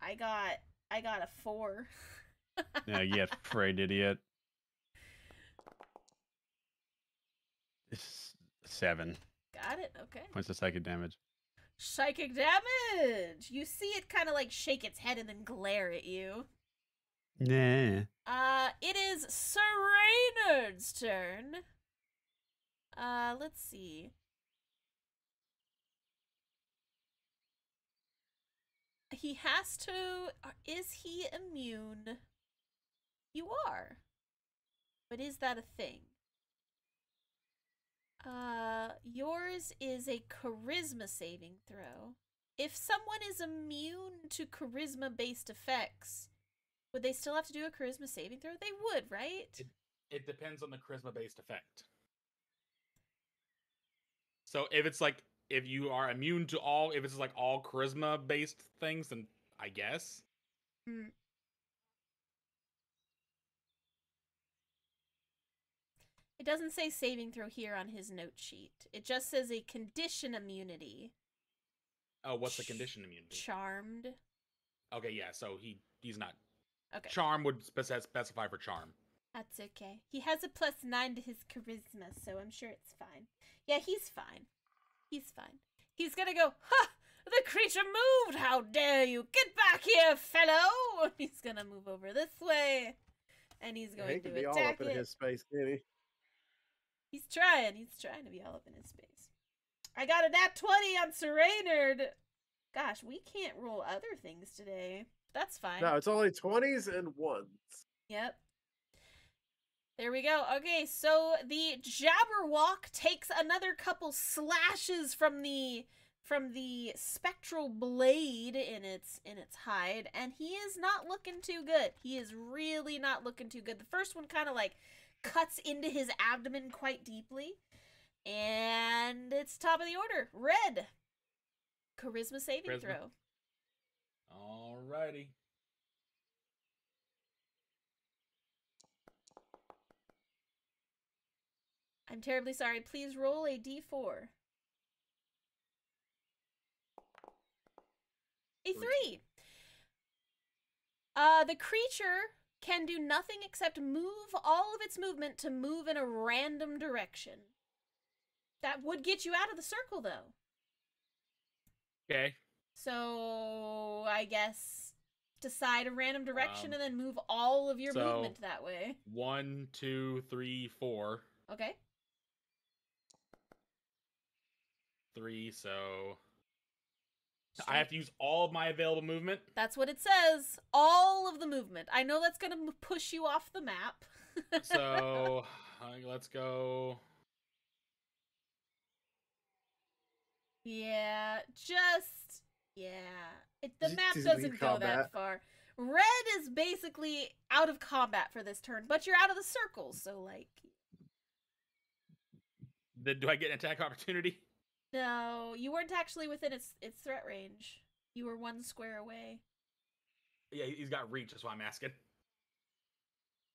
A: I got I got a 4.
B: Yeah, you get (laughs) afraid idiot. It's seven
A: got it. Okay.
B: points of psychic damage.
A: Psychic damage. You see it kind of like shake its head and then glare at you.
B: Nah.
A: Uh, it is Sir Reynard's turn. Uh, let's see. He has to. uh, Is he immune? You are. But is that a thing? Uh, yours is a charisma saving throw. If someone is immune to charisma based effects, would they still have to do a charisma saving throw? They would, right?
D: It- It depends on the charisma based effect. So if it's like if you are immune to all, if it's like all charisma based things, then I guess.
A: Hmm. It doesn't say saving throw here on his note sheet. It just says a condition immunity.
D: Oh, what's the condition immunity?
A: Charmed.
D: Okay, yeah. So he he's not.
A: Okay.
D: Charm would spec- specify for charm.
A: That's okay. He has a plus nine to his charisma, so I'm sure it's fine. Yeah, he's fine. He's fine. He's gonna go, Ha! The creature moved! How dare you! Get back here, fellow! (laughs) He's gonna move over this way. And he's
C: Yeah,
A: going
C: he
A: to
C: be all
A: attack
C: up in
A: it.
C: his space, can he?
A: He's trying. He's trying to be all up in his space. I got a nat 20 on Sir Reynard. Gosh, we can't roll other things today. That's fine.
C: No, it's only twenties and ones.
A: Yep. There we go. Okay, so the Jabberwock takes another couple slashes from the from the spectral blade in its in its hide, and he is not looking too good. He is really not looking too good. The first one kind of like cuts into his abdomen quite deeply, and it's top of the order. Red. Charisma saving
D: Charisma.
A: throw.
D: Alrighty.
A: I'm terribly sorry. Please roll a d4. A three. Uh, the creature can do nothing except move all of its movement to move in a random direction. That would get you out of the circle, though.
D: Okay.
A: So I guess decide a random direction
D: Um,
A: and then move all of your
D: so-
A: movement that way.
D: One, two, three, four.
A: Okay.
D: Three, so I have to use all of my available movement.
A: That's what it says. All of the movement. I know that's going to push you off the map. (laughs)
D: So let's go.
A: yeah, just yeah. It, the map doesn't go that far. Red is basically out of combat for this turn, but you're out of the circle, so like
D: Then do I get an attack opportunity?
A: No, you weren't actually within its its threat range. You were one square away.
D: Yeah, he's got reach. That's why I'm asking.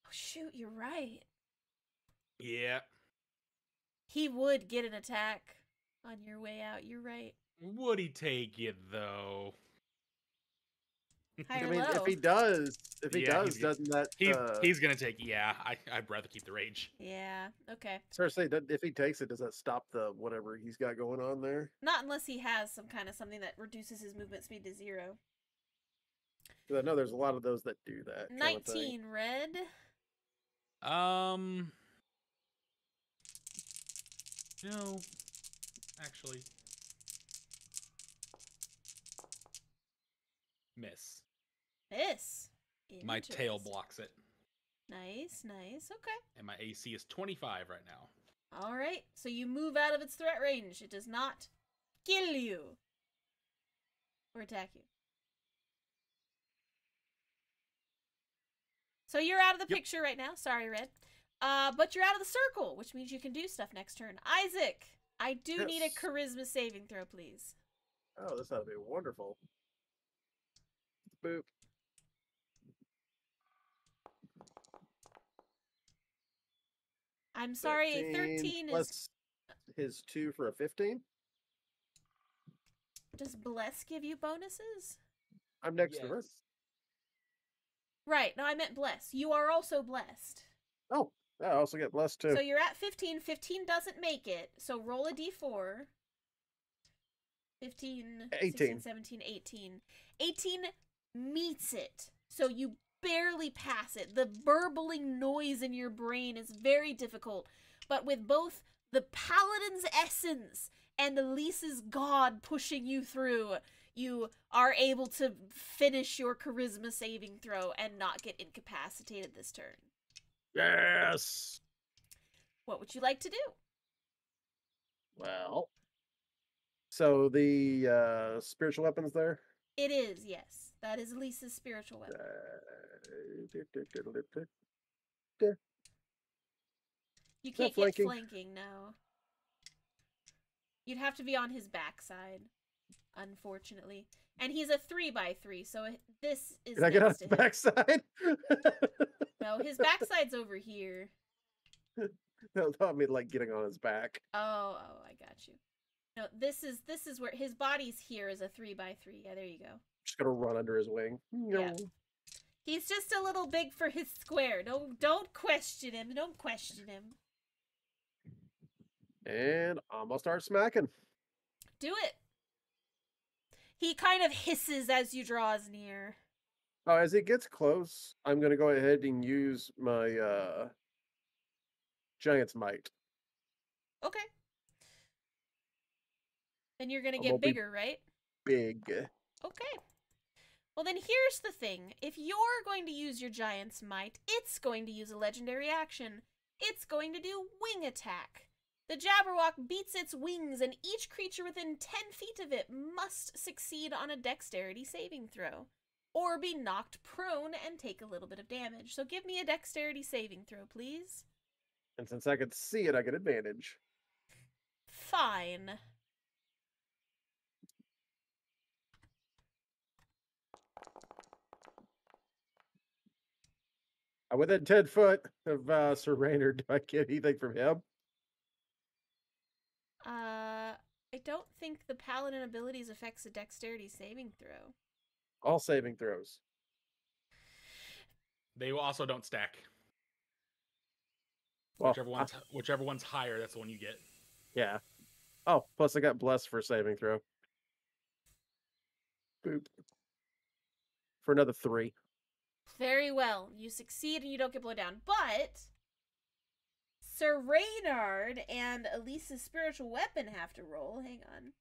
A: Oh shoot, you're right.
D: Yeah.
A: He would get an attack on your way out. You're right.
D: Would he take it though?
A: High
C: I mean,
A: low?
C: if he does, if he
D: Yeah,
C: does, doesn't that
D: He's
C: uh,
D: he's gonna take. Yeah, I I'd rather keep the rage.
A: Yeah. Okay.
C: seriously, if he takes it, does that stop the whatever he's got going on there?
A: Not unless he has some kind of something that reduces his movement speed to zero.
C: I know there's a lot of those that do that. kinda
A: 19 red.
D: Um. No, actually. Miss.
A: Miss.
D: My tail blocks it,
A: Nice, nice. Okay.
D: and my AC is 25 right now.
A: All right. So you move out of its threat range. It does not kill you or attack you. So you're out of the
D: Yep.
A: picture right now. Sorry, Red. Uh, but you're out of the circle, which means you can do stuff next turn. Isaac, I do need a charisma saving throw, please.
C: Oh, this ought to be wonderful. Boop.
A: I'm sorry, 13 is.
C: plus his two for a 15.
A: Does Bless give you bonuses?
C: I'm next to her.
A: Right, no, I meant Bless. You are also blessed.
C: Oh, I also get blessed too.
A: So you're at 15. 15 doesn't make it. So roll a d4. 15, 16, 17, 18. 18 meets it. So you barely pass it. The burbling noise in your brain is very difficult. But with both the paladin's essence and Elise's god pushing you through, you are able to finish your charisma saving throw and not get incapacitated this turn.
C: yes.
A: What would you like to do?
C: Well. So the uh spiritual weapons there.
A: It is, yes. That is Lisa's spiritual weapon.
C: Uh,
A: You can't get
C: flanking?
A: flanking, no. You'd have to be on his backside, unfortunately. And he's a three by three, so this is.
C: Can I get on his backside?
A: No, his backside's over here.
C: no, I mean like getting on his back.
A: Oh, oh, I got you. No, this is this is where his body's here is a three by three. Yeah, there you go.
C: Just gonna run under his wing.
A: Yeah. He's just a little big for his square. No, don't question him. Don't question him.
C: And I'm gonna start smacking.
A: Do it. He kind of hisses as you draws near.
C: Oh, as it gets close, I'm gonna go ahead and use my uh giant's might.
A: Okay. Then you're gonna
C: I'm
A: get bigger, right?
C: Big.
A: Okay. Well, then here's the thing. If you're going to use your giant's might, it's going to use a legendary action. It's going to do wing attack. The Jabberwock beats its wings, and each creature within 10 feet of it must succeed on a dexterity saving throw, or be knocked prone and take a little bit of damage. So give me a dexterity saving throw, please.
C: And since I could see it, I get advantage.
A: Fine.
C: Within ten foot of uh Sir Reynard, do (laughs) I get anything from him?
A: Uh, I don't think the paladin abilities affects a dexterity saving throw.
C: All saving throws.
D: They also don't stack.
C: Well,
D: Whichever
C: I-
D: one's whichever one's higher, that's the one you get.
C: yeah. Oh, plus I got blessed for saving throw. Boop. For another three.
A: Very well. You succeed and you don't get blown down. But Sir Reynard and Elise's spiritual weapon have to roll. Hang on.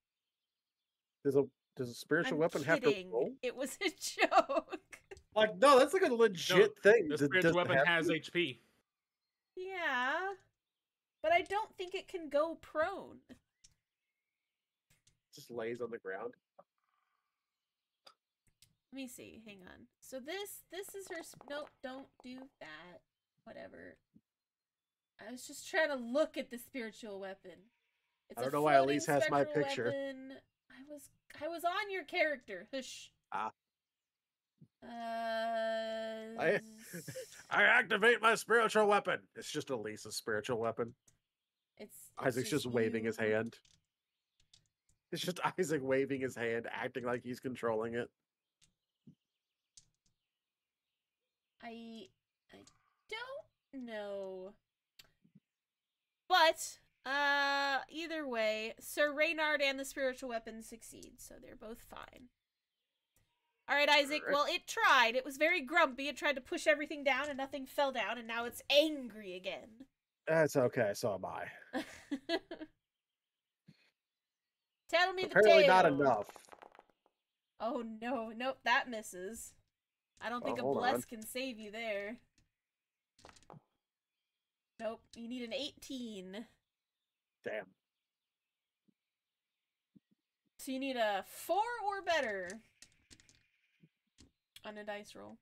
C: Does a does a spiritual
A: I'm
C: weapon have to roll?
A: It was a (laughs) joke.
C: Like, no, that's like a legit thing.
D: The spiritual weapon has
C: to?
D: HP.
A: yeah. But I don't think it can go prone.
C: just lays on the ground.
A: Let me see. Hang on. So this this is her. sp- Nope. Don't do that. Whatever. I was just trying to look at the spiritual weapon. It's
C: I don't know why Elise has my picture.
A: weapon. I was I was on your character. Hush.
C: Ah.
A: Uh.
C: I- (laughs) I activate my spiritual weapon. It's just Elise's spiritual weapon.
A: It's, it's
C: Isaac's just waving his hand. It's just Isaac waving his hand, acting like he's controlling it.
A: I I don't know. But uh either way, Sir Reynard and the spiritual weapon succeed, so they're both fine. All right, Isaac. Well, it tried. It was very grumpy. It tried to push everything down and nothing fell down and now it's angry again.
C: That's okay. So am I. (laughs)
A: Tell me the
C: Apparently
A: tale.
C: not enough.
A: Oh no, nope, that misses. I don't
C: Oh,
A: think a bless
C: on.
A: can save you there. Nope, you need an 18.
C: Damn.
A: So you need a 4 or better on a dice roll.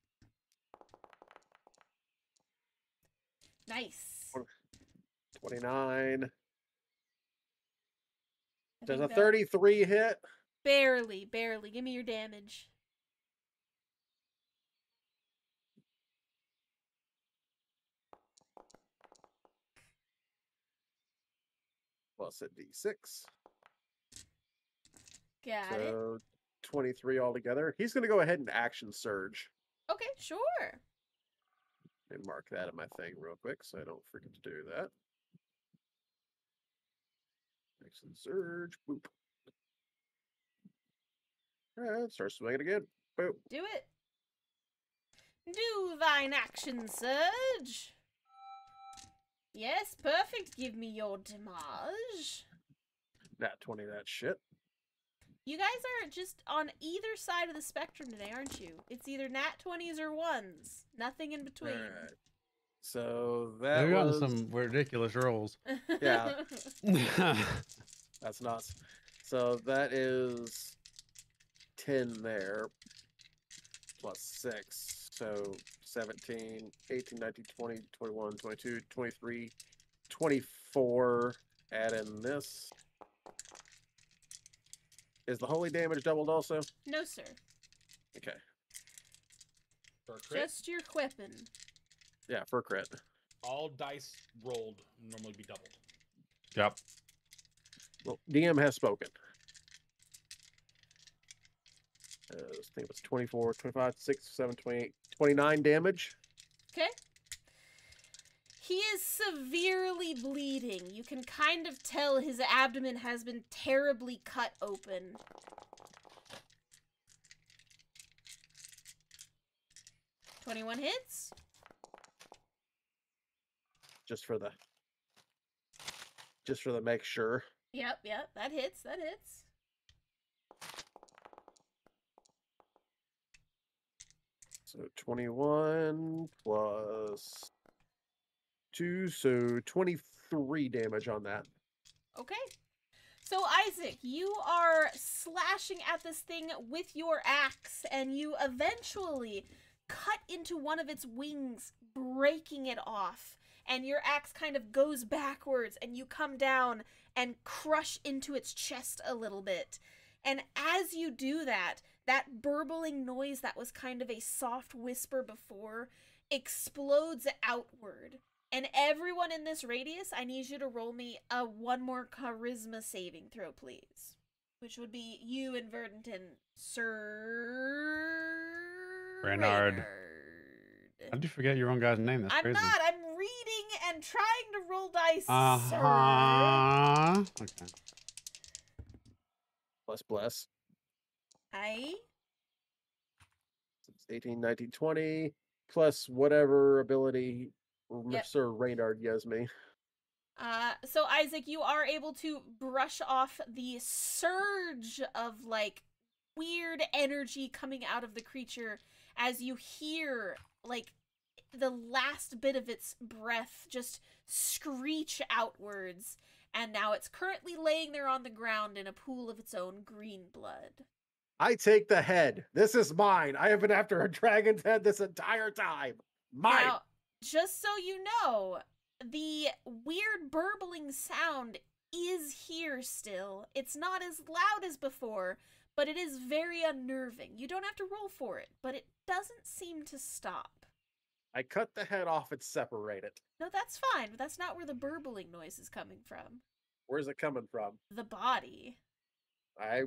A: Nice.
C: 29.
A: I
C: Does a 33 hit?
A: Barely, barely. Give me your damage.
C: Plus a d6.
A: Got it.
C: So 23 altogether. He's going to go ahead and action surge.
A: Okay, sure.
C: And mark that in my thing real quick so I don't forget to do that. Action surge. Boop. Alright, start swinging again. Boop.
A: Do it. Do thine action surge. Yes, perfect. Give me your damage.
C: Nat 20 that shit.
A: You guys are just on either side of the spectrum today, aren't you? It's either nat 20s or ones. Nothing in between.
C: Alright. So that
B: They've gotten
C: was
B: some ridiculous rolls. (laughs)
C: Yeah. (laughs) (laughs) that's nuts. So that is 10 there plus 6. So 17, 18, 19, 20, 21, 22, 23, 24. Add in this. Is the holy damage doubled also?
A: no, sir.
C: Okay.
D: For a crit,
A: Just your weapon.
C: Yeah, for a crit.
D: all dice rolled normally be doubled.
B: yep.
C: Well, DM has spoken. Uh, I think it was 24, 25, 6, 7, 28, 29 damage.
A: Okay. He is severely bleeding. You can kind of tell his abdomen has been terribly cut open. Twenty-one hits.
C: just for the just for the make sure.
A: Yep, yep, that hits. That hits.
C: So 21 plus 2, so 23 damage on that.
A: Okay. So, Isaac, you are slashing at this thing with your axe, and you eventually cut into one of its wings, breaking it off. And your axe kind of goes backwards, and you come down and crush into its chest a little bit. And as you do that, that burbling noise that was kind of a soft whisper before explodes outward. And everyone in this radius, I need you to roll me a one more charisma saving throw, please. Which would be you and Verdenton, Sir
B: Reynard.
A: Reynard.
B: How'd you forget your own guy's name? That's
A: I'm
B: crazy.
A: not. I'm reading and trying to roll dice,
B: Uh
A: sir.
B: huh. Okay.
C: Plus bless.
A: I
C: 18, 19, 20 plus whatever ability
A: Yep.
C: Sir Reynard gives me.
A: Uh, so Isaac, you are able to brush off the surge of like weird energy coming out of the creature as you hear like the last bit of its breath just screech outwards. And now it's currently laying there on the ground in a pool of its own green blood.
C: I take the head. This is mine. I have been after a dragon's head this entire time. Mine.
A: Now, just so you know, the weird burbling sound is here still. It's not as loud as before, but it is very unnerving. You don't have to roll for it, but it doesn't seem to stop.
C: I cut the head off and separate it.
A: No, that's fine, but that's not where the burbling noise is coming from.
C: Where's it coming from?
A: The body.
C: I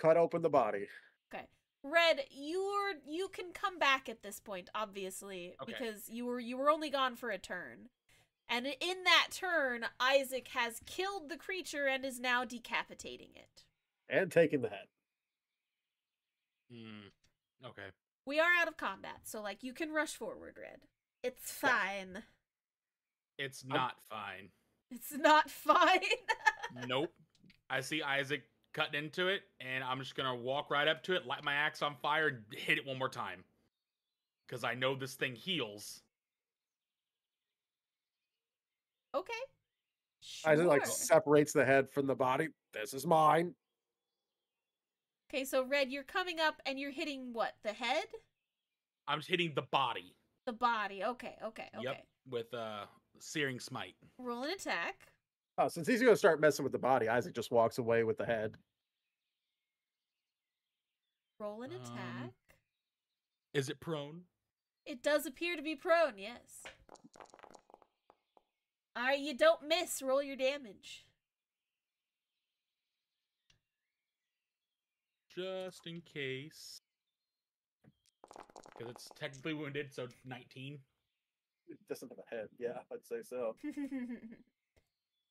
C: cut open the body.
A: Okay. Red, you're you can come back at this point, obviously,
D: Okay.
A: because you were you were only gone for a turn. And in that turn, Isaac has killed the creature and is now decapitating it.
C: and taking the head.
D: Hmm. Okay.
A: We are out of combat, so like you can rush forward, Red. It's
C: Yeah.
A: fine.
D: It's not fine.
A: It's not (laughs) fine.
D: nope. I see Isaac cutting into it, and I'm just gonna walk right up to it, light my axe on fire, and hit it one more time. Because I know this thing heals.
A: okay.
C: Isaac like separates the head from the body. This is mine.
A: Okay, so Red, you're coming up and you're hitting what? The head?
D: I'm just hitting the body.
A: The body. Okay, okay, okay.
D: Yep. With uh searing smite.
A: Roll an attack.
C: Oh, since he's gonna start messing with the body, Isaac just walks away with the head.
A: Roll an
D: Um,
A: attack.
D: Is it prone?
A: It does appear to be prone, yes. Alright, you don't miss. Roll your damage.
D: Just in case. Because it's technically wounded, so 19.
C: It doesn't have a head. Yeah, I'd say so. (laughs)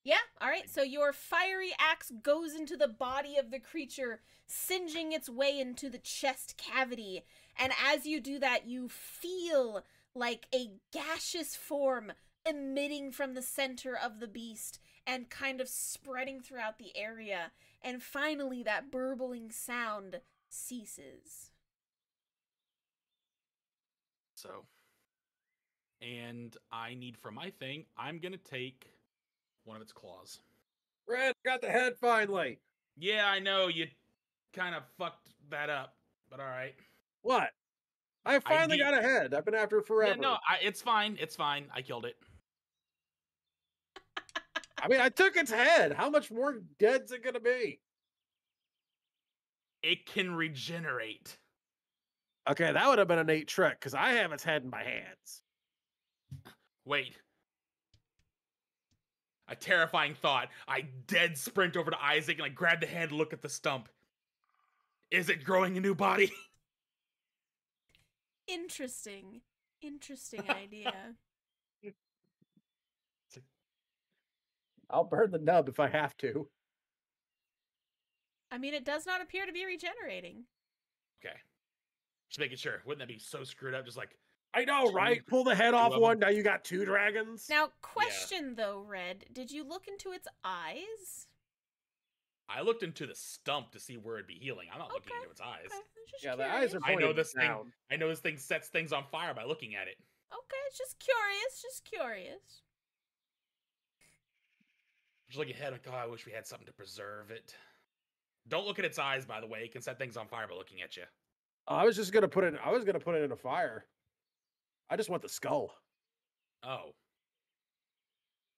A: yeah, alright, so your fiery axe goes into the body of the creature, singeing its way into the chest cavity. And as you do that, you feel like a gaseous form emitting from the center of the beast and kind of spreading throughout the area. And finally, that burbling sound ceases.
D: So. And I need for my thing, I'm going to take one of its claws.
C: Red got the head finally.
D: Yeah, I know you kind of fucked that up, but all right.
C: What? I finally
D: need-
C: got a head. I've been after it forever.
D: Yeah, no, I, it's fine. It's fine. I killed it. (laughs)
C: I mean, I took its head. How much more dead's it gonna be?
D: It can regenerate.
C: Okay, that would have been a neat trick because I have its head in my hands.
D: Wait. A terrifying thought. I dead sprint over to Isaac and I grab the hand, look at the stump. Is it growing a new body? (laughs)
A: Interesting. Interesting (laughs) idea.
C: I'll burn the nub if I have to.
A: I mean, it does not appear to be regenerating.
D: okay. Just making sure. Wouldn't that be so screwed up? Just like,
C: I know, right? Pull the head off one. Now you got two dragons.
A: Now, question though, Red, did you look into its eyes?
D: I looked into the stump to see where it'd be healing. I'm not looking into its eyes.
A: Okay, I'm
C: yeah, the eyes are
D: I know
C: pointed
D: this thing- I know this thing sets things on fire by looking at it.
A: Okay, just curious, just curious.
D: Just look ahead, like, oh, I wish we had something to preserve it. Don't look at its eyes, by the way. It can set things on fire by looking at you.
C: I was just gonna put it. I was gonna put it in a fire. I just want the skull.
D: Oh.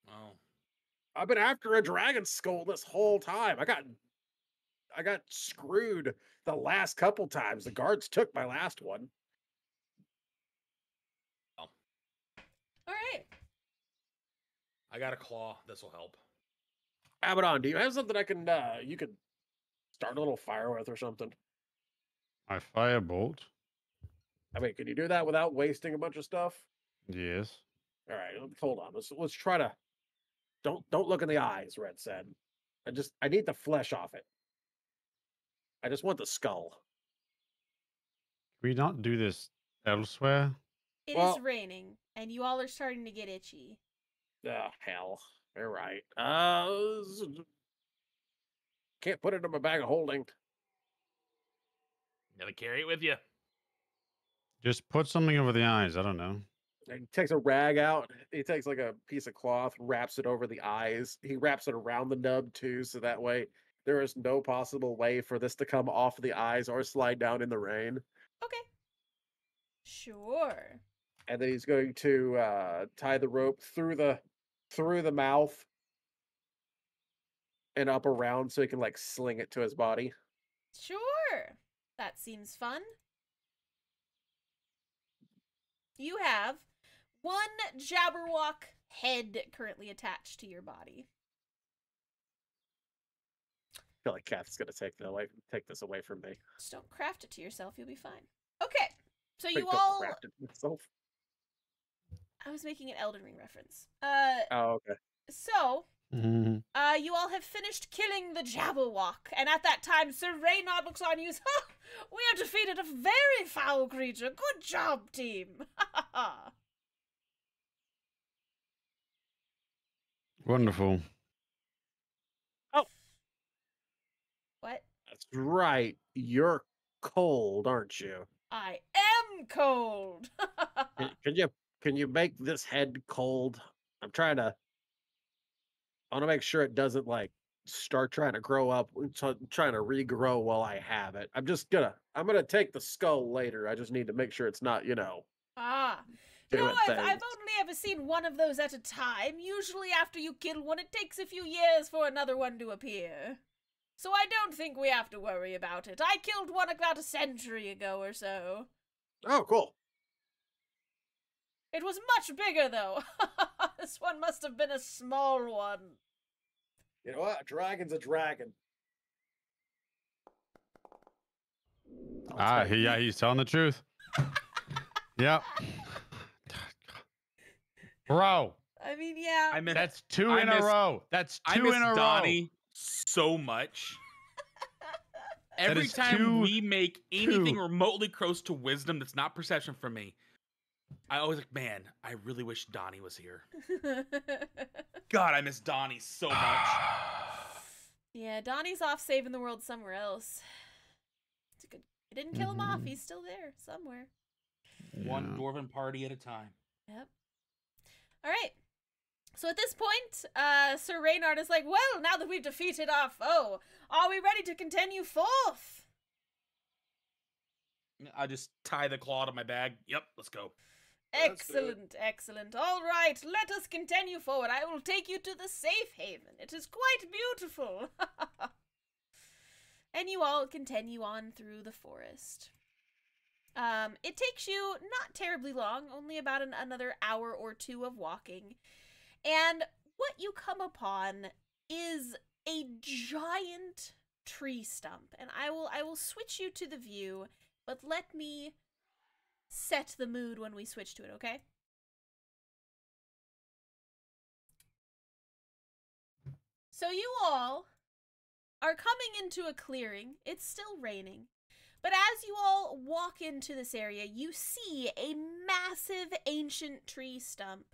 D: Oh.
C: I've been after a dragon skull this whole time. I got, I got screwed the last couple times. The guards took my last one.
A: All right.
D: I got a claw. This will help.
C: Abaddon, do you have something I can, uh, you could start a little fire with or something?
B: My firebolt.
C: I mean, can you do that without wasting a bunch of stuff?
B: Yes.
C: All right, hold on. Let's let's try to. Don't don't look in the eyes. Red said. I just I need the flesh off it. I just want the skull.
B: Can we not do this elsewhere?
A: It is
C: Well-
A: raining, and you all are starting to get itchy.
C: Oh hell! All right. Uh, s- can't put it in my bag of holding.
D: Gotta carry it with you.
B: Just put something over the eyes. I don't know.
C: He takes a rag out. He takes like a piece of cloth, wraps it over the eyes. He wraps it around the nub too, so that way there is no possible way for this to come off the eyes or slide down in the rain.
A: Okay. Sure.
C: and then he's going to uh, tie the rope through the through the mouth and up around so he can like sling it to his body.
A: Sure. That seems fun. You have one Jabberwock head currently attached to your body.
C: I feel like Kath's gonna take the away take this away from me.
A: Just don't craft it to yourself, you'll be fine. Okay. So you all
C: craft it myself.
A: I was making an Elden Ring reference. Uh
C: Oh, okay.
A: so
B: Mhm.
A: Uh, you all have finished killing the Jabberwock, and at that time, Sir Reynard looks on you and says, Ha! We have defeated a very foul creature. Good job, team. (laughs) Ha ha ha.
B: Wonderful.
A: Oh, what?
C: That's right. You're cold, aren't you?
A: I am cold. (laughs)
C: Can, can you can you make this head cold? I'm trying to. I want to make sure it doesn't like start trying to grow up, t- trying to regrow while I have it. I'm just gonna. I'm gonna take the skull later. I just need to make sure it's not, you know,
A: ah.
C: no,
A: I've, I've only ever seen one of those at a time. Usually, after you kill one, it takes a few years for another one to appear. So I don't think we have to worry about it. I killed one about a century ago or so.
C: Oh, cool.
A: It was much bigger, though. (laughs) this one must have been a small one.
C: You know what? A dragon's a dragon. I'll
B: Ah,
C: take
B: he, yeah, he's telling the truth. (laughs) yep. Bro,
A: I mean, yeah.
D: I miss
B: that's two
D: I
B: in
D: miss-
B: a row. That's two in a
D: Donnie so much. Every time
B: two-
D: we make anything
B: two.
D: remotely close to wisdom that's not perception for me, I always like, man, I really wish Donnie was here. (laughs) God, I miss Donnie so much. (sighs)
A: yeah, Donnie's off saving the world somewhere else. It's a good. I didn't kill him off.
B: Mhm.
A: He's still there somewhere.
D: One
B: Yeah.
D: dwarven party at a time.
A: Yep. All right. So at this point, uh, Sir Reynard is like, "Well, now that we've defeated our foe, are we ready to continue forth?"
D: I just tie the claw to my bag. Yep, let's go.
A: Excellent, excellent. All right, let us continue forward. I will take you to the safe haven. It is quite beautiful. (laughs) and you all continue on through the forest. Um, it takes you not terribly long, only about an, another hour or two of walking. And what you come upon is a giant tree stump. And I will I will switch you to the view, but let me set the mood when we switch to it, okay? So you all are coming into a clearing. It's still raining. But as you all walk into this area, you see a massive ancient tree stump.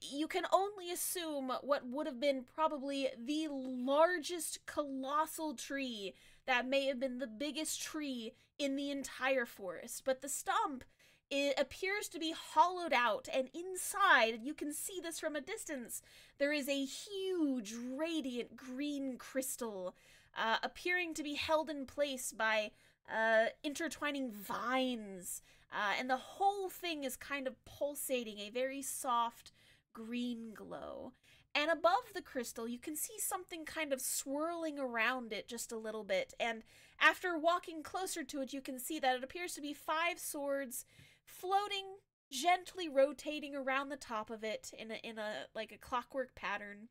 A: You can only assume what would have been probably the largest colossal tree that may have been the biggest tree in the entire forest. But the stump it appears to be hollowed out, and inside, you can see this from a distance, there is a huge, radiant green crystal uh, appearing to be held in place by uh, intertwining vines. Uh, and the whole thing is kind of pulsating a very soft green glow. And above the crystal, you can see something kind of swirling around it just a little bit. And after walking closer to it, you can see that it appears to be five swords floating gently rotating around the top of it in a in a like a clockwork pattern.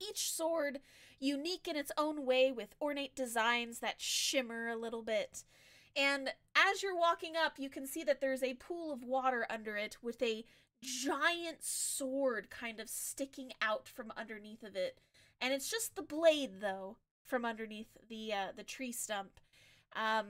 A: Each sword unique in its own way with ornate designs that shimmer a little bit. And as you're walking up you can see that there's a pool of water under it with a giant sword kind of sticking out from underneath of it. And it's just the blade though from underneath the uh, the tree stump um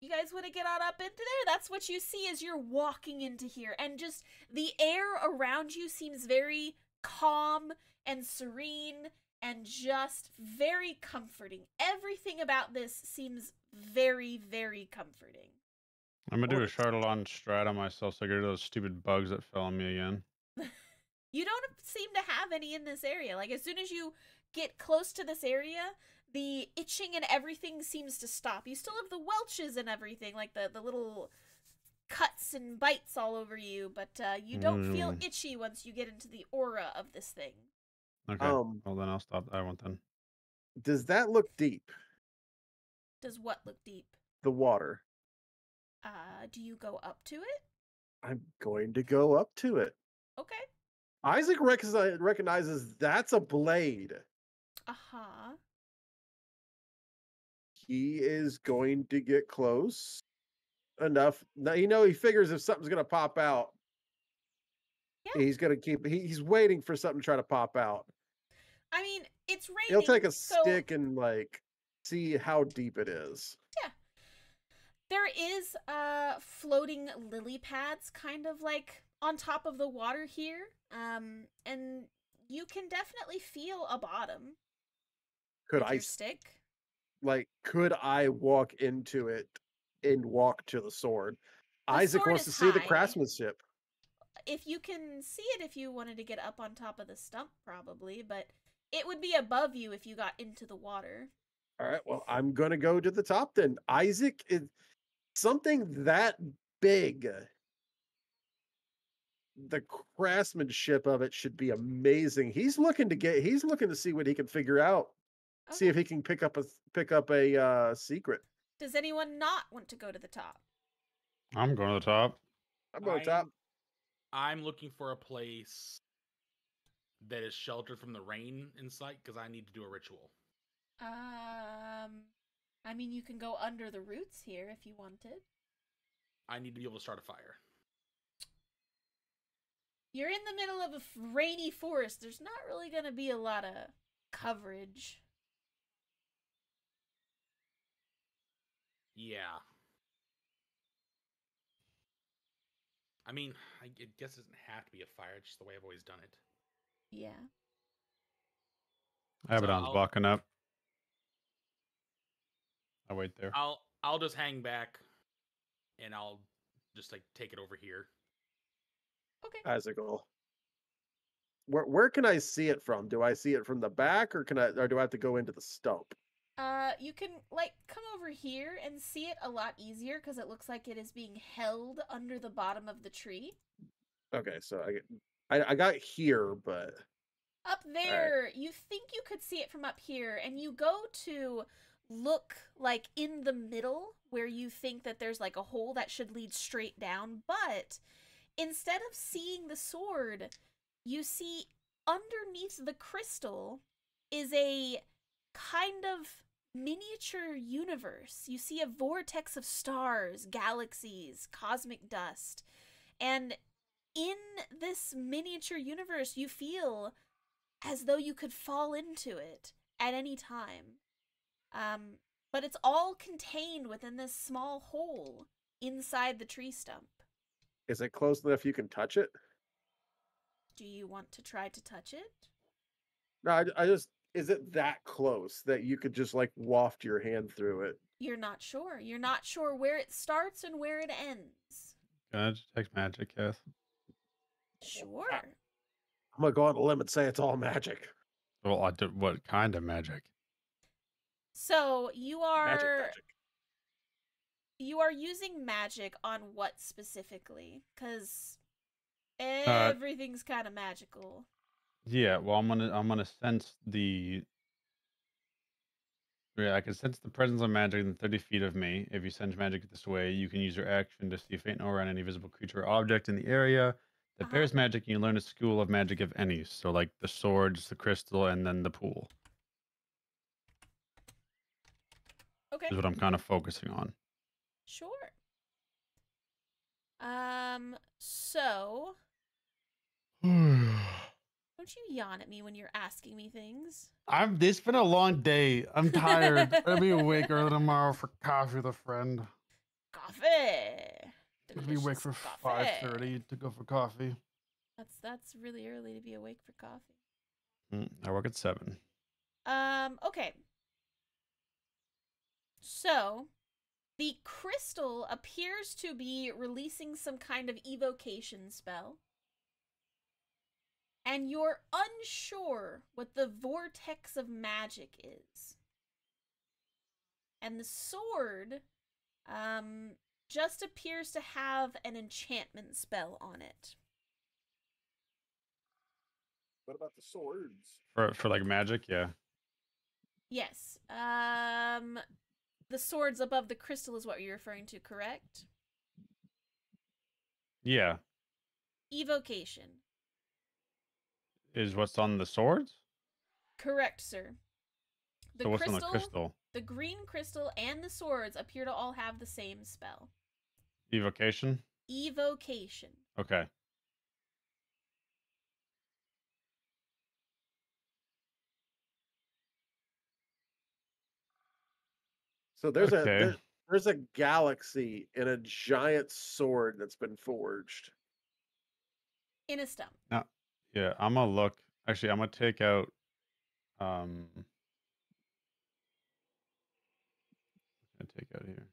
A: you guys want to get on up into there? That's what you see as you're walking into here. And just the air around you seems very calm and serene and just very comforting. Everything about this seems very, very comforting.
B: I'm gonna do a
C: Nice.
B: Chardalon strat on myself so I get rid of those stupid bugs that fell on me again. (laughs)
A: You don't seem to have any in this area. Like, as soon as you get close to this area, the itching and everything seems to stop. You still have the welches and everything, like the, the little cuts and bites all over you, but uh, you don't feel
B: Mm.
A: itchy once you get into the aura of this thing.
B: Okay.
C: Um,
B: well then I'll stop that one then.
C: does that look deep?
A: Does what look deep?
C: The water.
A: Uh, do you go up to it?
C: I'm going to go up to it.
A: Okay.
C: Isaac recogni- recognizes that's a blade.
A: Uh huh.
C: He is going to get close enough. Now you know he figures if something's going to pop out,
A: Yeah.
C: he's going to keep. He, he's waiting for something to try to pop out.
A: I mean, it's raining.
C: He'll take a
A: so
C: stick and like see how deep it is. Yeah.
A: There is uh floating lily pads kind of like on top of the water here. Um and you can definitely feel a bottom
C: Could
A: with
C: I
A: stick.
C: like? Could I walk into it and walk to the sword?
A: The
C: Isaac
A: sword
C: wants to see the craftsmanship.
A: If you can see it if you wanted to get up on top of the stump probably, but it would be above you if you got into the water.
C: All right. Well, I'm going to go to the top then. Isaac is something that big. Uh, the craftsmanship of it should be amazing. He's looking to get, he's looking to see what he can figure out See if he can pick up a pick up a uh, secret.
A: Does anyone not want to go to the top?
B: I'm going to the top.
C: I'm going to top.
D: I'm looking for a place that is sheltered from the rain in sight because I need to do a ritual.
A: Um, I mean, you can go under the roots here if you wanted.
D: I need to be able to start a fire.
A: You're in the middle of a rainy forest. There's not really going to be a lot of coverage.
D: Yeah. I mean, I guess it doesn't have to be a fire. It's just the way I've always done it.
A: Yeah.
B: Abaddon's
D: I'll-
B: walking up. I'll wait there.
D: I'll I'll just hang back, and I'll just like take it over here.
A: Okay.
C: Icicle. Where where can I see it from? Do I see it from the back, or can I, or do I have to go into the stump?
A: Uh, you can like come over here and see it a lot easier because it looks like it is being held under the bottom of the tree.
C: Okay, so I get, I, I got here, but
A: Up there, you think you could see it from up here, and you go to look like in the middle where you think that there's like a hole that should lead straight down, but instead of seeing the sword, you see underneath the crystal is a kind of miniature universe. You see a vortex of stars, galaxies, cosmic dust. And in this miniature universe, you feel as though you could fall into it at any time. Um, but it's all contained within this small hole inside the tree stump.
C: is it close enough you can touch it?
A: Do you want to try to touch it?
C: No, I, I just is it that close that you could just like waft your hand through it?
A: You're not sure. You're not sure where it starts and where it ends.
B: Can I detect magic, Kath?
A: Sure.
C: I'm gonna go on a limb and say it's all magic.
B: Well, I did, what kind of magic?
A: So you are
C: Magic, magic.
A: you are using magic on what specifically? Because
B: Uh,
A: everything's kind of magical.
B: Yeah, well, I'm gonna I'm gonna sense the. Yeah, I can sense the presence of magic in 30 feet of me. If you sense magic this way, you can use your action to see faint aura on any visible creature or object in the area that
A: Uh-huh.
B: bears magic. And you learn a school of magic of any. So, like the swords, the crystal, and then the pool
A: Okay.
B: is what I'm kind of focusing on.
A: Sure. Um, so (sighs) don't you yawn at me when you're asking me things.
B: I'm. It's been a long day. I'm tired. (laughs) I'll be awake early tomorrow for coffee with a friend.
A: Coffee.
B: I'll be awake for
A: coffee.
B: five thirty to go for coffee.
A: That's that's really early to be awake for coffee.
B: Mm, I work at seven.
A: Um, okay. So, the crystal appears to be releasing some kind of evocation spell. And you're unsure what the vortex of magic is. And the sword um just appears to have an enchantment spell on it.
C: What about the swords?
B: For for like magic, yeah.
A: Yes. Um the swords above the crystal is what you're referring to, correct?
B: Yeah.
A: Evocation.
B: Is what's on the swords?
A: Correct, sir. The
B: so what's
A: crystal,
B: on the crystal?
A: the green crystal and the swords appear to all have the same spell.
B: Evocation?
A: Evocation.
B: Okay.
C: So there's a
B: Okay.
C: there- there's a galaxy in a giant sword that's been forged.
A: In a stump.
B: Yeah, I'm gonna look. Actually, I'm gonna take out. Um, I'm gonna take out here.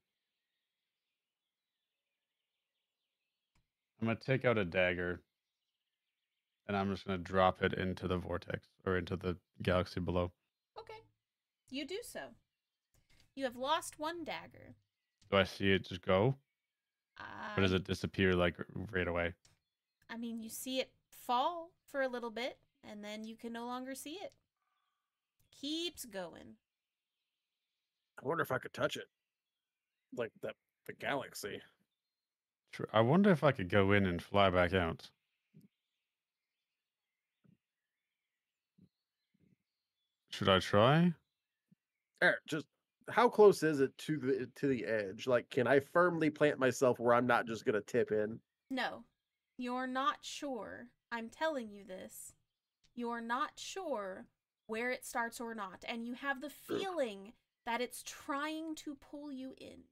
B: I'm gonna take out a dagger, and I'm just gonna drop it into the vortex or into the galaxy below.
A: Okay. You do so. You have lost one dagger.
B: Do I see it just go, or does it disappear like right away?
A: I mean, you see it fall for a little bit, and then you can no longer see it. Keeps going.
C: I wonder if I could touch it. Like the the galaxy.
B: Tr- I wonder if I could go in and fly back out. Should I try?
C: Eric, just how close is it to the to the edge? Like, can I firmly plant myself where I'm not just gonna tip in?
A: No, you're not sure. I'm telling you this. You're not sure where it starts or not, and you have the feeling that it's trying to pull you in.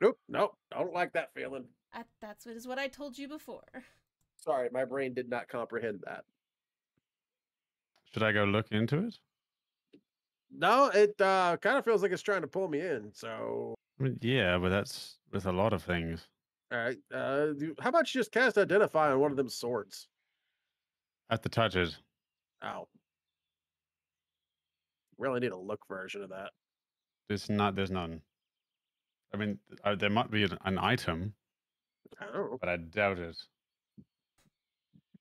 C: Nope, nope. I don't like that feeling.
A: That, that's what is what I told you before.
C: Sorry, my brain did not comprehend that.
B: Should I go look into it?
C: No, it uh, kind of feels like it's trying to pull me in. So,
B: I mean, yeah, but that's with a lot of things.
C: all right. Uh, how about you just cast Identify on one of them swords?
B: I the touches. touch it.
C: Ow. Really need a look version of that.
B: There's not. There's none. I mean, uh, there might be an, an item,
C: Oh.
B: but I doubt it.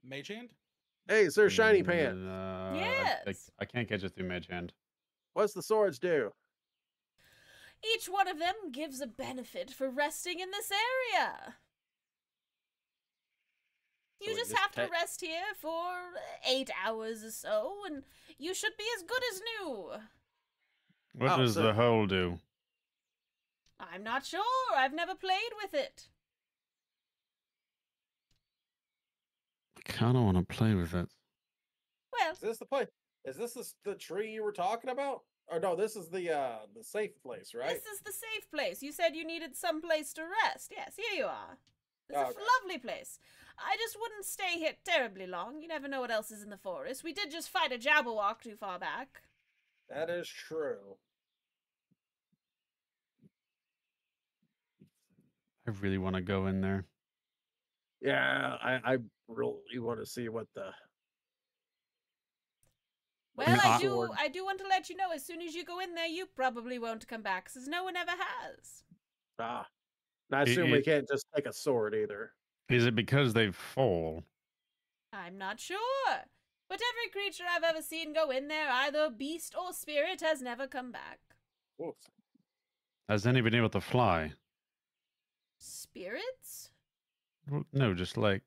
D: Mage hand?
C: Hey, sir, shiny pants.
B: Mm, uh, I- I,
A: Yes.
B: I can't catch it through mage hand.
C: What's the swords do?
A: Each one of them gives a benefit for resting in this area. You
C: So
A: just
C: just
A: have to rest here for eight hours or so, and you should be as good as new.
B: What
C: Oh,
B: does
C: so-
B: the hole do?
A: I'm not sure. I've never played with it.
B: I kind of want to play with it.
A: Well,
C: Is this the place? Is this the, the tree you were talking about? Or no, this is the uh the safe place, right?
A: this is the safe place. You said you needed some place to rest. Yes, here you are. It's a
C: Okay.
A: lovely place. I just wouldn't stay here terribly long. You never know what else is in the forest. We did just fight a Jabberwock too far back.
C: That is true.
B: I really want to go in there.
C: Yeah, I, I really want to see what the
A: Well, I,
B: I-
A: do. I do want to let you know. As soon as you go in there, you probably won't come back, since no one ever has.
C: ah. And I
B: It-
C: assume we can't just take a sword either.
B: Is it because they fall?
A: I'm not sure. But every creature I've ever seen go in there, either beast or spirit, has never come back.
C: Whoops.
B: Has any been able to fly?
A: Spirits?
B: Well, no, just like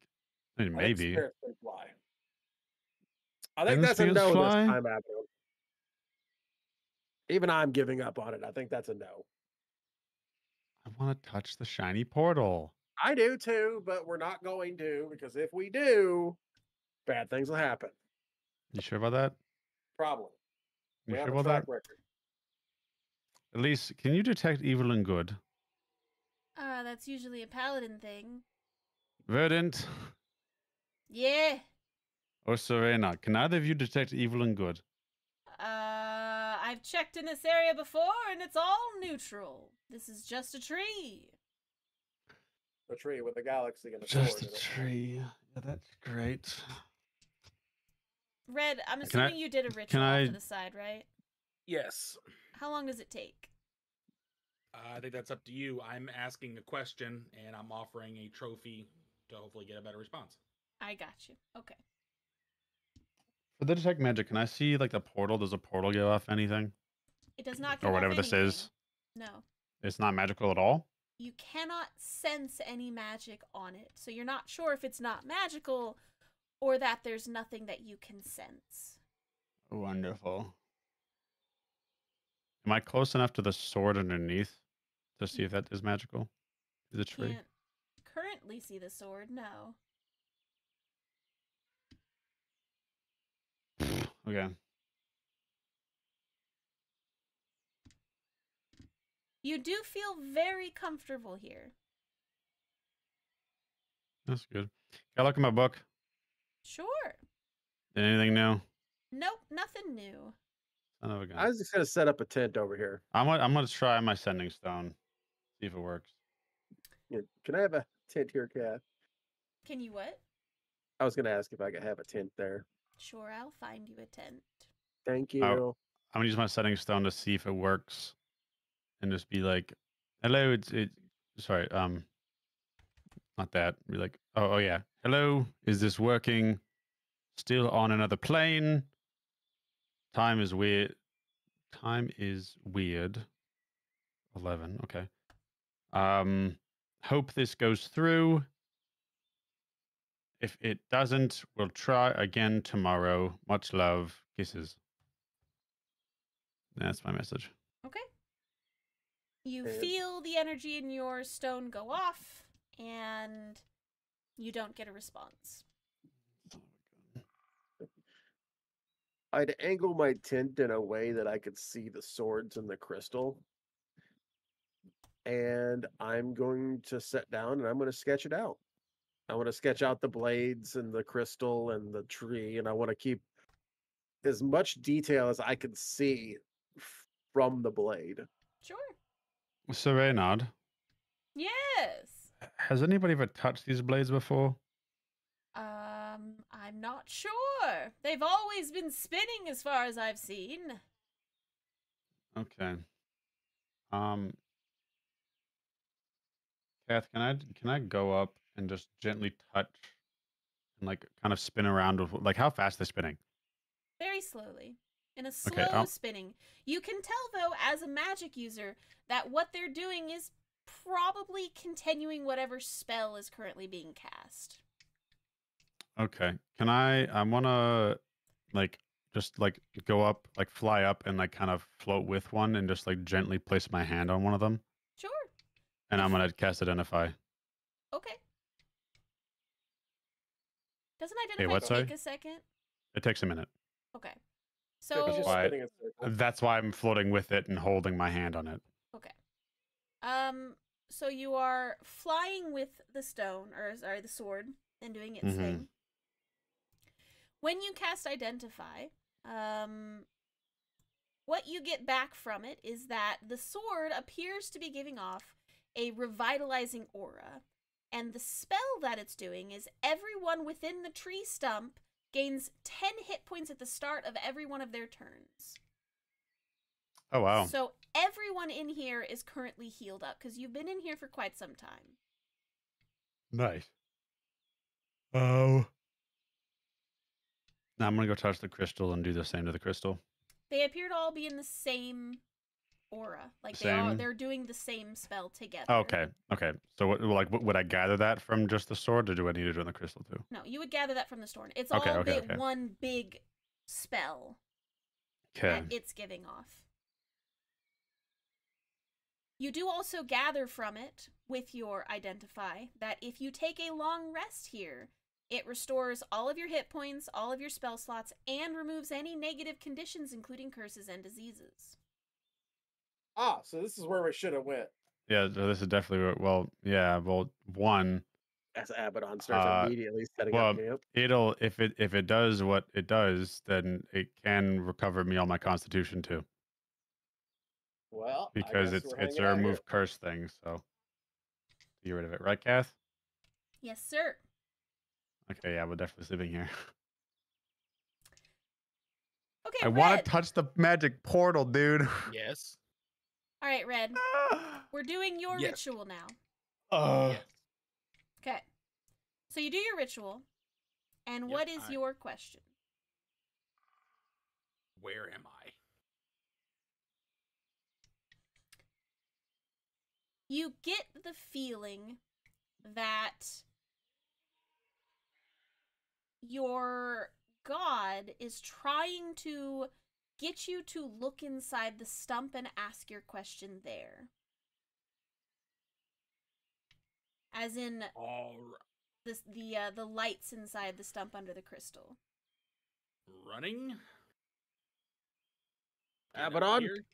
B: I mean,
C: I
B: maybe.
C: spirits can fly. I think
B: Can
C: that's a no
B: fly?
C: this time, Abigail. Even I'm giving up on it. I think that's a no.
B: I want to touch the shiny portal.
C: I do too, but we're not going to because if we do, bad things will happen.
B: You sure about that?
C: Problem.
B: You
C: we
B: sure
C: have a
B: about
C: track
B: that?
C: record.
B: At least, can you detect evil and good?
A: Ah, that's usually a paladin thing.
B: Verdant
A: Yeah.
B: or Serena, can either of you detect evil and good?
A: Uh, I've checked in this area before, and it's all neutral. This is just a tree.
C: The tree with the galaxy and the sword. in it.
B: tree. Yeah, that's great.
A: Red, I'm
B: Can I-
A: assuming you did a ritual
B: can I-
A: to the side, right?
D: Yes.
A: How long does it take?
D: Uh, I think that's up to you. I'm asking a question and I'm offering a trophy to hopefully get a better response.
A: I got you. Okay.
B: For the detect magic, can I see like the portal? Does a portal give off anything?
A: It does not
B: Or
A: give off
B: whatever this is.
A: No.
B: It's not magical at all?
A: You cannot sense any magic on it. So you're not sure if it's not magical or that there's nothing that you can sense.
B: Wonderful. Am I close enough to the sword underneath to see if that is magical? Is it tree?
A: Can't currently see the sword, no. (sighs)
B: Okay.
A: You do feel very comfortable here.
B: That's good. Can I look at my book?
A: Sure.
B: Anything new?
A: Nope, nothing new.
B: Son of a gun.
C: I was just gonna set up a tent over here.
B: I'm gonna, I'm gonna try my sending stone. See if it works.
C: Yeah, Can I have a tent here, Cat?
A: Can you what?
C: I was gonna ask if I could have a tent there.
A: Sure, I'll find you a tent.
C: Thank oh, you.
B: Oh. I'm gonna use my sending stone to see if it works, and just be like, "Hello, it's it." Sorry, um, not that. Be like, "Oh, oh yeah, hello, is this working? Still on another plane? Time is weird. Time is weird. 11. Okay. Um, hope this goes through. If it doesn't, we'll try again tomorrow. Much love. Kisses. That's my message.
A: You
C: And-
A: feel the energy in your stone go off, and you don't get a response.
C: I'd angle my tent in a way that I could see the swords and the crystal. And I'm going to sit down and I'm going to sketch it out. I want to sketch out the blades and the crystal and the tree, and I want to keep as much detail as I can see from the blade.
A: Sure.
B: So, Reynard,
A: Yes.
B: has anybody ever touched these blades before?
A: Um, I'm not sure. They've always been spinning as far as I've seen.
B: Okay. Um, Kath, can I can I go up and just gently touch and like kind of spin around with like how fast they're spinning?
A: Very slowly. In a slow
B: Okay,
A: spinning. You can tell, though, as a magic user, that what they're doing is probably continuing whatever spell is currently being cast.
B: Okay. Can I I want to like just like go up, like fly up and like kind of float with one and just like gently place my hand on one of them
A: Sure.
B: and I'm going to cast identify.
A: Okay. Doesn't
B: Hey,
A: identify
B: what,
A: take
B: sorry?
A: a second?
B: It takes a minute.
A: Okay.
C: So
A: So
C: it's just
B: Why-
C: spinning a circle.
B: That's why I'm floating with it and holding my hand on it.
A: Okay. Um. So you are flying with the stone, or sorry, the sword, and doing its
B: Mhm.
A: thing. When you cast Identify, um, what you get back from it is that the sword appears to be giving off a revitalizing aura, and the spell that it's doing is everyone within the tree stump gains ten hit points at the start of every one of their turns.
B: Oh wow.
A: So everyone in here is currently healed up because you've been in here for quite some time.
B: Nice. Oh. Now I'm gonna go touch the crystal and do the same to the crystal.
A: They appear to all be in the same aura, like they are. They're doing the same spell together.
B: Oh, okay. Okay. So what, like, would I gather that from just the sword, or do I need to do it on the crystal too?
A: No, you would gather that from the storm. It's
B: Okay,
A: all
B: okay,
A: big,
B: okay.
A: one big spell
B: Okay.
A: that it's giving off. You do also gather from it with your identify that if you take a long rest here, it restores all of your hit points, all of your spell slots, and removes any negative conditions, including curses and diseases.
C: Ah, so this is where we should have went.
B: Yeah. So this is definitely well. Yeah. Well, one,
C: As Abaddon starts
B: Uh,
C: immediately setting
B: well,
C: up camp.
B: it'll if it if it does what it does, then it can recover me all my constitution too,
C: Well,
B: because it's it's a
C: hanging out here.
B: remove curse thing. So get rid of it, right, Kath?
A: Yes, sir.
B: Okay. Yeah. We're definitely sleeping here.
A: Okay,
B: I want to touch the magic portal, dude. (laughs)
D: Yes.
A: All right, Red. We're doing your
D: Yes.
A: ritual now.
B: Uh,
D: yes.
A: Okay. So you do your ritual, and
D: Yep,
A: what is
D: I-
A: your question?
D: Where am I?
A: You get the feeling that your god is trying to get you to look inside the stump and ask your question there. As in
D: All
A: this the uh, the lights inside the stump under the crystal.
D: running. Okay,
C: Abaddon?
D: here-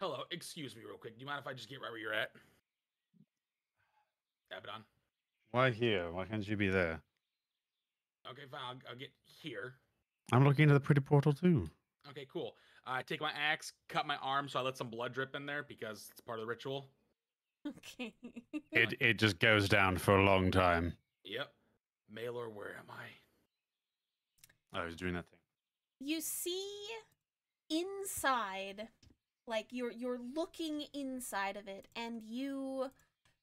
D: Hello, excuse me real quick. Do you mind if I just get right where you're at? Abaddon.
B: Why here? Why can't you be there?
D: Okay, fine. I'll, I'll get here.
B: I'm looking into the pretty portal too.
D: Okay, cool. I take my axe, cut my arm, so I let some blood drip in there because it's part of the ritual.
A: Okay.
B: It it just goes down for a long time.
D: Yep. Malor, where am I?
B: Oh, I was doing that thing.
A: you see inside like you're you're looking inside of it and you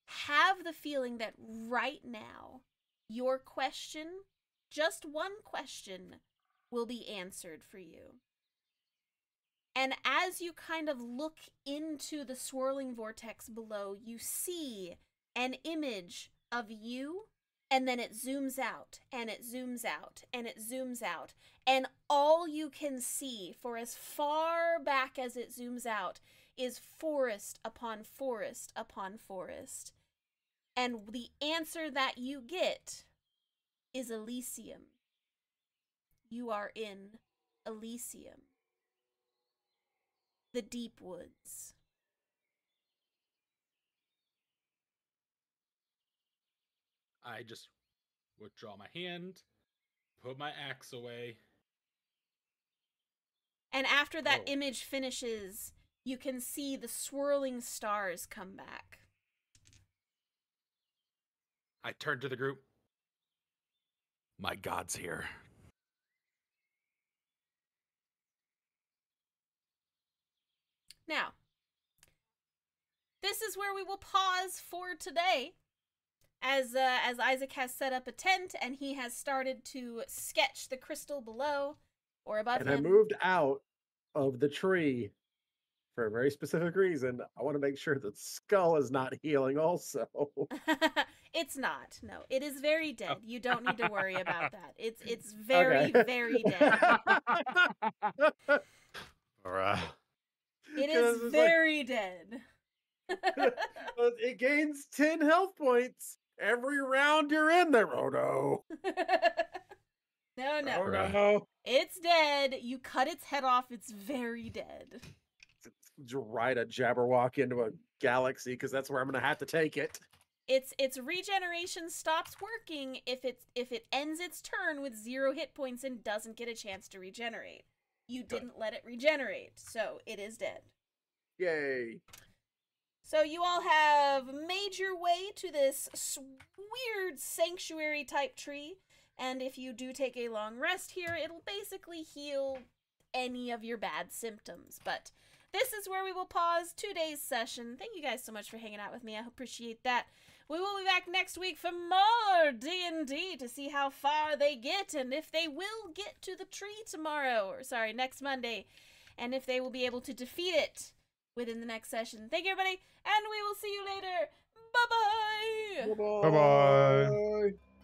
A: have the feeling that right now your question just one question will be answered for you And as you kind of look into the swirling vortex below, you see an image of you, and then it zooms out, and it zooms out, and it zooms out. And all you can see for as far back as it zooms out is forest upon forest upon forest. And the answer that you get is Elysium. You are in Elysium the deep woods.
D: I just withdraw my hand, put my axe away.
A: And after that
C: Oh.
A: image finishes, you can see the swirling stars come back.
D: I turn to the group. My god's here.
A: Now, this is where we will pause for today. As uh, as Isaac has set up a tent and he has started to sketch the crystal below or above
C: And I moved out of the tree for a very specific reason. I want to make sure that skull is not healing also. (laughs)
A: it's not. No, it is very dead. You don't need to worry about that. It's it's very (laughs)
C: Okay.
A: very dead. (laughs)
B: Alright.
A: It
C: 'Cause
A: is
C: it's like-
A: very dead. (laughs)
C: But it (laughs) gains 10 health points every round you're in there. Oh no. (laughs)
A: no, no.
C: Oh no.
A: It's dead. You cut its head off. It's very dead.
C: J- Ride a Jabberwock into a galaxy because that's where I'm going to have to take it.
A: Its its regeneration stops working if it if it ends its turn with zero hit points and doesn't get a chance to regenerate. You didn't let it regenerate, so it is dead.
C: Yay.
A: So you all have made your way to this weird sanctuary type tree, and if you do take a long rest here, it'll basically heal any of your bad symptoms. But this is where we will pause today's session. Thank you guys so much for hanging out with me. I appreciate that. We will be back next week for more D&D to see how far they get and if they will get to the tree tomorrow or sorry, next Monday and if they will be able to defeat it within the next session. Thank you everybody and we will see you later. Bye-bye.
B: Bye-bye.